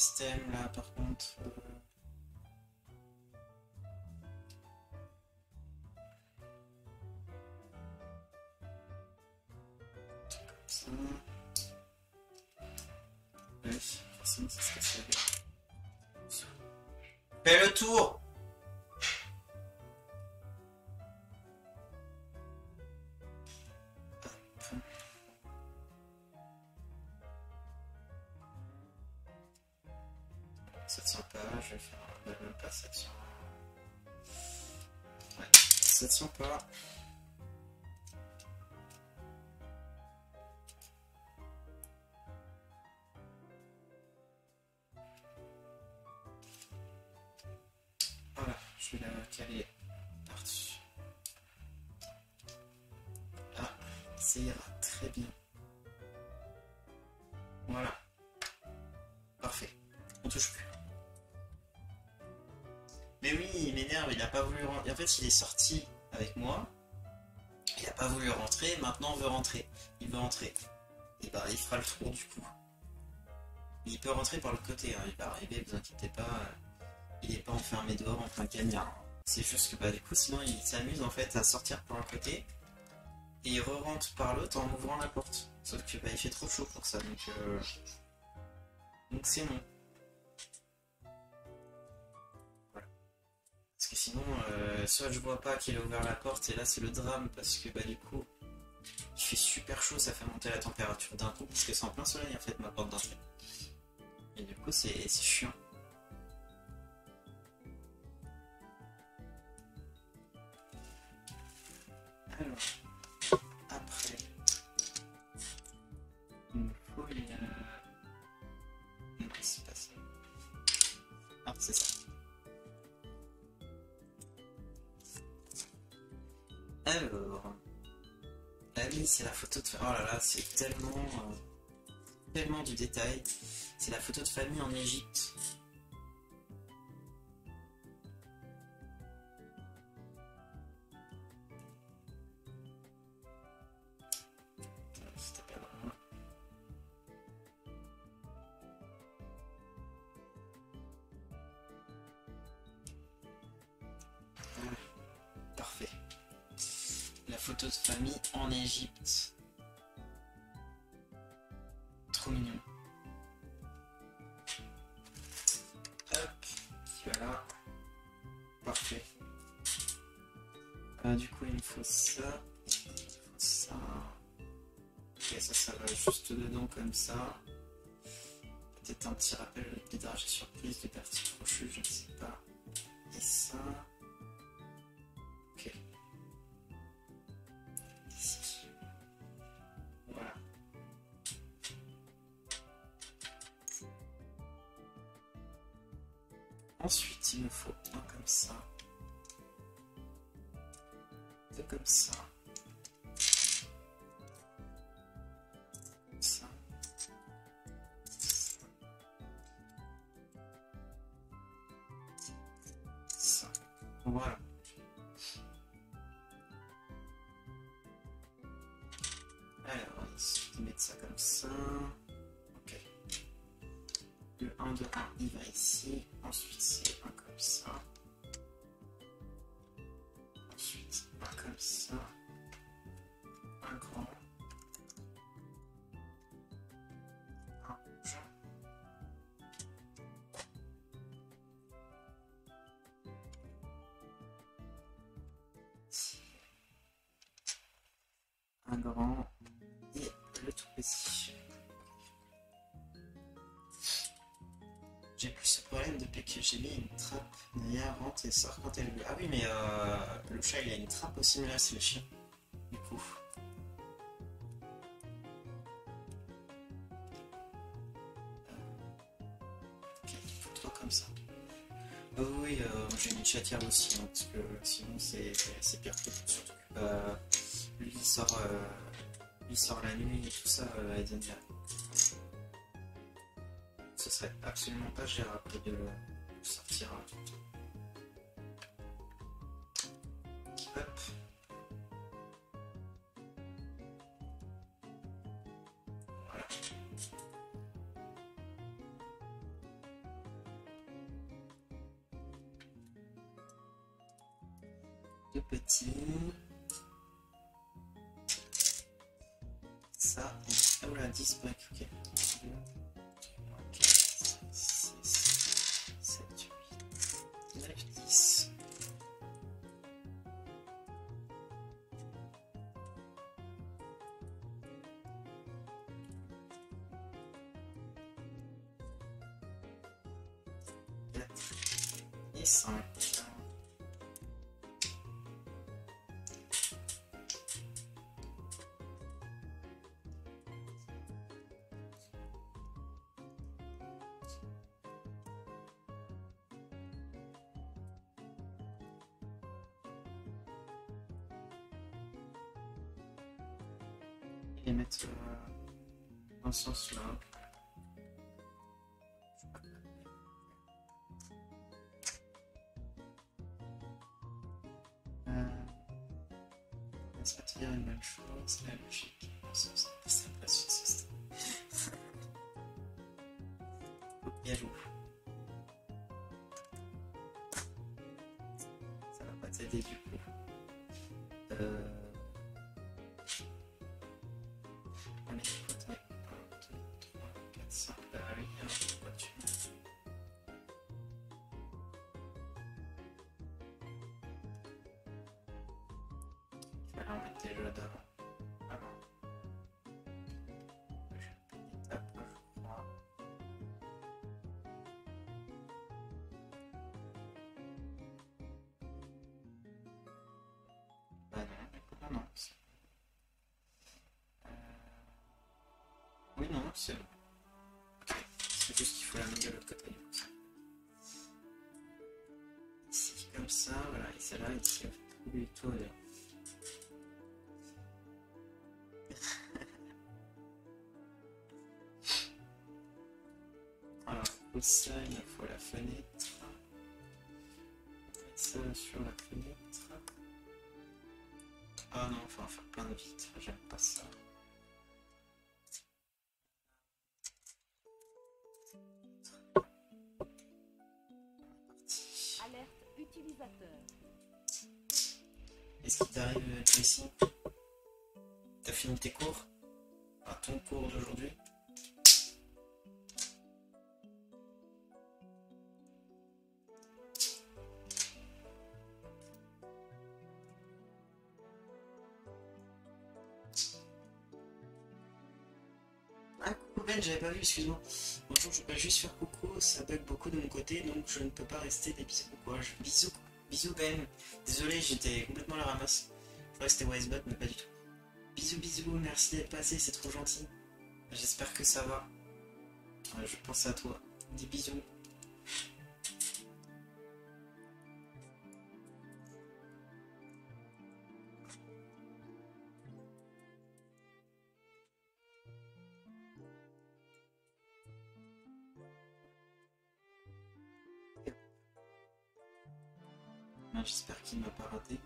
Système là par contre. Vais la caler par-dessus. Ah, ça ira très bien. Voilà. Parfait. On touche plus. Mais oui, il m'énerve, il a pas voulu rentrer. En fait, il est sorti avec moi. Il a pas voulu rentrer, maintenant on veut rentrer. Il veut rentrer. Et bah, il fera le tour du coup. Il peut rentrer par le côté, hein. il va arriver, vous inquiétez pas. Il est pas enfermé dehors en plein. C'est juste que bah, du coup, sinon il s'amuse en fait à sortir par un côté. Et il re-rentre par l'autre en ouvrant la porte. Sauf que bah, il fait trop chaud pour ça, donc. euh, Donc c'est non. Parce que sinon, euh, soit je vois pas qu'il a ouvert la porte et là c'est le drame parce que bah du coup, il fait super chaud, ça fait monter la température d'un coup parce que c'est en plein soleil en fait ma porte d'entrée. Et du coup c'est chiant. Alors, après, il me faut Non, c'est pas ça. Ah, c'est ça. Alors, la oui, c'est la photo de. Oh là là, c'est tellement, euh, tellement du détail. C'est la photo de famille en Égypte. Famille en Égypte. Trop mignon. Hop, voilà. Parfait. Ah, du coup, il me faut ça. Ça. Ok, ça, va juste dedans comme ça. Peut-être un petit rappel de surprise de partie crochue, je ne sais pas. Ça. Il me faut un comme ça. Deux comme ça. Grand et le tout petit. J'ai plus ce problème depuis que j'ai mis une trappe derrière, rentre et sort quand elle veut. Ah oui, mais euh, le chat il a une trappe aussi, mais là c'est le chien. Du coup. Toi comme ça. Oh oui, euh, j'ai mis chatière aussi, hein, parce que sinon c'est pire que tout. Surtout euh, il sort, euh, il sort la nuit et tout ça, euh, Eden Dia. Ce serait absolument pas gérable de écoute, non, c'est- Euh, Oui, non, c'est juste qu'il faut la mettre de l'autre côté. Ici, comme ça, voilà, et celle-là, ici, et tout. allez. Alors, ça, En faire plein de vitres, j'aime pas ça. Alerte utilisateur. Est-ce qu'il t'arrive, Jessie T'as fini tes cours? Enfin, ton cours d'aujourd'hui? J'avais pas vu, excuse-moi. Bonjour, je peux juste faire coucou, ça bug beaucoup de mon côté, donc je ne peux pas rester des bisous. Courage. Bisous, bisous Ben. Désolé, j'étais complètement à la ramasse. Je croyais que c'était Wisebot, mais pas du tout. Bisous, bisous, merci d'être passé, c'est trop gentil. J'espère que ça va. Je pense à toi. Des bisous. J'espère qu'il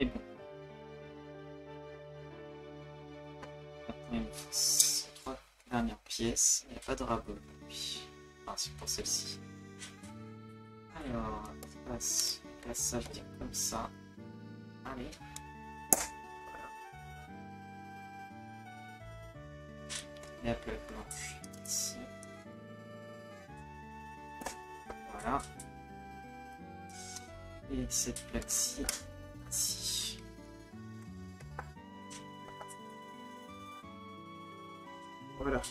Et bon. Maintenant, il nous faut trois dernières pièces. Il n'y a pas de rabot. Enfin, c'est pour celle-ci. Alors, on passe le passage comme ça. Allez. La plaque blanche ici. Voilà. Et cette plaque-ci ici. Voilà.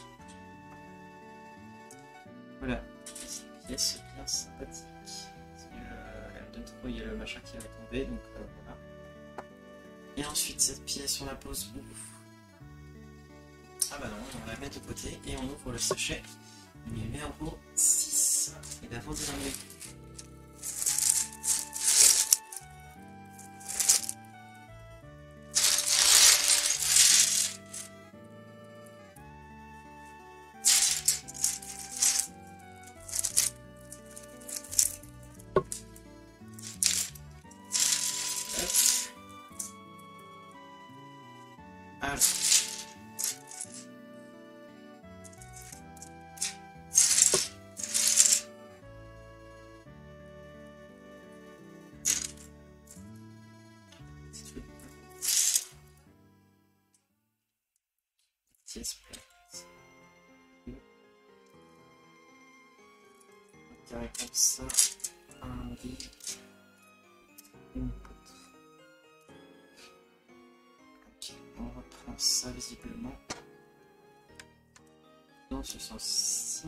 Voilà. Cette pièce bien sympathique. Euh, elle donne trop, il y a le machin qui va tomber, donc euh, voilà. Et ensuite, cette pièce, on la pose côté et on ouvre le sachet. Gros 6. Et d'avant de ça. Un. Une poutre. Ok, on reprend ça visiblement. Dans ce sens-ci.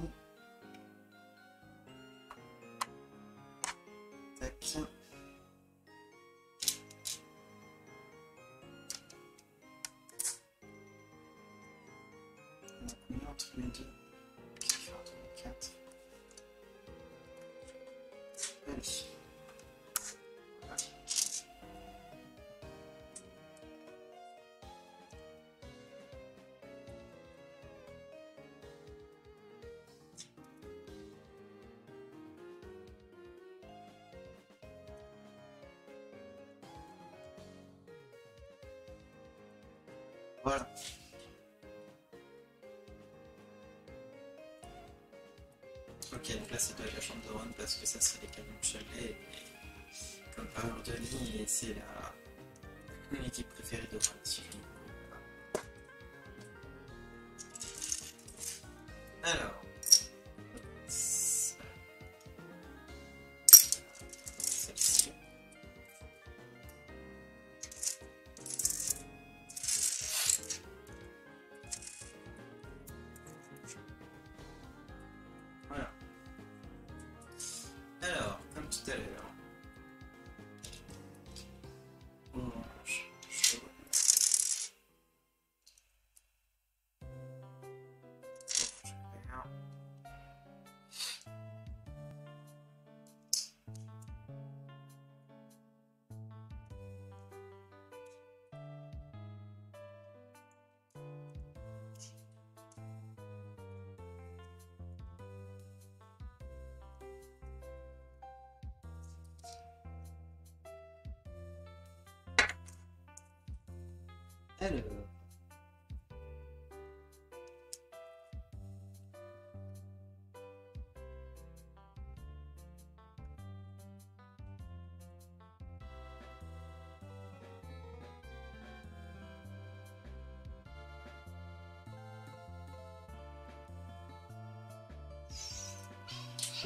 Voilà. Ok, donc là c'est de la chambre de Ron parce que ça c'est les canons de chalet. Et comme par de lit, c'est l'équipe préférée de Ron.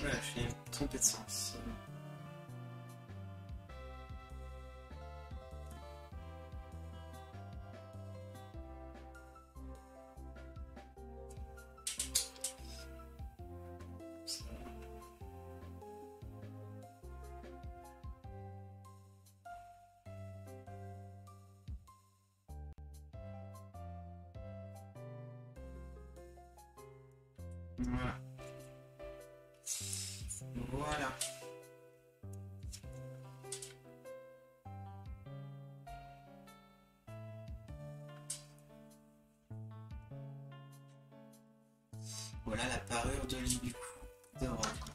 Voilà, suis trompé de sens. La parure de lit du coup.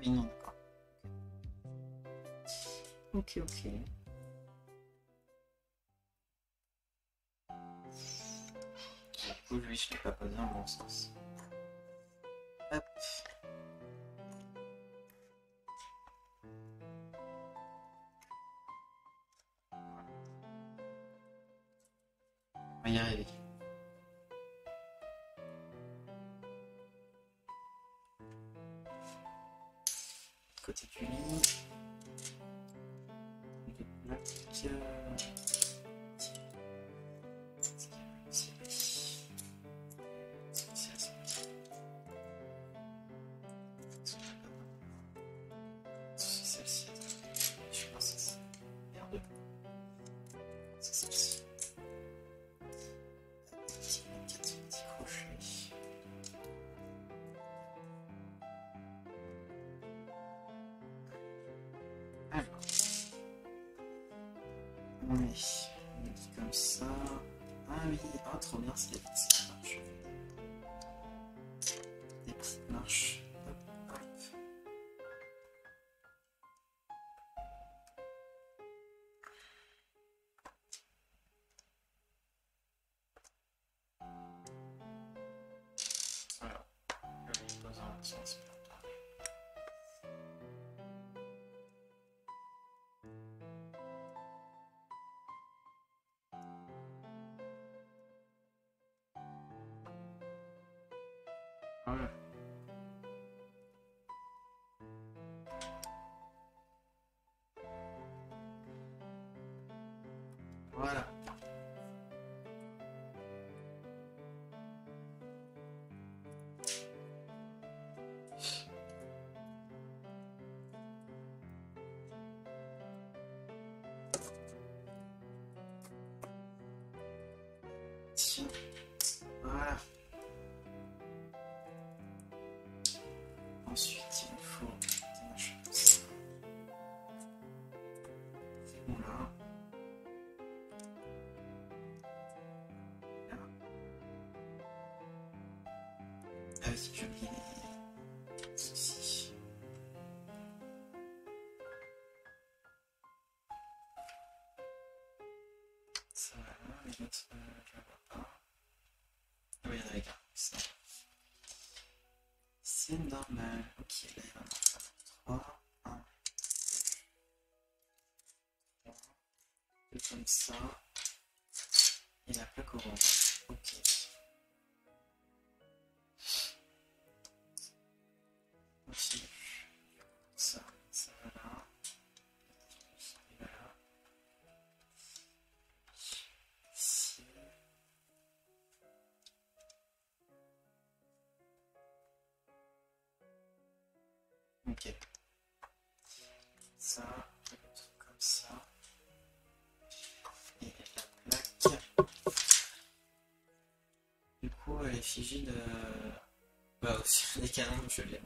De Ron. Ah oui, non, d'accord. Ok, ok. Du coup, lui, je l'ai pas posé dans le bon sens. Ah trop Voilà. J'ai oublié les soucis. Ça va là, les autres, euh, je ne vois pas. Ah oui, il y en avait qu'un. Ça. C'est normal. Ok, là il va en faire 3. 1. 2 comme ça. Et la plaque orange. L'effigie de. Bah, aussi, les canons, je l'ai.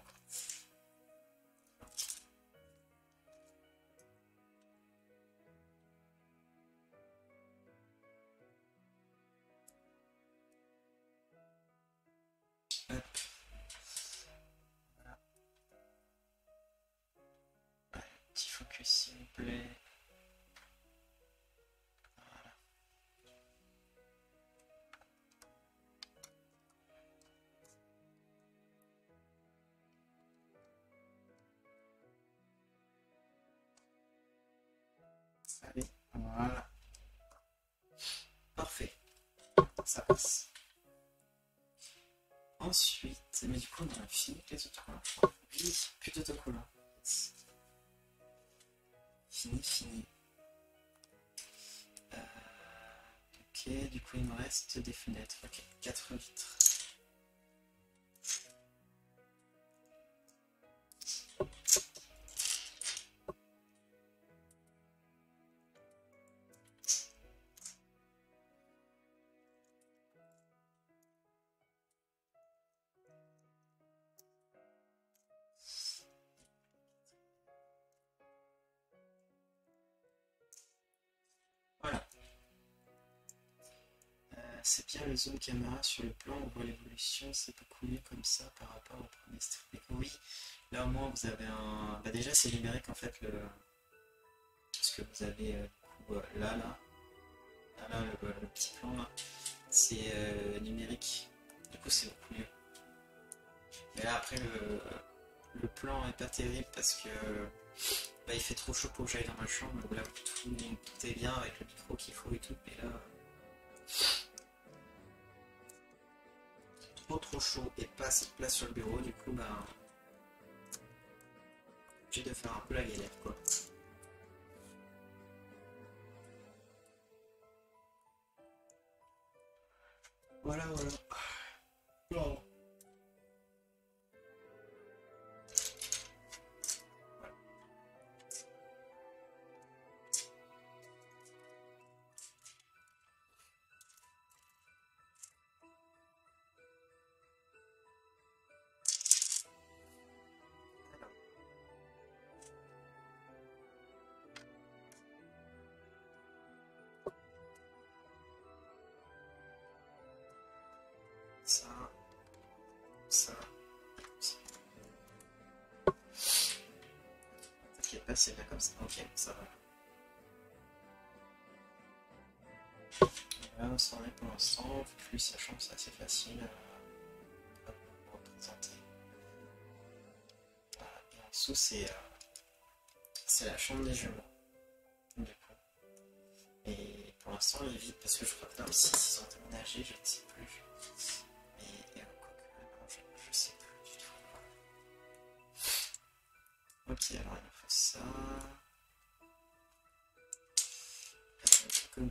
Ça passe. Ensuite, mais du coup, on a fini les autocollants. Oui, plus d'autocollants. Fini, fini. Euh, ok, du coup, il me reste des fenêtres. Ok, 4 vitres. C'est bien le zoom caméra sur le plan, on voit l'évolution, c'est beaucoup mieux comme ça par rapport au premier stream. Oui, là au moins vous avez un. Bah déjà c'est numérique en fait le. Ce que vous avez euh, euh, là là. Là là le, petit plan là. C'est euh, numérique. Du coup c'est beaucoup mieux. Mais là après le, le plan est pas terrible parce que bah, il fait trop chaud pour que j'aille dans ma chambre là tout est bien avec le micro qu'il faut et tout. Mais là. Trop trop chaud et pas assez de place sur le bureau, du coup, bah. J'ai de faire un peu la galère, quoi. Voilà, voilà. Bon. Ça. Ok, ça va. Là, on s'en est pour l'instant. Que lui, sa chambre, c'est assez facile à, à représenter. Et en dessous, c'est euh, c'est la chambre des jumeaux. Du coup. Et pour l'instant, il est vide parce que je crois que là aussi, ils ont déménagé, je ne sais plus. Mais euh, je, je sais plus du tout. Ok, alors il nous faut ça. Un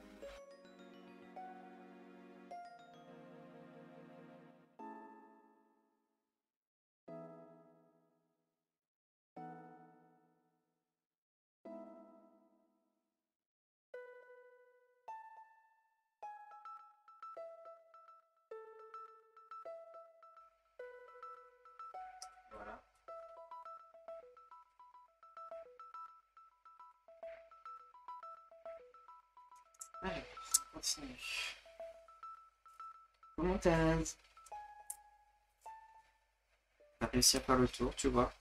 Allez, on continue. Montaise. On a réussi à faire le tour, tu vois?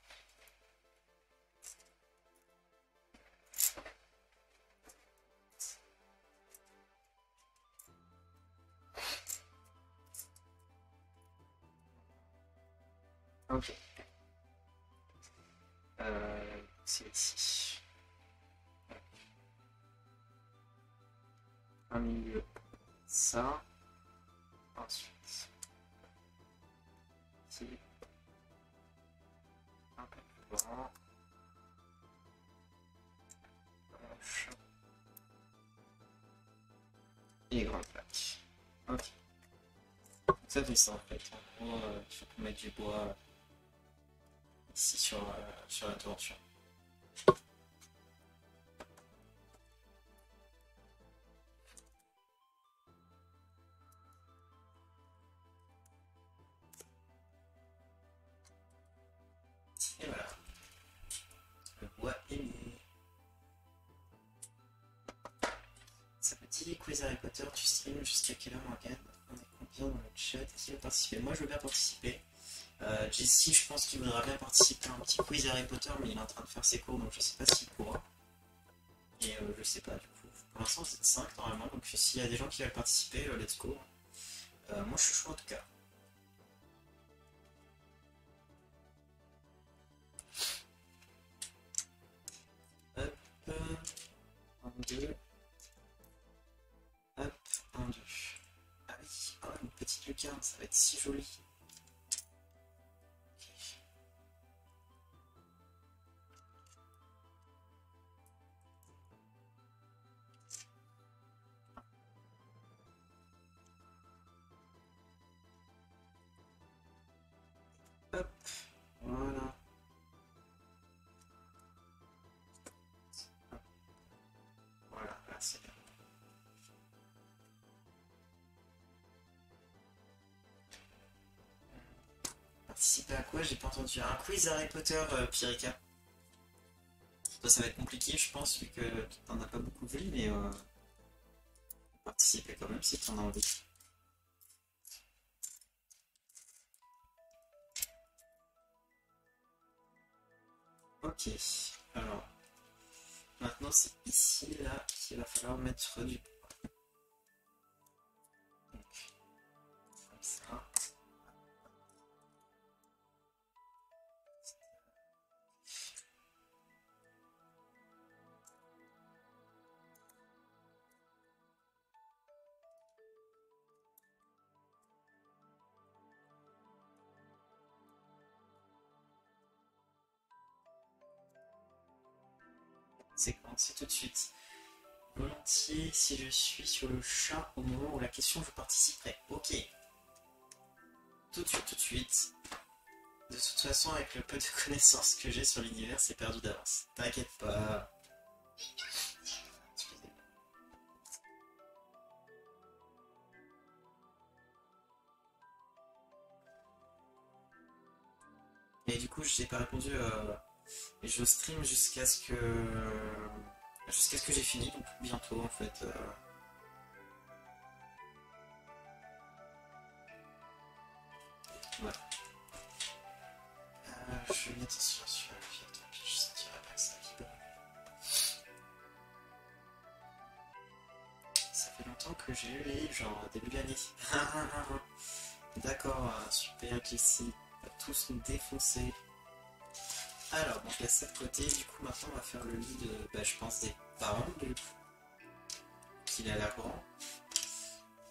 En fait. En gros, il du bois euh, ici sur, euh, sur la toiture. Et voilà. Le bois est mis. Me dit quiz Harry Potter, tu stream jusqu'à quelle heure Morgane? Dans le chat Qui veut participer Moi je veux bien participer. Euh, Jessie, je pense qu'il voudra bien participer à un petit quiz Harry Potter, mais il est en train de faire ses cours, donc je sais pas s'il pourra. Et euh, je sais pas du coup. Pour l'instant, êtes 5 normalement, donc s'il y a des gens qui veulent participer, euh, let's go. Euh, moi je suis chaud en tout cas. Hop, 1, 2. Petite lucarne, ça va être si joli. Pas entendu. Un quiz Harry Potter, euh, Pirika. Toi, ça va être compliqué, je pense, vu que t'en as pas beaucoup vu, mais euh, participer quand même si t'en as envie. Ok, alors maintenant c'est ici là qu'il va falloir mettre du bois. Donc, comme ça. Tout de suite. Volontiers si je suis sur le chat au moment où la question je participerai. Ok. Tout de suite, tout de suite. De toute façon, avec le peu de connaissances que j'ai sur l'univers, c'est perdu d'avance. T'inquiète pas. Et du coup, je n'ai pas répondu. euh, et je stream jusqu'à ce que jusqu'à ce que j'ai fini, donc bientôt en fait. euh. Voilà. Euh, je vais mettre sur celui-là, puis attends, puis je sentirai pas que ça vibre. Ça fait longtemps que j'ai eu les genre début de l'année. D'accord, euh, super Jessie. Tous nous défoncer. Alors, donc il ça de côté, du coup maintenant on va faire le lit de, bah, je pense, des parents, du coup. Qu'il a l'air grand.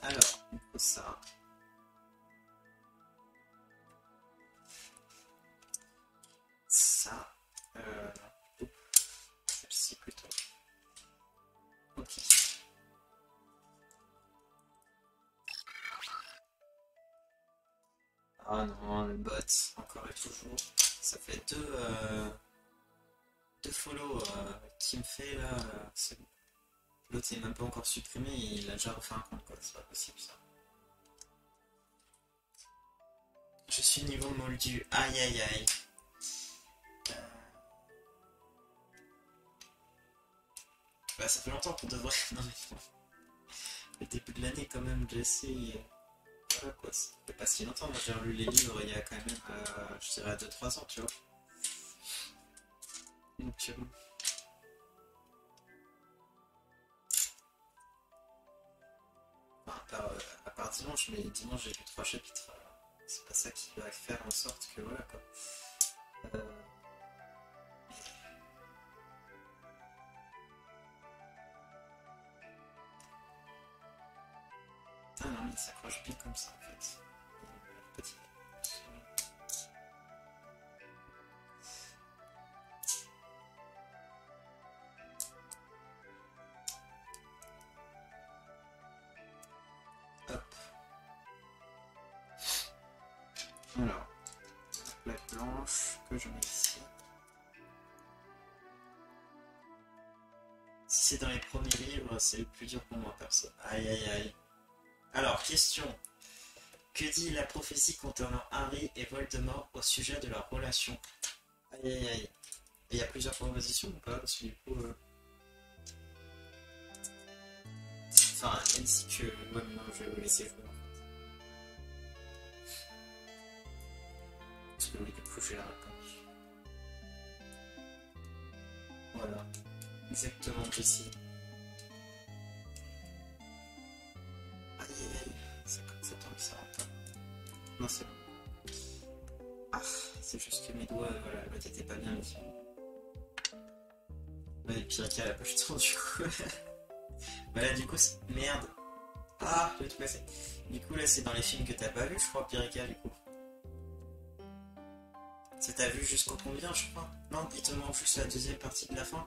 Alors, on faut ça. Ça. Euh... Celle-ci plutôt. Ok. Ah non, le bot, encore et toujours. Ça fait deux, euh, deux follow euh, qui me fait là. c'est. L'autre est même pas encore supprimé, il a déjà refait un compte quoi, c'est pas possible ça. Je suis niveau moldu, aïe aïe aïe. Euh, Bah ça fait longtemps qu'on devrait. Non mais. Le début de l'année quand même, Jesse. Euh, Voilà quoi, pas si longtemps. J'ai relu les livres il y a quand même, euh, je dirais, 2-3 ans, tu vois. Euh, enfin, à, part, euh, à part dimanche, mais dimanche j'ai lu 3 chapitres. C'est pas ça qui va faire en sorte que voilà quoi. S'accroche bien comme ça en fait. Hop. Alors, la plaque blanche que je mets ici. Si c'est dans les premiers livres, c'est le plus dur pour moi, perso. Aïe aïe aïe. Alors, question. Que dit la prophétie concernant Harry et Voldemort au sujet de leur relation? Aïe aïe aïe. Il y a plusieurs propositions ou pas? Parce que du coup. euh, Enfin, elle dit que. Ouais, non, je vais vous laisser jouer en fait. Parce que du coup, j'ai la réponse. Voilà. Exactement, Jessie. Non, c'est bon. Ah, c'est juste que mes doigts, voilà, le t'étais pas bien ici. Ouais, et puis Rika, elle a pas fait trop du coup. voilà, du coup. Merde. Ah, je vais tout casser. Du coup, là, c'est dans les films que t'as pas vu, je crois, Pirika, du coup. C'est t'as vu jusqu'au combien, je crois? Non, il te manque juste la deuxième partie de la fin.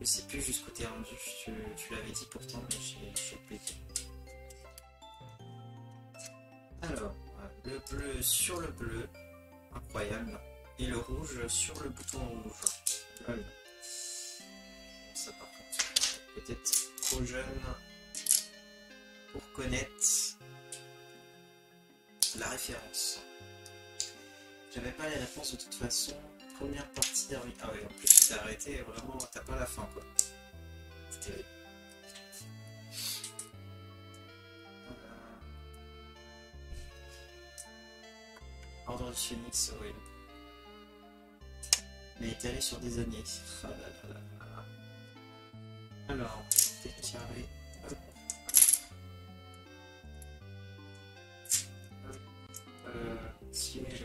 Je sais plus jusqu'où t'es rendu, tu, tu l'avais dit pourtant, mais j'ai j'ai oublié. Alors, le bleu sur le bleu, incroyable. Et le rouge sur le bouton rouge. Ça par contre, peut-être trop jeune pour connaître la référence. J'avais pas les réponses de toute façon. Première partie. Ah ouais, en plus t'es arrêté, vraiment, t'as pas la fin quoi. C'est Ordre du Phoenix, oui. Mais étalé sur des années. Alors. Hop. Euh, si mais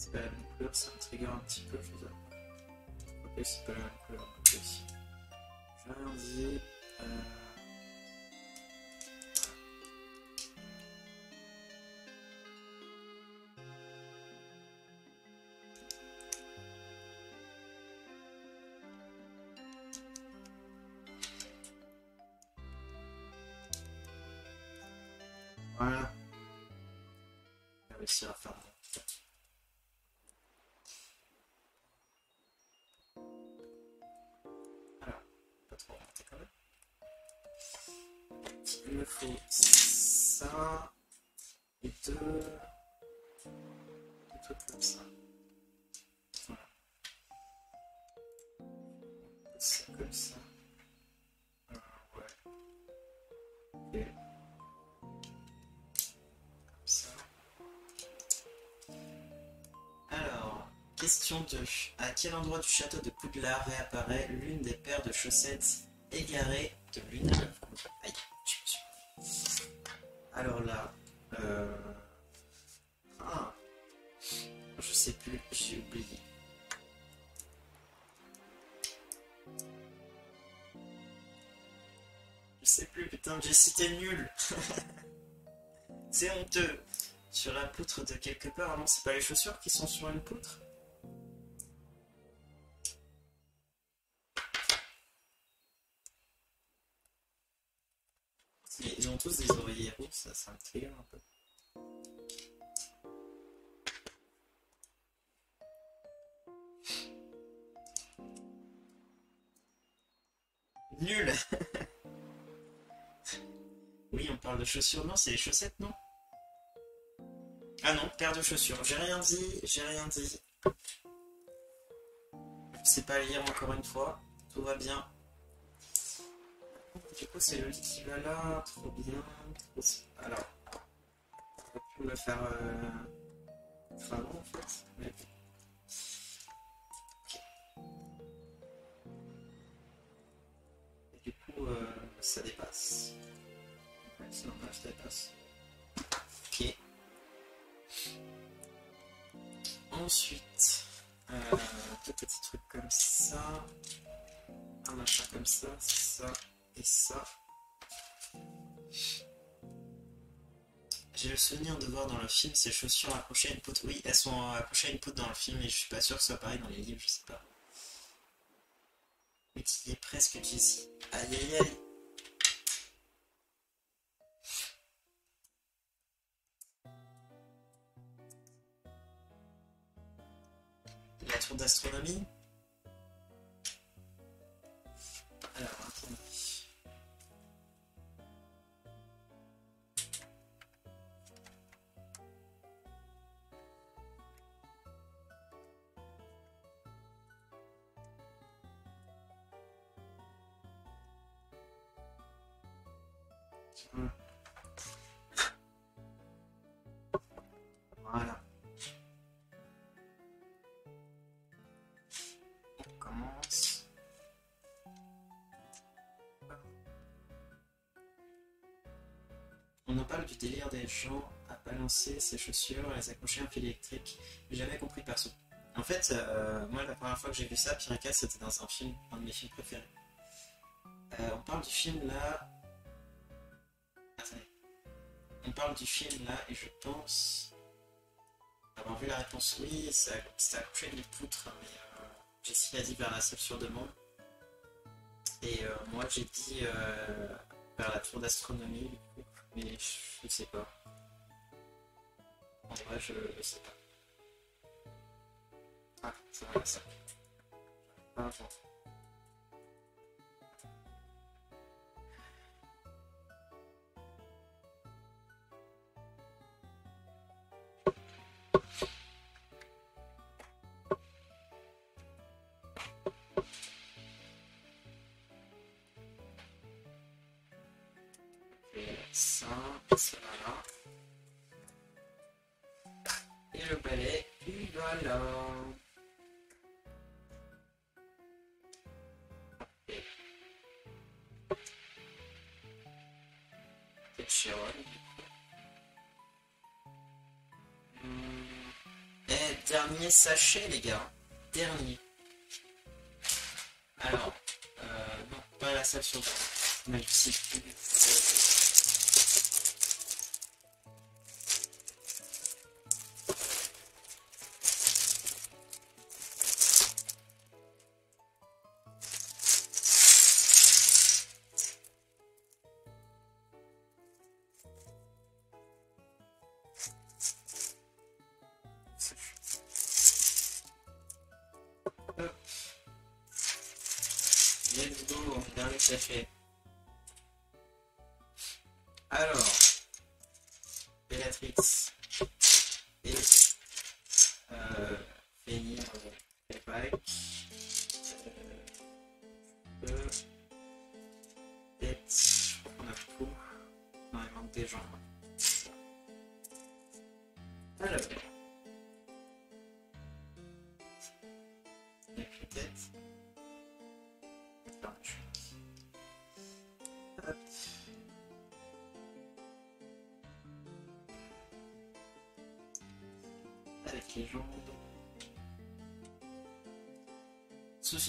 C'est pas la même couleur, ça me trigger un petit peu, je veux dire. Ok, c'est pas la même couleur, ok. J'ai rien dit. Euh... Voilà. Je vais réussir à faire Ça et deux, deux trucs comme ça. Voilà. Comme ça. Euh, ouais. Ok. Comme ça. Alors, question 2. À quel endroit du château de Poudlard réapparaît l'une des paires de chaussettes égarées de l'une? Sais plus, putain, j'ai cité nul. C'est honteux. Sur la poutre de quelque part, non, c'est pas les chaussures qui sont sur une poutre? Ils ont tous des oreillers rouges, ça, ça me trigger un peu. De chaussures. Non, c'est les chaussettes, non Ah non, paire de chaussures. J'ai rien dit, j'ai rien dit. Je sais pas lire encore une fois. Tout va bien. Du coup, c'est le lit qui va là. Trop bien. Alors, on va plus me faire. euh, travaux en fait. Mais... Du coup, euh, ça dépasse. C'est normal, ça dépasse. Ok. Ensuite, euh, deux petits trucs comme ça. Un machin comme ça, ça et ça. J'ai le souvenir de voir dans le film ces chaussures accrochées à une poutre. Oui, elles sont accrochées à une poutre dans le film, mais je suis pas sûr que ce soit pareil dans les livres, je sais pas. Mais il est presque Jessie. Aïe aïe aïe. D'astronomie On en parle du délire des gens à balancer ses chaussures et les accrocher à un fil électrique. Jamais compris perso. En fait, euh, moi, la première fois que j'ai vu ça, Piraka, c'était dans un film, un de mes films préférés. Euh, on parle du film là. Attendez. On parle du film là, et je pense avoir vu la réponse oui, c'est c'est accroché à une poutre, mais euh, Jessie a dit vers la seule sur demande. Et euh, moi j'ai dit vers la tour d'astronomie, du coup, mais je, je sais pas. En vrai, je, je sais pas. Ah, ça va, ça. Pas avant. Et le balai. Et- Et coup. Hmm. Eh, dernier sachet, les gars. Dernier. Alors, euh, non, pas la salle sur mais je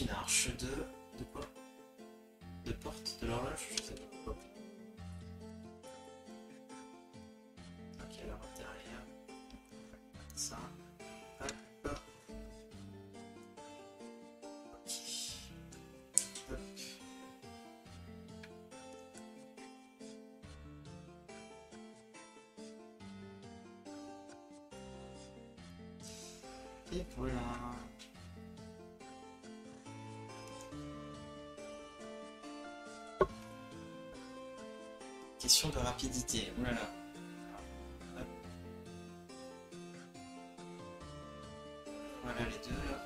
une arche de de quoi de porte de l'horloge je sais pas. Quoi ok alors derrière. Ça hop. Ok. Hop Et voilà. De rapidité. Voilà. Hop. Voilà les deux là.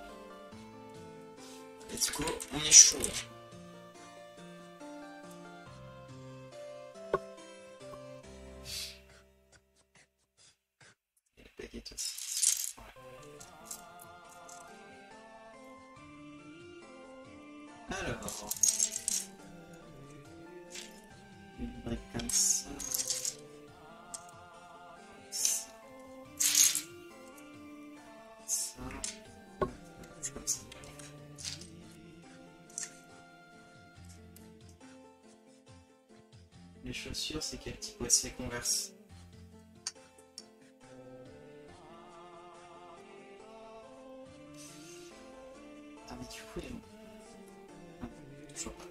Let's go, on est chaud. C'est quel c'est les Converse. Ah, mais du coup, ont- Ah, toujours pas.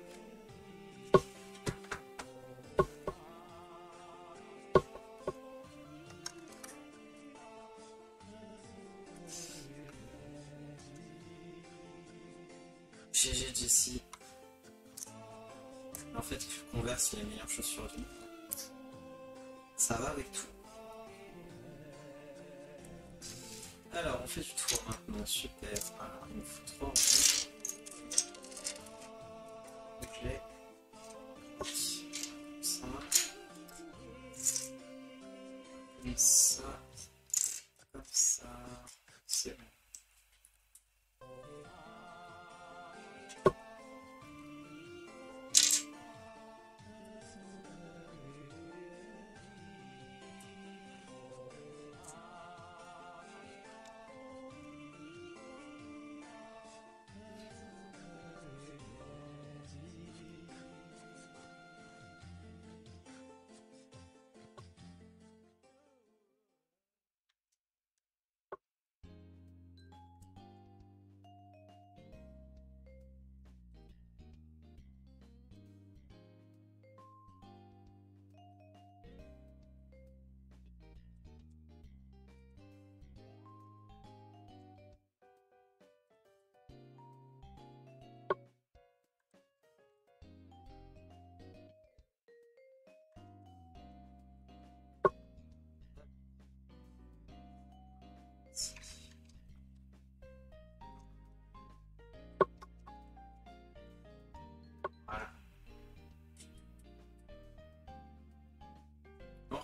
GG Jessie. En fait, Converse, c'est les meilleures chaussures du monde. Ça va avec tout. Alors, on fait du 3 maintenant, super. Alors, 3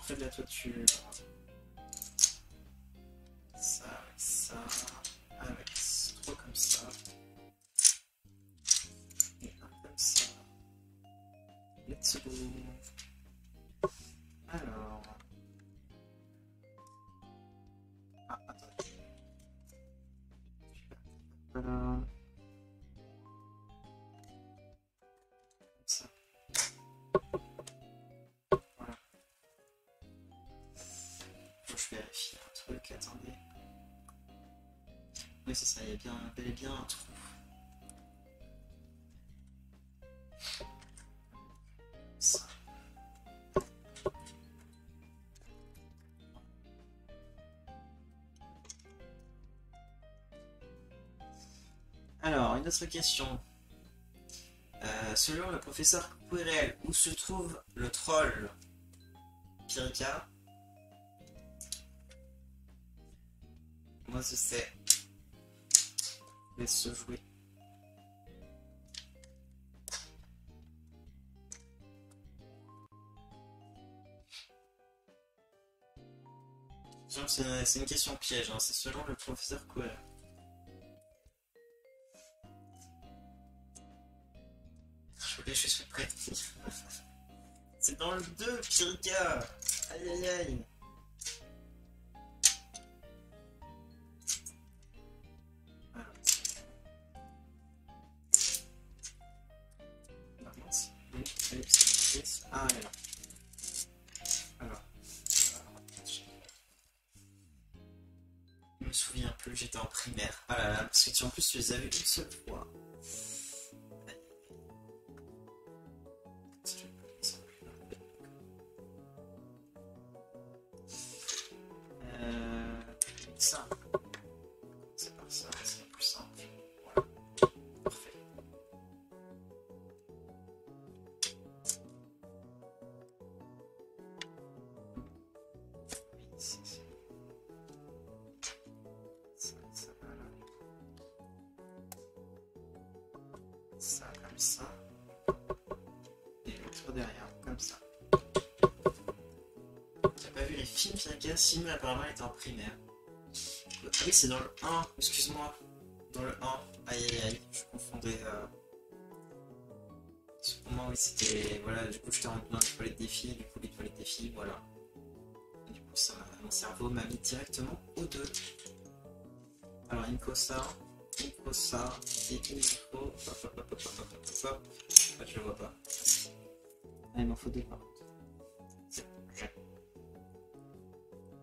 Refait de la toiture. Ça, avec ça, avec trois comme ça. Et un comme ça. Let's go. Bien, bel et bien un trou. Alors, une autre question. Euh, selon le professeur Quirrell, où se trouve le troll Pirika Moi je sais. Se jouer. C'est une question piège, hein, c'est selon le professeur Quirrell. Je je suis prêt. C'est dans le 2, Pirika Aïe aïe aïe en plus tu les as vus une seule fois. Elle était en primaire. Ah oui c'est dans le 1, excuse-moi. Dans le 1. Aïe aïe aïe, je confondais. Euh... Pour moi, oui, c'était. Voilà, du coup, j'étais rentré dans les toilettes des filles, du coup, les toilettes des filles, voilà. Du coup, ça, mon cerveau m'a mis directement aux deux. Alors, faut ça, faut ça, et. Hop, hop, hop, hop, hop, hop, hop, hop. Ah, je le vois pas. Ah, il m'en faut deux par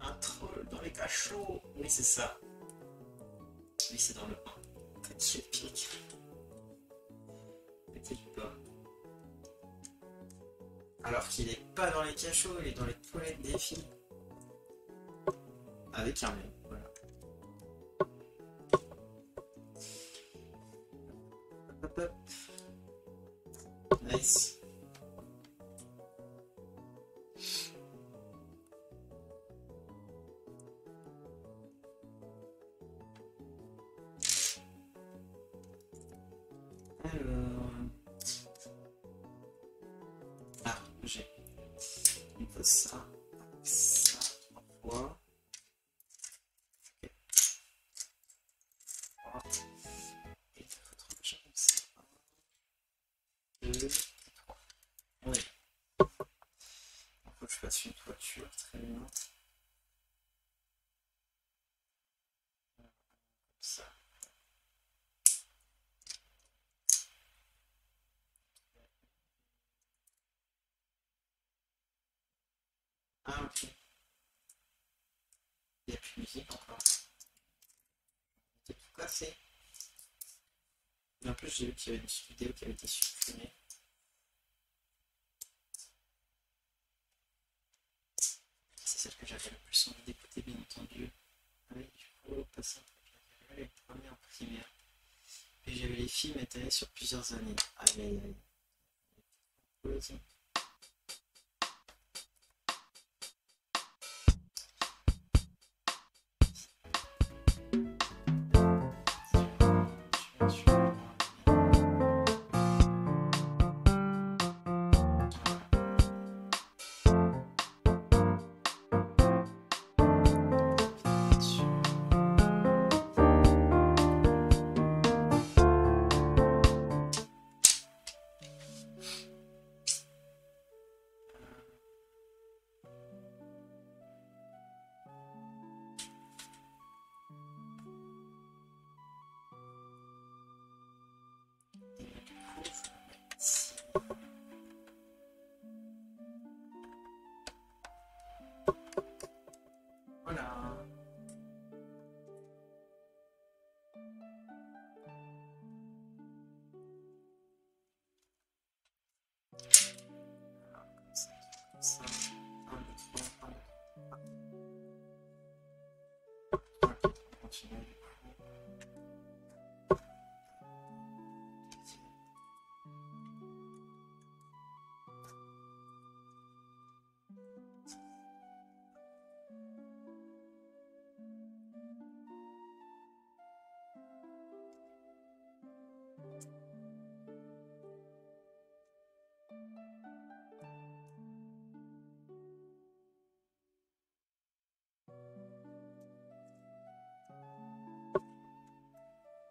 Un troll dans les cachots Oui, c'est ça. Oui, c'est dans le 1. Petit pic. Petit pas. Alors qu'il est pas dans les cachots, il est dans les toilettes des filles. Avec un mec, voilà. Hop, hop. Nice. Alors... Ah, Ah, ok. Il n'y a plus de musique encore. C'est tout cassé. En plus, j'ai vu qu'il y avait une vidéo qui avait été supprimée. C'est celle que j'avais le plus envie d'écouter, bien entendu. Avec du coup, passant j'avais les premiers en primaire. Puis j'avais les films étalés sur plusieurs années. Aïe aïe Ok,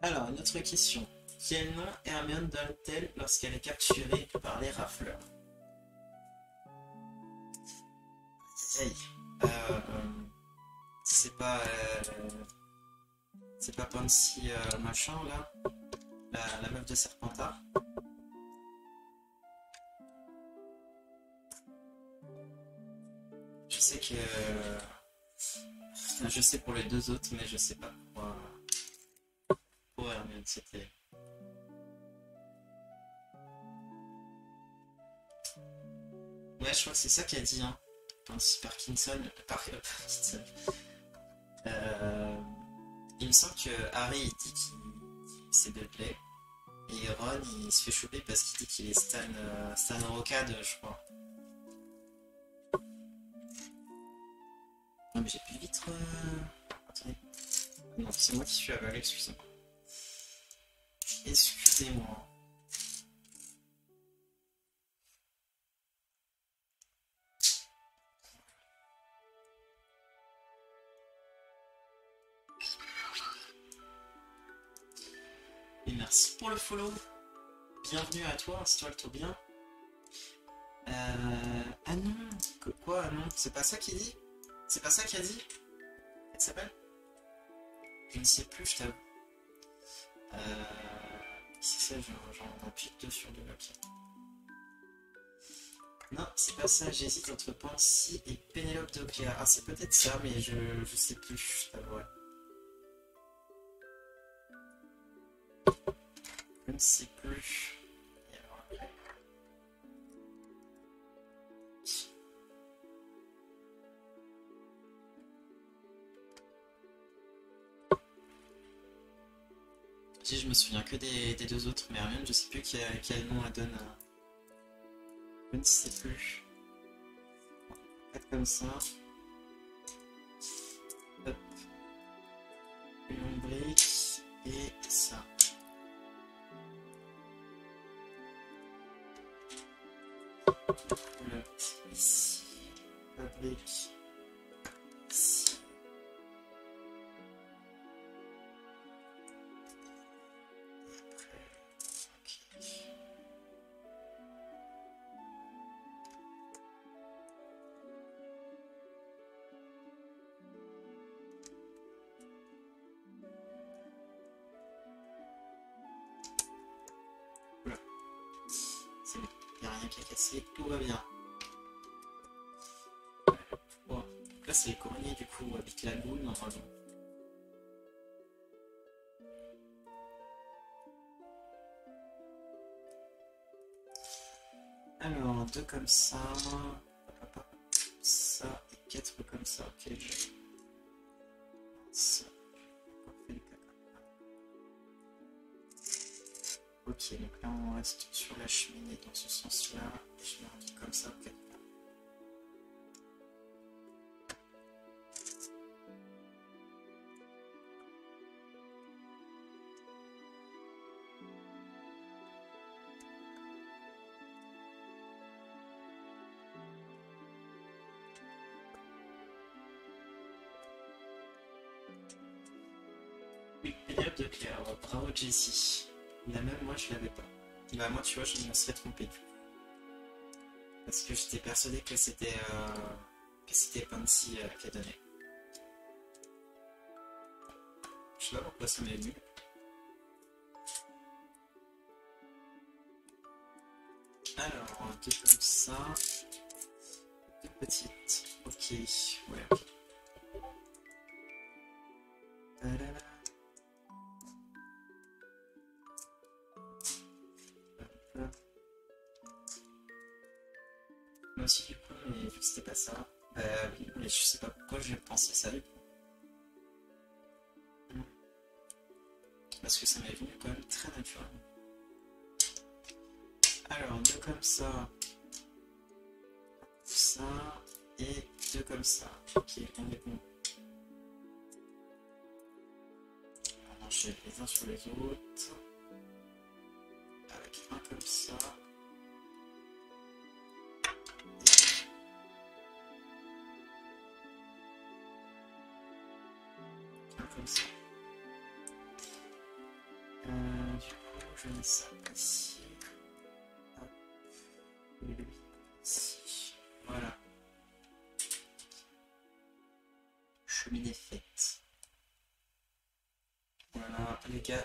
Alors, une autre question. Quel nom Hermione donne-t-elle lorsqu'elle est capturée par les rafleurs Hey, euh, c'est pas, euh, c'est pas Pansy euh, machin là, la, meuf de Serpentard? Je sais que, je sais pour les deux autres, mais je sais pas Ouais, je crois que c'est ça qu'elle dit, hein. Parkinson. Par... Parkinson. Euh, Il me semble que Harry il dit qu'il c'est Dudley. Et Ron il se fait choper parce qu'il dit qu'il est Stan, euh, Stan Rocade, je crois. Non, mais j'ai pu vite. euh, Attendez. Non, c'est moi qui suis aveugle, excusez-moi. Excusez-moi. Et merci pour le follow. bienvenue à toi, installe-toi bien. Euh... Ah non, que- quoi, ah non, c'est pas ça qu'il dit? C'est pas ça qu'il a dit? Elle s'appelle? Je ne sais plus, je t'avoue. Euh... C'est ça, j'en pique sur deux, ok. Non, c'est pas ça, j'hésite entre Pansy et Pénélope d'Ocléa. Ah, c'est peut-être ça, mais je, je sais plus, je. Je ne sais plus. Si je me souviens que des, des deux autres, mais Hermione, je sais plus quel, quel nom elle donne. euh. Je ne sais plus. Faites comme ça. Hop. Une ombrique et ça. Voilà. Ici. Fabrique. Ici. Tout va bien. Là, c'est les corniers du coup habite la boule normalement. Alors, deux comme ça. Ça et quatre comme ça. Ok. Ça. Ok, donc là on reste sur la cheminée dans ce sens-là. Je mets un comme ça. Pénélope de Claire, bravo Jessie. La même moi je l'avais pas. Bah moi tu vois je me serais trompé. Parce que j'étais persuadé que c'était euh, que c'était Pansy euh, qui a donné. Je sais pas pourquoi ça m'est venu. Alors, deux comme ça. Deux petites. Ok, ouais. Pensé ça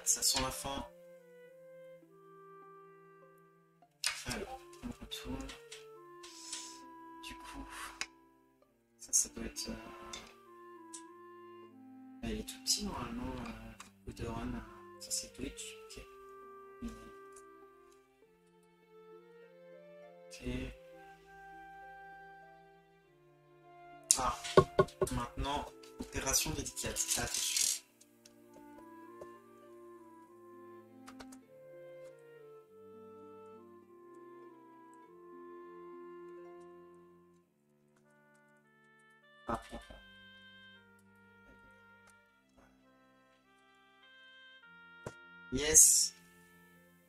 ça sent la fin.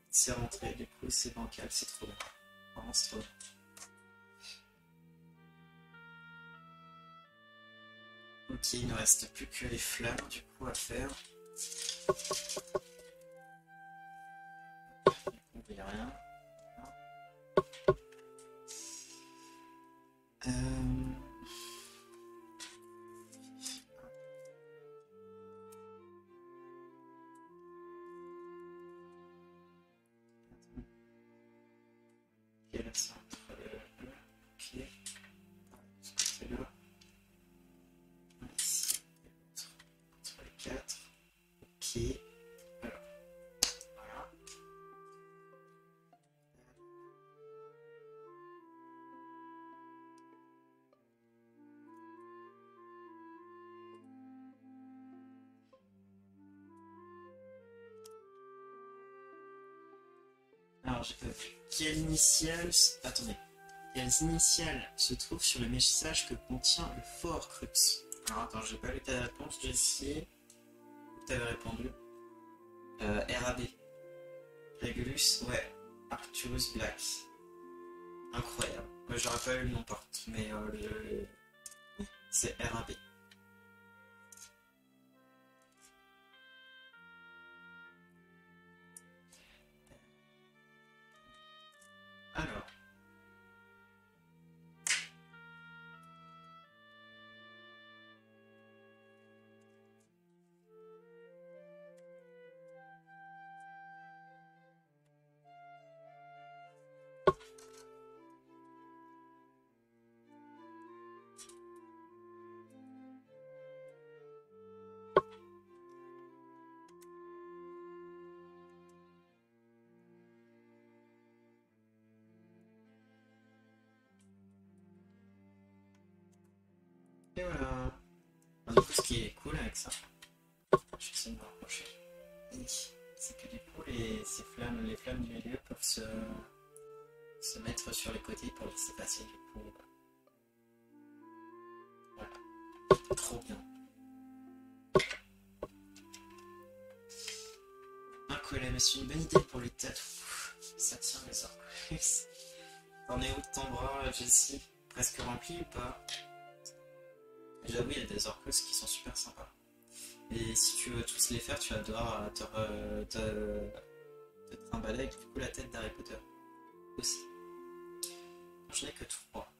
C'est rentré, du coup c'est bancal, c'est trop bien. Vraiment c'est trop. Ok, il ne reste plus que les flammes du coup à faire. Vu. Quelle initiale... s- Attendez. Quelles initiales se trouvent sur le message que contient le fort Crux? Alors, attends, j'ai pas lu ta réponse, Jessie. T'avais répondu. Euh, RAB. Regulus, ouais. Arcturus Black. Incroyable. J'aurais pas eu le nom porte, mais euh, c'est RAB. Voilà. Ce qui est cool avec ça, je vais essayer de me rapprocher, c'est que du coup, les, ces flammes, les flammes du milieu peuvent se, se mettre sur les côtés pour laisser passer du coup. Voilà. Trop bien. Un mais c'est une bonne idée pour les têtes. Ça tient les orques. T'en es où de ton bras, Jessie? Presque rempli ou pas? J'avoue, il y a des orcos qui sont super sympas. Et si tu veux tous les faire, tu vas devoir euh, te, re- trimballer avec du coup la tête d'Harry Potter. Aussi. Je n'ai que trois.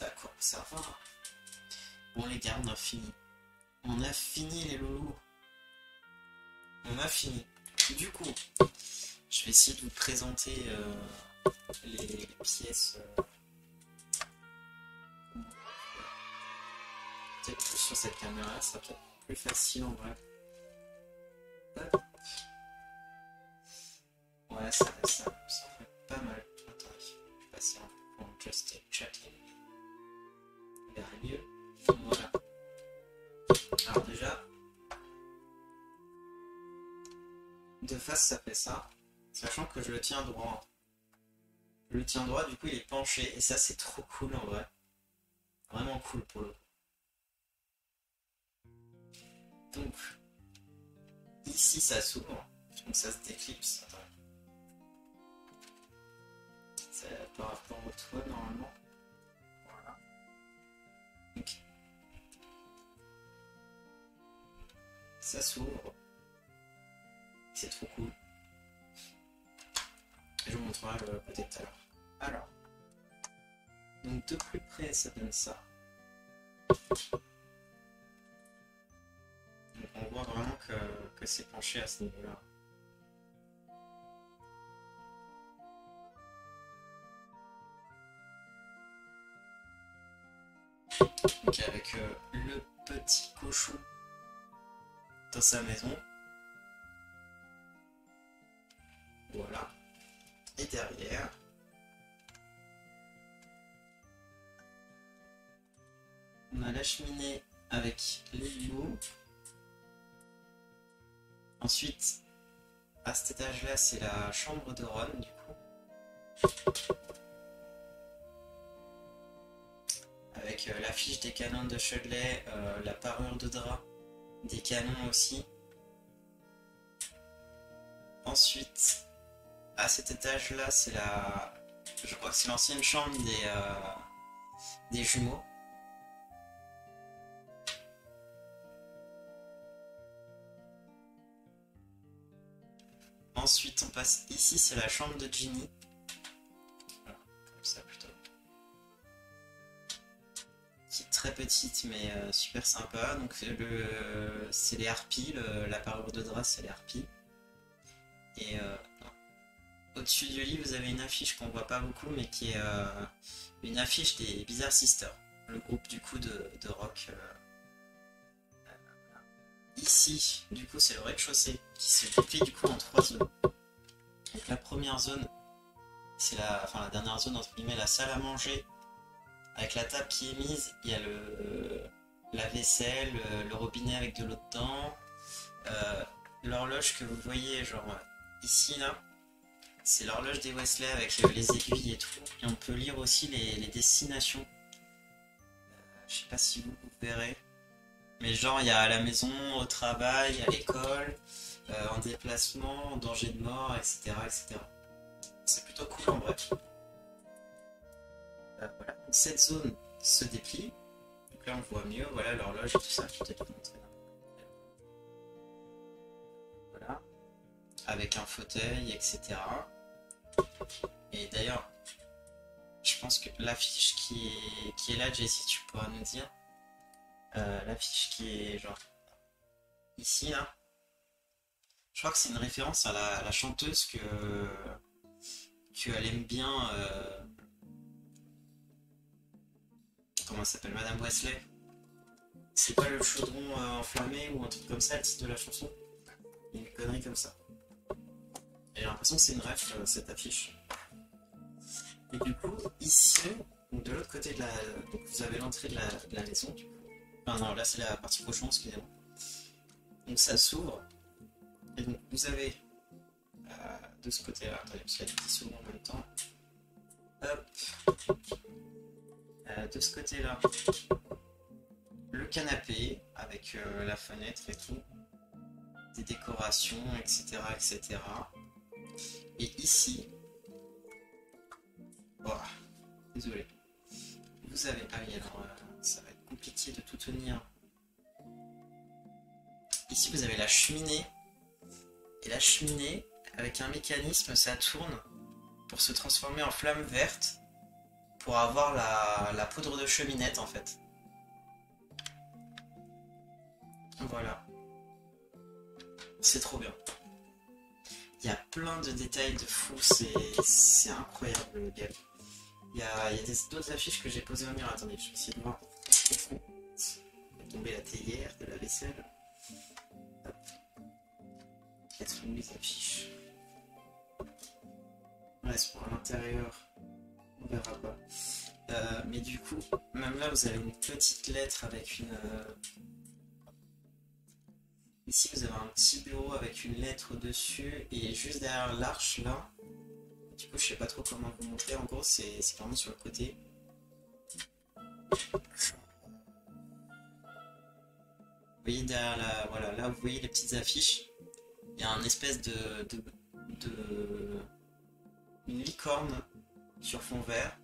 D'accord, ça va. Bon les gars, on a fini. On a fini les loulous. On a fini. Du coup, je vais essayer de vous présenter euh, les, les pièces. euh, sur cette caméra, ça sera peut-être plus facile en vrai. Ouais, ça, ça me semble pas mal. Attendez, je vais passer un peu pour just checking. Vers mieux. Voilà. Alors déjà, de face ça fait ça, sachant que je le tiens droit. Je le tiens droit, du coup il est penché, et ça c'est trop cool en vrai. Vraiment cool pour le coup. Donc, ici ça s'ouvre, donc ça se déclipse. C'est par rapport au toit normalement. Voilà. Ça s'ouvre. C'est trop cool. Je vous montrerai le côté tout à l'heure. Alors, donc de plus près ça donne ça. On voit vraiment que, que c'est penché à ce niveau-là. Donc avec euh, le petit cochon dans sa maison. Voilà. Et derrière, on a la cheminée avec les loups. Ensuite, à cet étage-là, c'est la chambre de Ron, du coup. Avec euh, l'affiche des canons de Chudley, euh, la parure de drap des canons aussi. Ensuite, à cet étage-là, c'est la... Je crois que c'est l'ancienne chambre des, euh, des jumeaux. Ici, c'est la chambre de Ginny. Qui est très petite, mais euh, super sympa. Donc, le, c'est les harpies, la parure de drap, c'est les harpies. Et euh, au-dessus du lit, vous avez une affiche qu'on voit pas beaucoup, mais qui est euh, une affiche des Bizarre Sisters, le groupe du coup de, rock. Ici, du coup, c'est le rez-de-chaussée qui se déplie du coup en trois zones. Donc la première zone, c'est la, enfin la dernière zone entre guillemets, la salle à manger, avec la table qui est mise. Il y a le la vaisselle, le, robinet avec de l'eau dedans, euh, l'horloge que vous voyez genre ici là. C'est l'horloge des Wesley avec les aiguilles et tout. Et on peut lire aussi les, destinations. Euh, je sais pas si vous, vous verrez. Mais genre, il y a à la maison, au travail, à l'école, en déplacement, en danger de mort, etc. etc. C'est plutôt cool en vrai. Euh, voilà. Cette zone se déplie. Donc là, on voit mieux. Voilà l'horloge et tout ça. Je vais peut-être montrer. Voilà. Avec un fauteuil, etc. Et d'ailleurs, je pense que l'affiche qui est, qui est là, Jessie, tu pourras nous dire. Euh, l'affiche qui est genre ici là. Je crois que c'est une référence à la, chanteuse que qu'elle aime bien. euh, Comment elle s'appelle Madame Wesley. C'est pas le chaudron euh, enflammé ou un truc comme ça, le titre de la chanson. Une connerie comme ça. J'ai l'impression que c'est une ref euh, cette affiche. Et du coup, ici, de l'autre côté de la. Donc vous avez l'entrée de la, de la maison, du coup. Enfin non, là c'est la partie cochon, excusez-moi. Donc ça s'ouvre. Et donc vous avez euh, de ce côté-là, attendez, parce qu'il y a des petits secondes en même temps. Hop. Euh, de ce côté-là, le canapé avec euh, la fenêtre et tout. Des décorations, etc. etc. Et ici. Oh, désolé. Vous avez. Ah oui, alors ça va être compliqué de tout tenir. Ici, vous avez la cheminée. Et la cheminée, avec un mécanisme, ça tourne pour se transformer en flamme verte pour avoir la, poudre de cheminette en fait. Voilà. C'est trop bien. Il y a plein de détails de fou, c'est incroyable le game. Il y a, d'autres affiches que j'ai posées au mur. Attendez, je vais essayer de voir. Va tomber la théière, de la vaisselle. Quelles sont les affiches c'est pour l'intérieur. On verra pas. Euh, mais du coup, même là, vous avez une petite lettre avec une. euh, Ici, vous avez un petit bureau avec une lettre au-dessus et juste derrière l'arche là. Du coup, je sais pas trop comment vous montrer. En gros, c'est vraiment sur le côté. Vous voyez derrière la. Voilà, là, vous voyez les petites affiches. Il y a un espèce de. de, une licorne sur fond vert.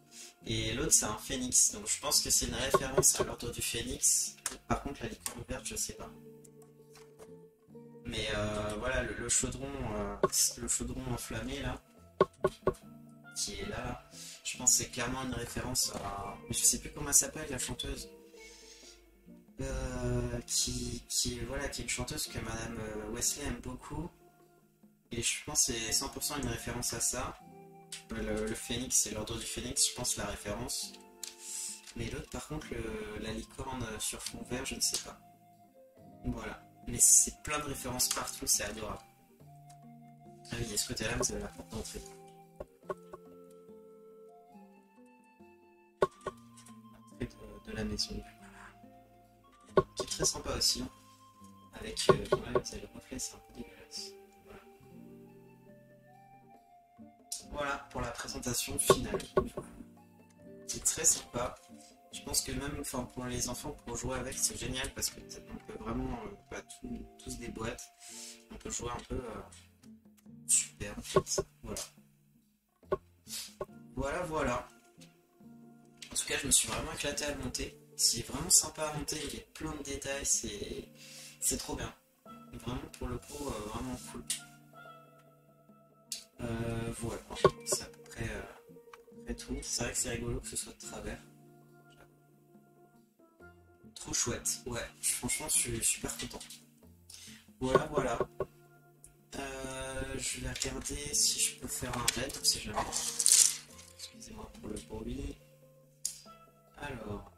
Et l'autre, c'est un phénix. Donc, je pense que c'est une référence à l'ordre du phénix. Par contre, la licorne verte, je sais pas. Mais euh, voilà, le, chaudron, euh, le chaudron enflammé là, qui est là, là, je pense que c'est clairement une référence à. Mais je sais plus comment elle s'appelle la chanteuse. Euh, qui, qui, voilà, qui est une chanteuse que Madame euh, Wesley aime beaucoup. Et je pense que c'est 100% une référence à ça. Le, le phénix, c'est l'ordre du phénix, je pense la référence. Mais l'autre, par contre, la licorne sur fond vert, je ne sais pas. Voilà. Mais c'est plein de références partout, c'est adorable. Ah oui, et ce côté-là, vous avez la porte d'entrée. La maison. Qui est très sympa aussi. hein. Avec. Euh, le reflet, c'est un peu dégueulasse. Voilà. Pour la présentation finale. C'est très sympa. Je pense que même pour les enfants, pour jouer avec, c'est génial parce que peut vraiment euh, bah, tous des boîtes. On peut jouer un peu euh, super. Voilà. Voilà, voilà. En tout cas, je me suis vraiment éclaté à le monter. C'est vraiment sympa à monter, il y a plein de détails, c'est trop bien. Vraiment, pour le coup, euh, vraiment cool. voilà, c'est à peu près, euh, à peu près tout. C'est vrai que c'est rigolo que ce soit de travers. Trop chouette, ouais, franchement je suis super content. Voilà, voilà. Euh, je vais regarder si je peux faire un raid, sait jamais. Excusez-moi pour le bruit. Alors.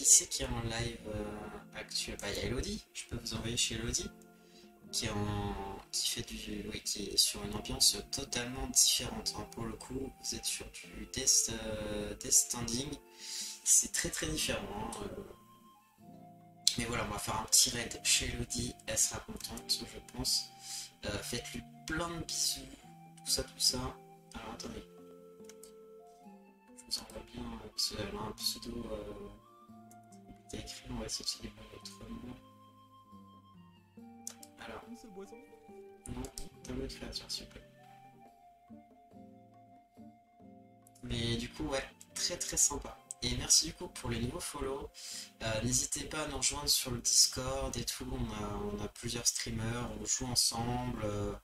Qui c'est qui est en live euh, actuel? Bah, il y a Elodie, je peux vous envoyer chez Elodie. Qui, est en... qui fait du. Oui, qui est sur une ambiance totalement différente. hein. Pour le coup, vous êtes sur du test, euh, test standing. C'est très très différent. hein, euh. Mais voilà, on va faire un petit raid chez Elodie. Elle sera contente, je pense. Euh, Faites-lui plein de bisous. Tout ça, tout ça. Alors attendez. Je vous envoie bien. un pseudo. Écrit, on va essayer de se débrouiller autrement. Alors. Non, tableau de création, s'il vous plaît. Mais du coup, ouais, très très sympa. Et merci du coup pour les nouveaux follow. Euh, N'hésitez pas à nous rejoindre sur le Discord et tout. On a, on a plusieurs streamers, on joue ensemble. euh,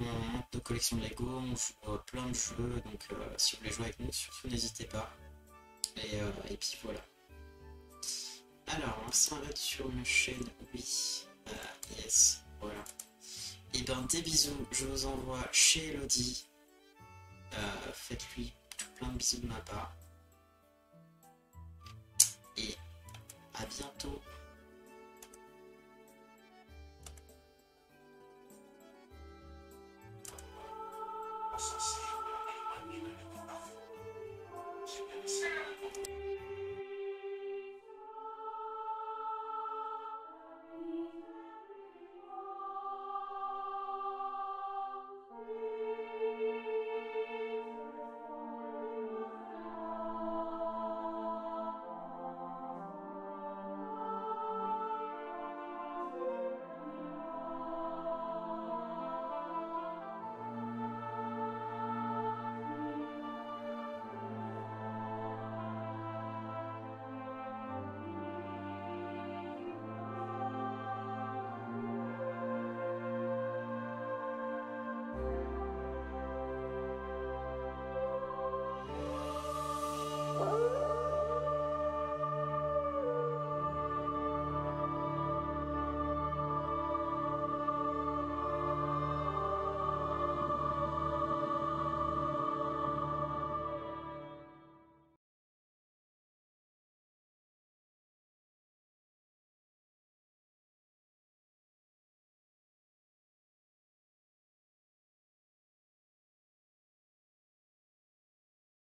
on monte nos collections de Lego, on joue à plein de jeux. Donc euh, si vous voulez jouer avec nous, surtout n'hésitez pas. Et, euh, et puis voilà. Alors, on s'arrête sur une chaîne, oui. Euh, yes, voilà. Et ben des bisous, je vous envoie chez Elodie. Euh, Faites-lui plein de bisous de ma part. Et à bientôt